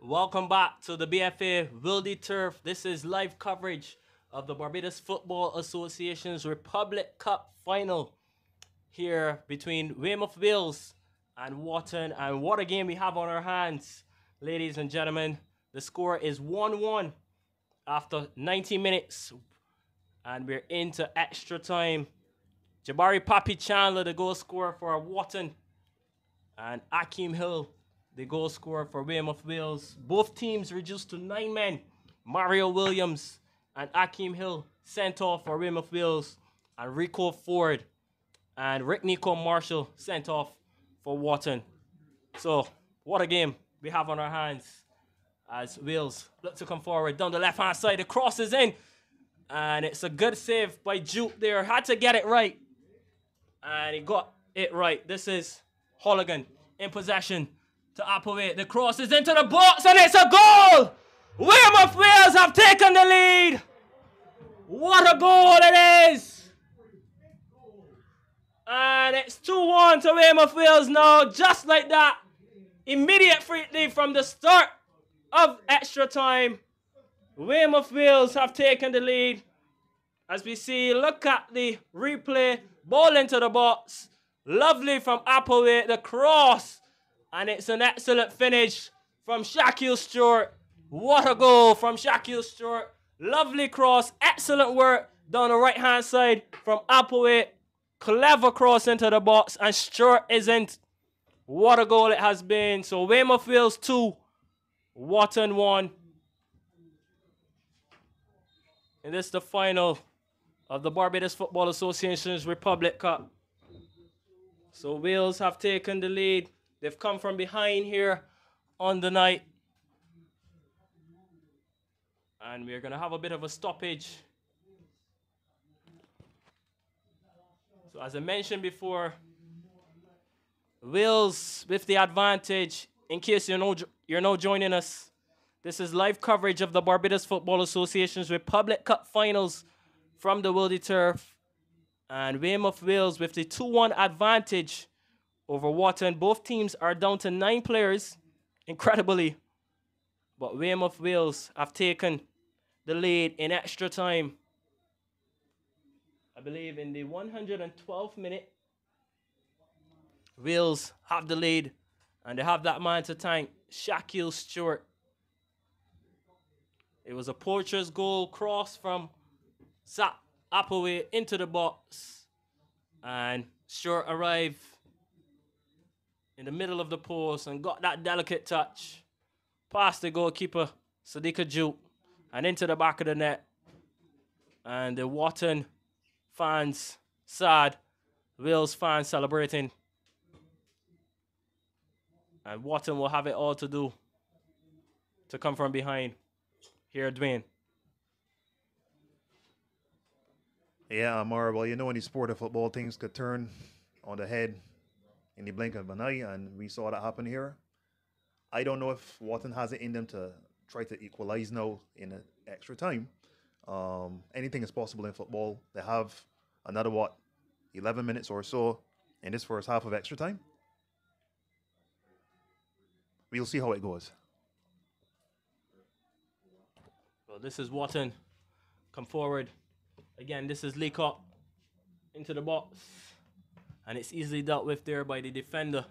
Welcome back to the BFA Wildey Turf. This is live coverage of the Barbados Football Association's Republic Cup final here between Weymouth Wales and Wharton. And what a game we have on our hands, ladies and gentlemen. The score is 1 1 after 90 minutes, and we're into extra time. Jabari Papi Chandler, the goal scorer for Wharton, and Akeem Hill, the goal scorer for Weymouth Wales. Both teams reduced to nine men. Mario Williams and Akeem Hill sent off for Weymouth Wales, and Rico Ford and Rick Nico Marshall sent off for Wharton. So, what a game we have on our hands as Wales look to come forward down the left hand side. The cross is in, and it's a good save by Jupe there. Had to get it right, and he got it right. This is Holligan in possession to Applewhite. The cross is into the box, and it's a goal! Weymouth Wales have taken the lead! What a goal it is! And it's 2 1 to Weymouth Wales now, just like that. Immediate free lead from the start of extra time. Weymouth Wales have taken the lead. As we see, look at the replay. Ball into the box. Lovely from Applewhite, the cross. And it's an excellent finish from Shaquille Stewart. What a goal from Shaquille Stewart. Lovely cross. Excellent work down the right hand side from Applewhite. Clever cross into the box, and Stewart isn't. What a goal it has been. So Weymouth Wales 2, Wharton 1. And this is the final of the Barbados Football Association's Republic Cup. So Wales have taken the lead. They've come from behind here on the night. And we're going to have a bit of a stoppage. So as I mentioned before, Wales with the advantage. In case you're no, you're now joining us, this is live coverage of the Barbados Football Association's Republic Cup finals from the Wildey Turf. And Weymouth Wales with the 2 1 advantage over Wharton. Both teams are down to nine players, incredibly. But Weymouth Wales have taken the lead in extra time. I believe in the 112th minute. Wales have the lead, and they have that man to thank, Shaquille Stewart. It was a poacher's goal cross from Sap Applewhite into the box, and Stewart arrived in the middle of the post and got that delicate touch past the goalkeeper, Sadiqa Jupe, and into the back of the net. And the Wharton fans sad, Wales fans celebrating. And Wharton will have it all to do to come from behind. Here, Dwayne. Yeah, Amara, well, you know, in the sport of football, things could turn on the head in the blink of an eye, and we saw that happen here. I don't know if Wharton has it in them to try to equalize now in extra time. Um, anything is possible in football. They have another, what, 11 minutes or so in this first half of extra time. We'll see how it goes. Well, this is Wharton. Come forward. Again, this is Leacock into the box. And it's easily dealt with there by the defender.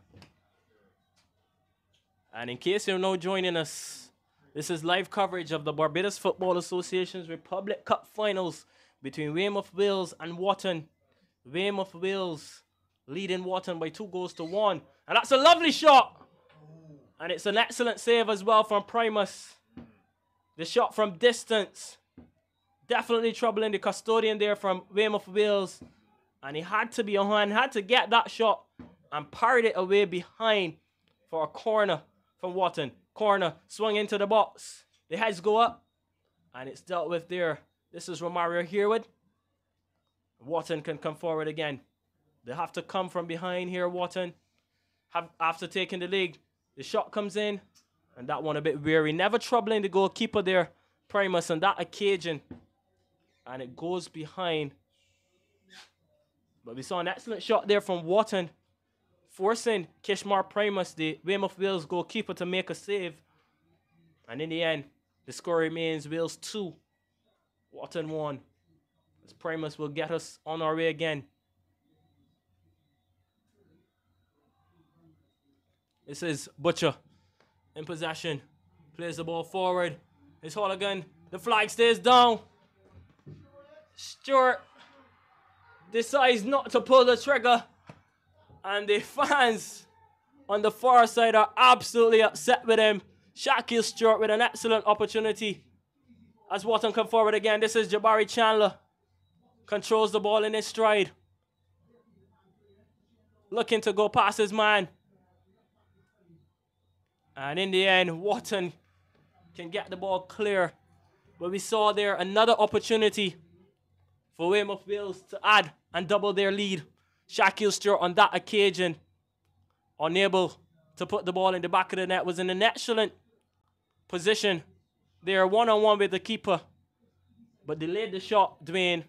And in case you're now joining us, this is live coverage of the Barbados Football Association's Republic Cup finals between Weymouth Wales and Wharton. Weymouth Wales leading Wharton by two goals to one. And that's a lovely shot. And it's an excellent save as well from Primus. The shot from distance. Definitely troubling the custodian there from Weymouth Wales. And he had to be on, had to get that shot and parried it away behind for a corner from Wharton. Corner swung into the box. The heads go up. And it's dealt with there. This is Romario Herwood. Wharton can come forward again. They have to come from behind here, Wharton. Have after taking the lead. The shot comes in. And that one a bit weary. Never troubling the goalkeeper there, Primus, on that occasion. And it goes behind. But we saw an excellent shot there from Wharton, forcing Kishmar Primus, the Weymouth Wales goalkeeper, to make a save. And in the end, the score remains Wales 2, Wharton 1. As Primus will get us on our way again. This is Butcher in possession. Plays the ball forward. It's Holligan. The flag stays down. Stewart decides not to pull the trigger. And the fans on the far side are absolutely upset with him. Shaquille Stewart with an excellent opportunity. As Wharton come forward again, this is Jabari Chandler. Controls the ball in his stride. Looking to go past his man. And in the end, Wharton can get the ball clear. But we saw there another opportunity for Weymouth Wales to add and double their lead. Shaquille Stewart on that occasion, unable to put the ball in the back of the net, was in an excellent position They are one on one with the keeper, but delayed the shot, Dwayne.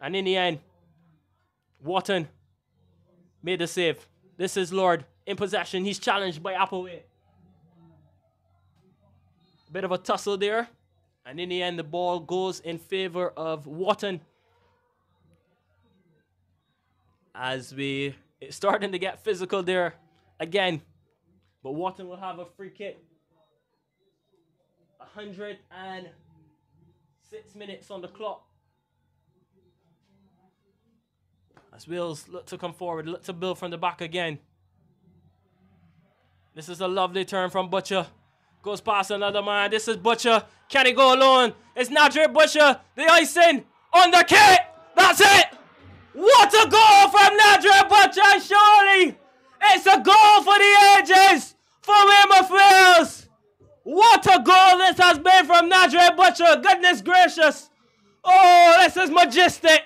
And in the end, Wharton made the save. This is Lord in possession. He's challenged by Applewhite. Bit of a tussle there. And in the end, the ball goes in favor of Wharton. As we it's starting to get physical there again. But Wharton will have a free kick. 106 minutes on the clock. As Wales look to come forward, look to build from the back again. This is a lovely turn from Butcher. Goes past another man. This is Butcher. Can he go alone? It's Nadri Butcher. The icing on the kit. That's it. What a goal from Nadri Butcher, surely. It's a goal for the ages for Wales. What a goal this has been from Nadri Butcher. Goodness gracious. Oh, this is majestic.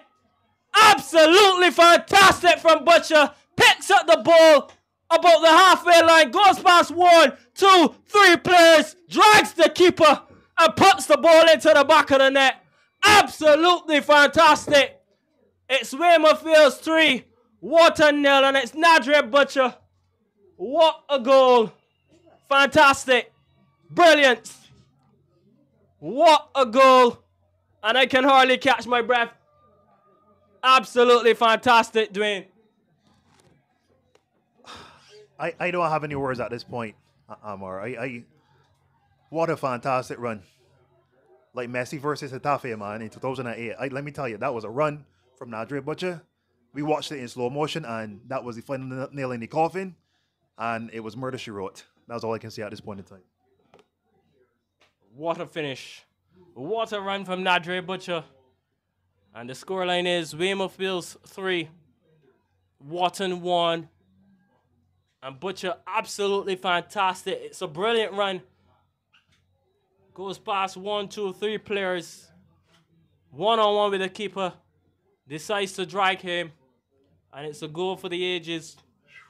Absolutely fantastic from Butcher. Picks up the ball about the halfway line, goes past one, two, three players, drags the keeper, and puts the ball into the back of the net. Absolutely fantastic. It's Weymouth Wales 3, Water nil, and it's Nadri Butcher. What a goal. Fantastic. Brilliant. What a goal. And I can hardly catch my breath. Absolutely fantastic, Dwayne. I, I don't have any words at this point, Amar. I, I what a fantastic run. Like Messi versus Getafe, man, in 2008. I, let me tell you, that was a run from Nadri Butcher. We watched it in slow motion, and that was the final nail in the coffin, and it was murder she wrote. That's all I can say at this point in time. What a finish. What a run from Nadre Butcher. And the scoreline is Weymouth Wales 3, Wharton 1. And Butcher absolutely fantastic. It's a brilliant run. Goes past one, two, three players. One on one with the keeper. Decides to drag him. And it's a goal for the ages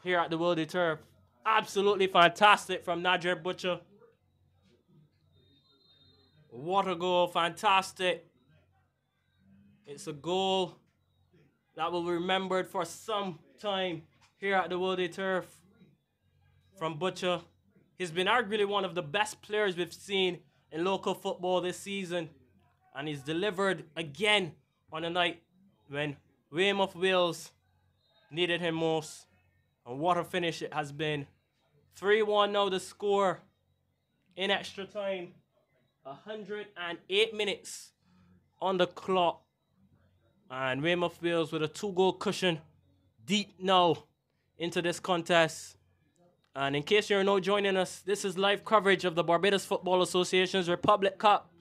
here at the Wildey Turf. Absolutely fantastic from Nadre Butcher. What a goal, fantastic. It's a goal that will be remembered for some time here at the Wildey Turf from Butcher. He's been arguably one of the best players we've seen in local football this season. And he's delivered again on a night when Weymouth Wales needed him most. And what a finish it has been. 3 1 now the score in extra time. 108 minutes on the clock. And Weymouth Wales with a two goal cushion deep now into this contest. And in case you're not joining us, this is live coverage of the Barbados Football Association's Republic Cup.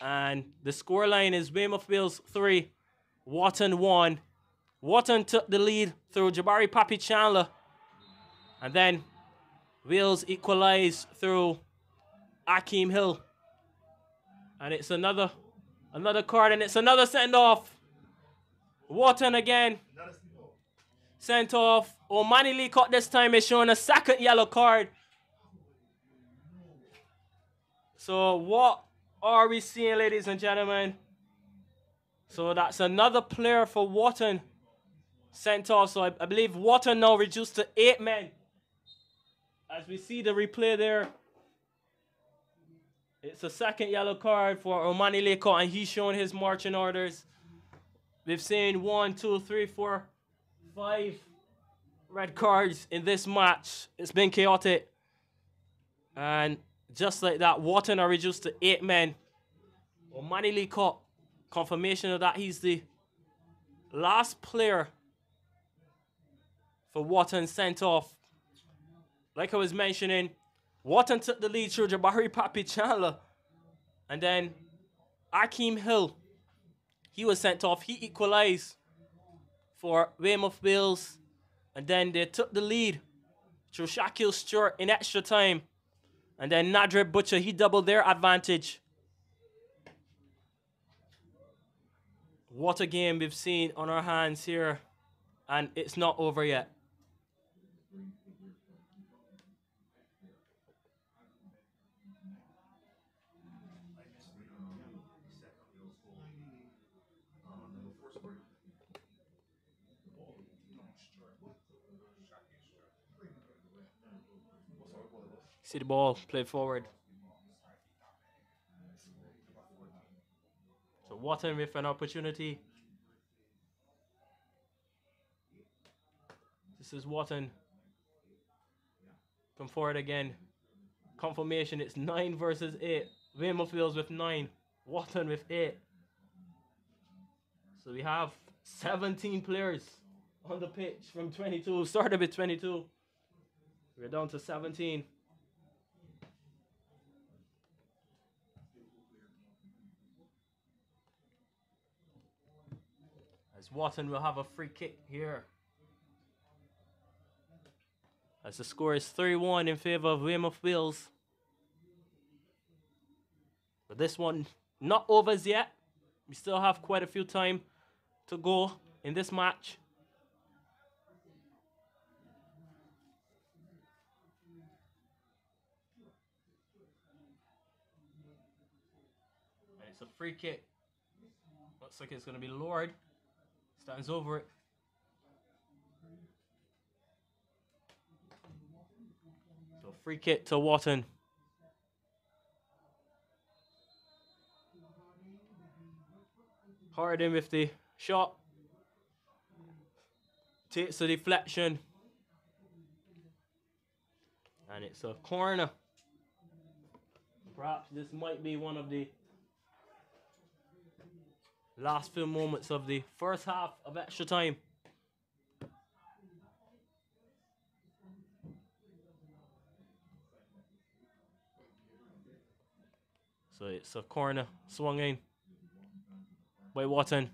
And the scoreline is Weymouth Wales 3, Wharton won. Wharton took the lead through Jabari Papi Chandler. And then Wales equalized through Akeem Hill. And it's another another card and it's another send off. Wharton again. Sent off. O'Mani Lee caught this time is showing a second yellow card. So what are we seeing, ladies and gentlemen? So that's another player for Wharton sent off. So I, I believe Wharton now reduced to eight men. As we see the replay there. It's a second yellow card for Omani Leko, and he's showing his marching orders. We've seen one, two, three, four, five red cards in this match. It's been chaotic. And just like that, Wharton are reduced to eight men. Omani Leko, confirmation of that, he's the last player for Wharton sent off. Like I was mentioning, Wharton took the lead through Jabari Papi Chandler. And then Akeem Hill, he was sent off. He equalized for Weymouth Wales. And then they took the lead through Shaquille Stewart in extra time. And then Nadre Butcher, he doubled their advantage. What a game we've seen on our hands here. And it's not over yet. See the ball played forward. Wharton with an opportunity. This is Wharton. Come forward again. Confirmation, it's nine versus eight. Weymouth Wales with nine. Wharton with eight. So we have 17 players on the pitch from 22. Started with 22. We're down to 17. Wharton will have a free kick here. As the score is 3 1 in favor of Weymouth Wales. But this one not over as yet. We still have quite a few time to go in this match. It's a free kick. Looks like it's going to be Lord. Stands over it. So free kick to Wharton. Harding with the shot. Takes the deflection. And it's a corner. Perhaps this might be one of the last few moments of the first half of extra time. So it's a corner swung in by Wharton.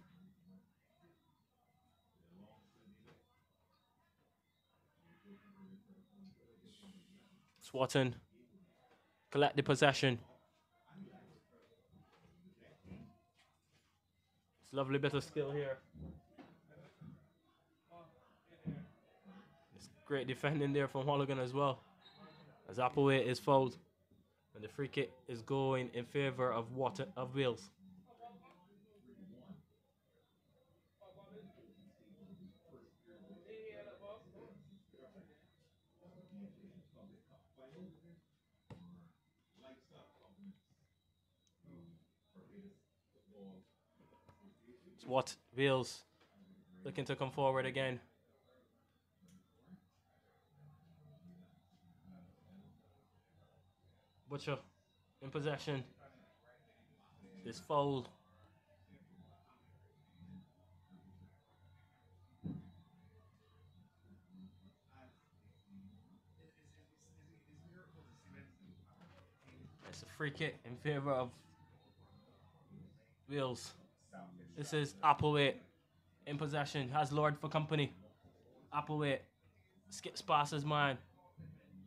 Swatton collect the possession. It's a lovely bit of skill here. It's great defending there from Holligan as well. As Applewhite is fouled. And the free kick is going in favor of Water of Wales. What Wales looking to come forward again. Butcher in possession. This foul. It's a free kick in favor of Wales. This is Applewhite in possession. Has Lord for company. Applewhite skips past his man.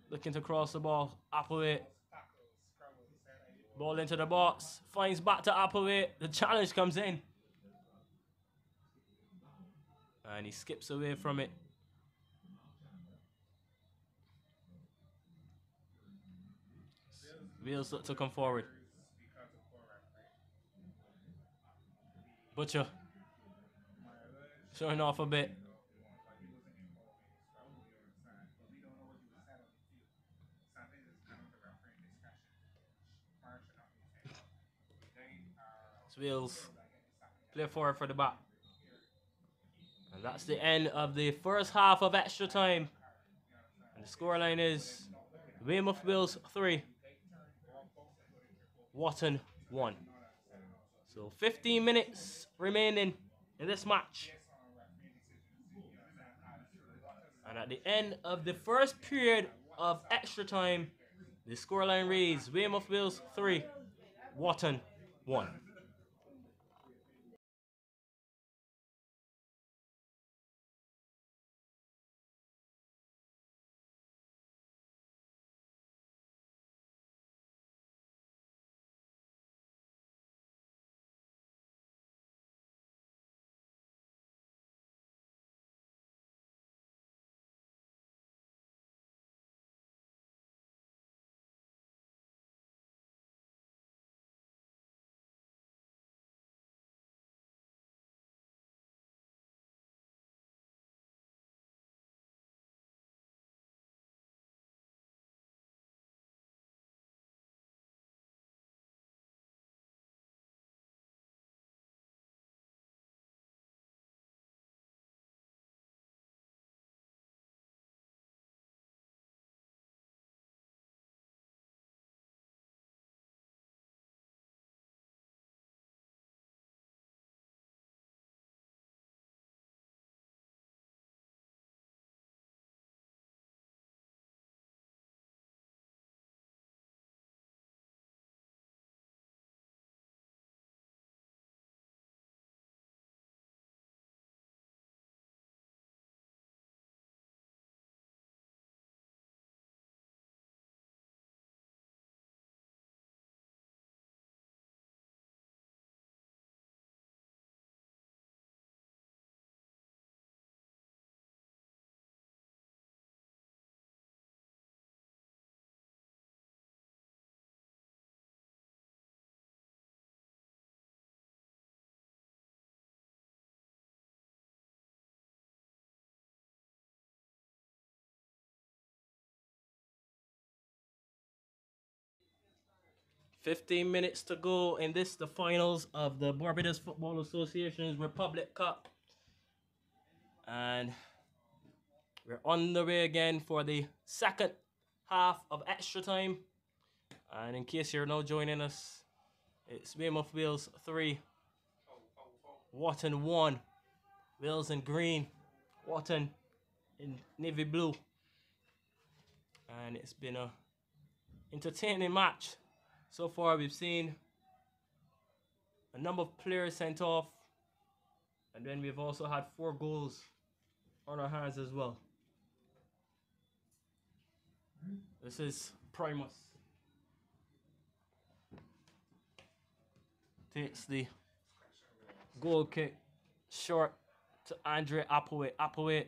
Looking to cross the ball. Applewhite. Ball into the box. Finds back to Applewhite. The challenge comes in. And he skips away from it. Wales look to come forward. Butcher. Showing off a bit. Wales play forward for the back. And that's the end of the first half of extra time. And the scoreline is Weymouth Wales 3, Wharton 1. So 15 minutes remaining in this match. And at the end of the first period of extra time, the scoreline reads Weymouth Wales 3, Wharton 1. Fifteen minutes to go in this the finals of the Barbados Football Association's Republic Cup. And we're on the way again for the second half of extra time. And in case you're now joining us, it's Weymouth Wales 3, Wharton 1, Wales in green, Wharton in navy blue. And it's been a entertaining match. So far, we've seen a number of players sent off, and then we've also had four goals on our hands as well. This is Primus. Takes the goal kick short to Andre Applewhite. Applewhite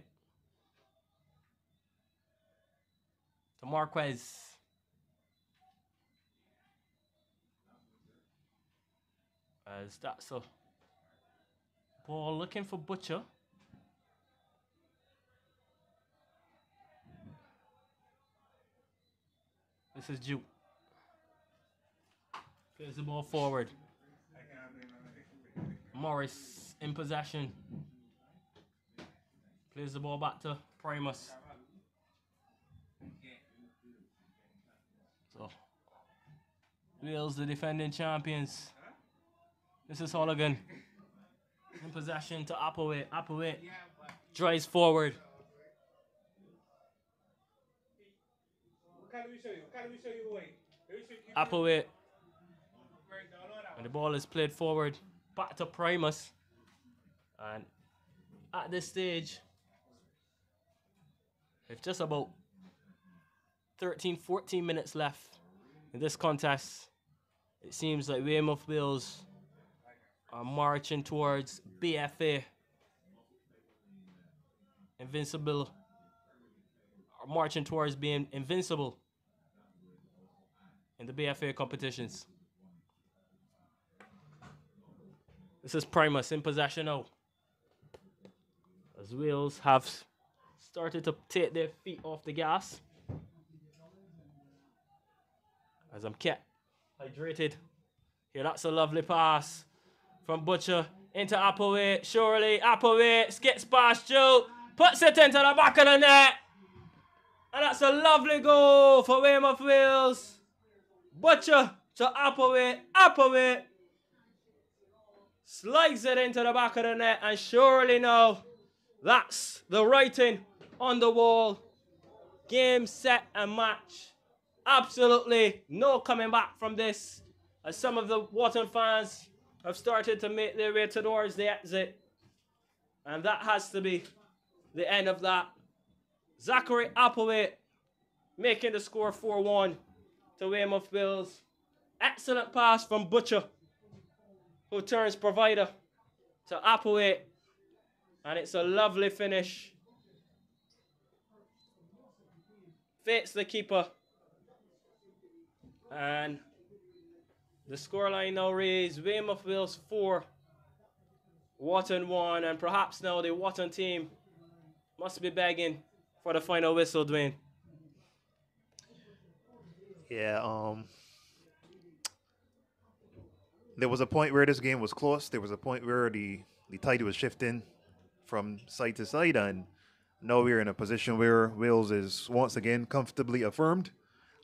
to Marquez. Uh, As that's a ball looking for Butcher. This is Juke. Plays the ball forward. Morris in possession. Plays the ball back to Primus. So, Wales, the defending champions. This is Holligan. In possession to Applewhite. Applewhite drives forward. Applewhite. And the ball is played forward. Back to Primus. And at this stage, with just about 13, 14 minutes left in this contest, it seems like Weymouth Wales are marching towards BFA. Invincible. Are marching towards being invincible in the BFA competitions. This is Primus in possession now. As Wales have started to take their feet off the gas. As I'm kept hydrated. Here, that's a lovely pass. From Butcher into Applewhite. Surely Applewhite skips past Joe, puts it into the back of the net. And that's a lovely goal for Weymouth Wales. Butcher to Applewhite. Applewhite slides it into the back of the net. And surely now that's the writing on the wall. Game, set, and match. Absolutely no coming back from this. As some of the Wharton fans have started to make their way towards the exit. And that has to be the end of that. Zachary Applewhite making the score 4 1 to Weymouth Wales. Excellent pass from Butcher, who turns provider to Applewhite. And it's a lovely finish. Fits the keeper. And the scoreline now reads Weymouth Wales 4, Wharton 1, and perhaps now the Wharton team must be begging for the final whistle, Dwayne. Yeah, um there was a point where this game was close. There was a point where the, the tide was shifting from side to side, and now we're in a position where Wales is once again comfortably affirmed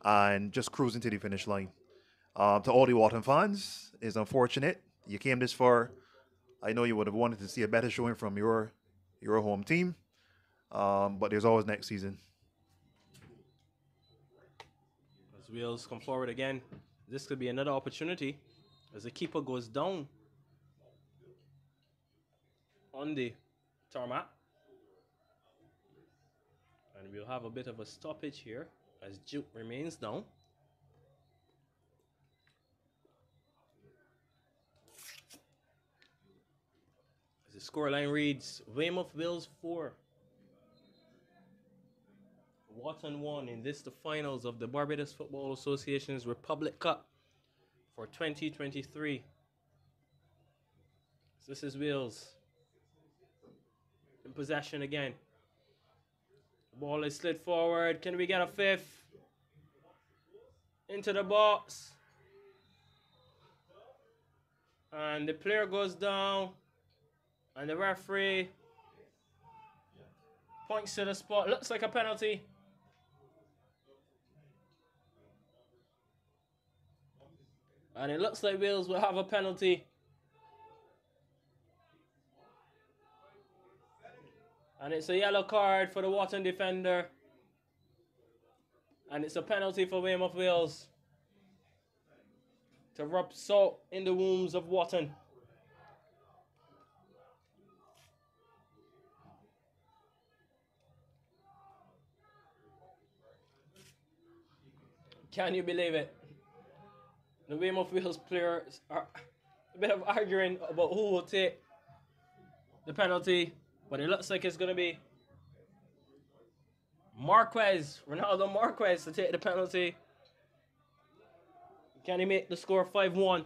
and just cruising to the finish line. Um, to all the Wharton fans, it's unfortunate you came this far. I know you would have wanted to see a better showing from your your home team, um, but there's always next season. As Wales come forward again, this could be another opportunity as the keeper goes down on the tarmac. And we'll have a bit of a stoppage here as Duke remains down. The scoreline reads Weymouth Wales 4. Wharton 1 in this the finals of the Barbados Football Association's Republic Cup for 2023. So this is Wales in possession again. The ball is slid forward. Can we get a fifth? Into the box. And the player goes down. And the referee points to the spot. Looks like a penalty. And it looks like Wales will have a penalty. And it's a yellow card for the Wharton defender. And it's a penalty for Weymouth Wales to rub salt in the wounds of Wharton. Can you believe it? The Weymouth Wales players are a bit of arguing about who will take the penalty, but it looks like it's going to be Marquez, Ronaldo Marquez to take the penalty. Can he make the score 5 1?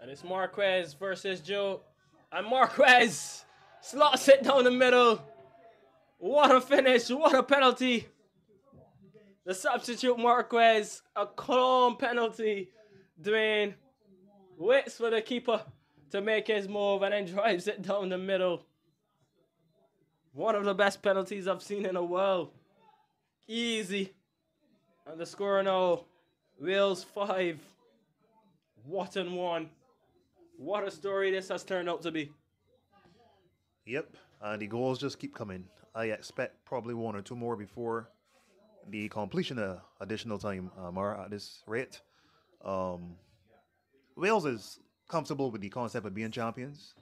And it's Marquez versus Joe. And Marquez slots it down the middle. What a finish. What a penalty. The substitute Marquez, a calm penalty. Dwayne waits for the keeper to make his move and then drives it down the middle. One of the best penalties I've seen in a while. Easy. And the score now Wales 5, Wharton 1. What a story this has turned out to be. Yep, and the goals just keep coming. I expect probably one or two more before the completion of additional time, uh, Mara, at this rate. Um, Wales is comfortable with the concept of being champions.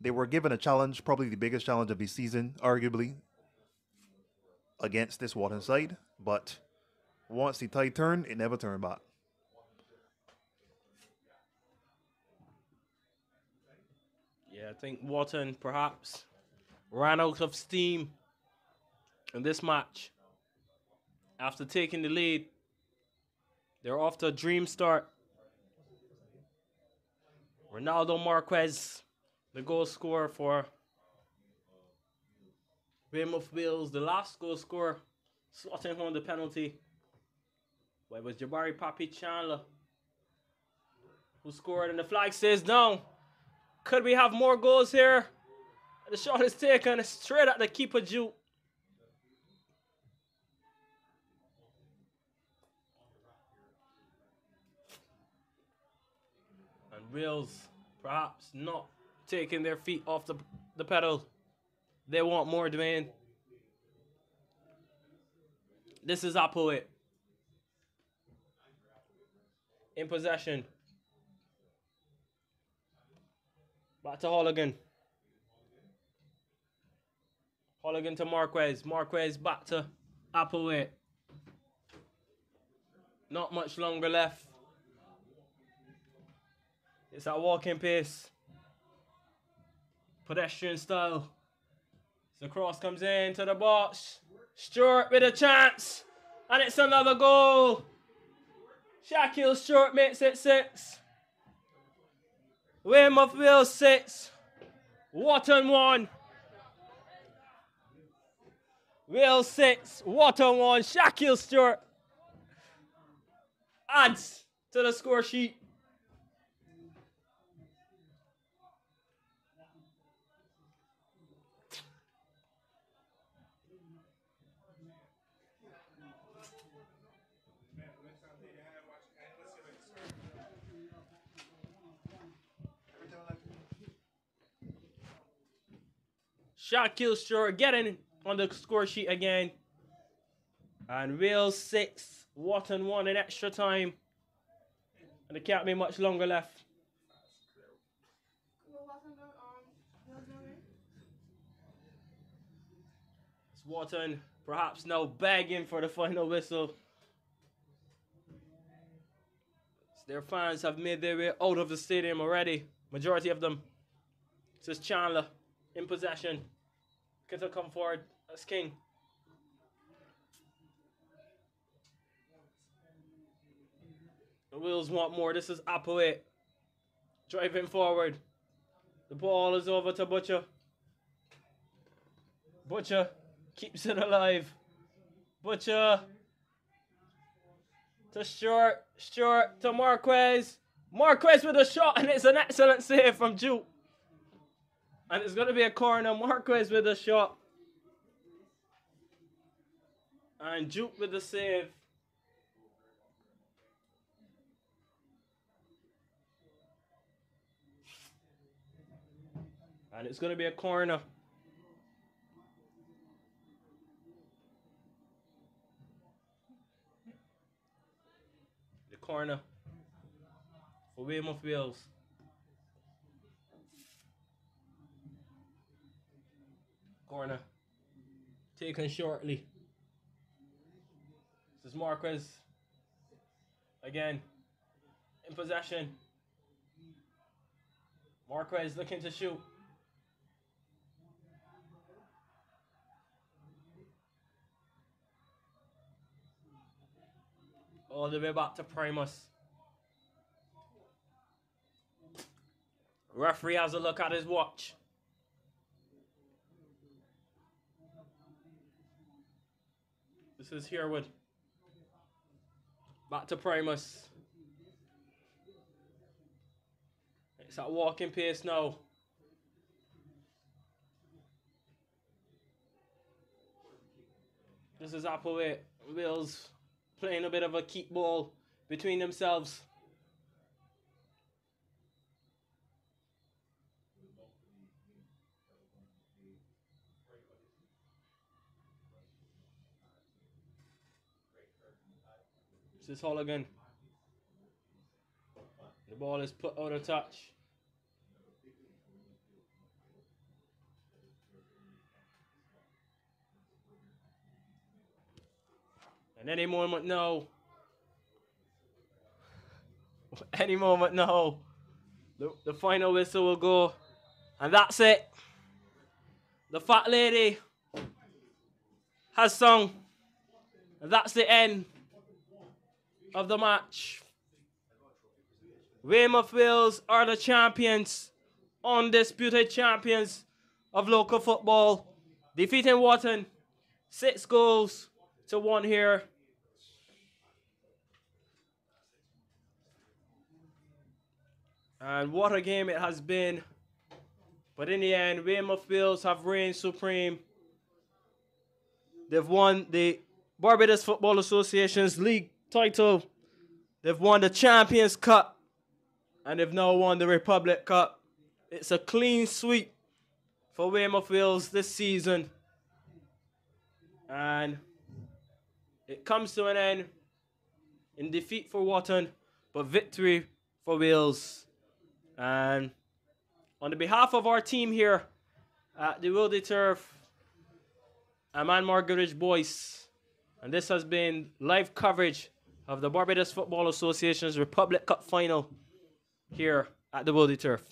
They were given a challenge, probably the biggest challenge of the season, arguably, against this Wharton side. But once the tide turned, it never turned back. Yeah, I think Wharton perhaps ran out of steam in this match. After taking the lead, they're off to a dream start. Ronaldo Marquez, the goal scorer for Weymouth Wales, the last goal scorer, slotting home the penalty. But it was Jabari Papi Chandler who scored, and the flag says down. Could we have more goals here? The shot is taken straight at the keeper, Juke. Wales perhaps not taking their feet off the, the pedal. They want more, Dwayne. This is Apoet. In possession. Back to Holligan. Holligan to Marquez. Marquez back to Applewhite. Not much longer left. It's at walking pace. Pedestrian style. The cross comes in to the box. Stewart with a chance. And it's another goal. Shaquille Stewart makes it six. Weymouth Wales six. Wharton one. Wales six. Wharton one. Shaquille Stewart adds to the score sheet. Shaquille Stewart getting on the score sheet again. And Wales six, Wharton one in extra time. And there can't be much longer left. It's Wharton perhaps now begging for the final whistle. Their fans have made their way out of the stadium already. Majority of them. This is Chandler in possession. Get to come forward as king. The Wales want more. This is Applewhite. Driving forward. The ball is over to Butcher. Butcher keeps it alive. Butcher to Short. Short to Marquez. Marquez with a shot, and it's an excellent save from Juke. And it's going to be a corner. Marquez with a shot. And Juke with the save. And it's going to be a corner. The corner for Weymouth Wales. Corner. Taken shortly. This is Marquez. Again. In possession. Marquez looking to shoot. All the way back to Primus. Referee has a look at his watch. This is Herwood. Back to Primus. It's at walking pace now. This is Applewhite. Wales playing a bit of a keep ball between themselves. This is Holligan. The ball is put out of touch. And any moment now, any moment now, the, the final whistle will go. And that's it. The fat lady has sung. And that's the end of the match. Weymouth Wales are the champions, undisputed champions of local football, defeating Wharton six goals to one here. And what a game it has been. But in the end, Weymouth Wales have reigned supreme. They've won the Barbados Football Association's League title. They've won the Champions Cup. And they've now won the Republic Cup. It's a clean sweep for Weymouth Wales this season. And it comes to an end in defeat for Wharton, but victory for Wales. And on the behalf of our team here at the Wildey Turf, I'm Ann Margaret Boyce, and this has been live coverage of the Barbados Football Association's Republic Cup final here at the Wildey Turf.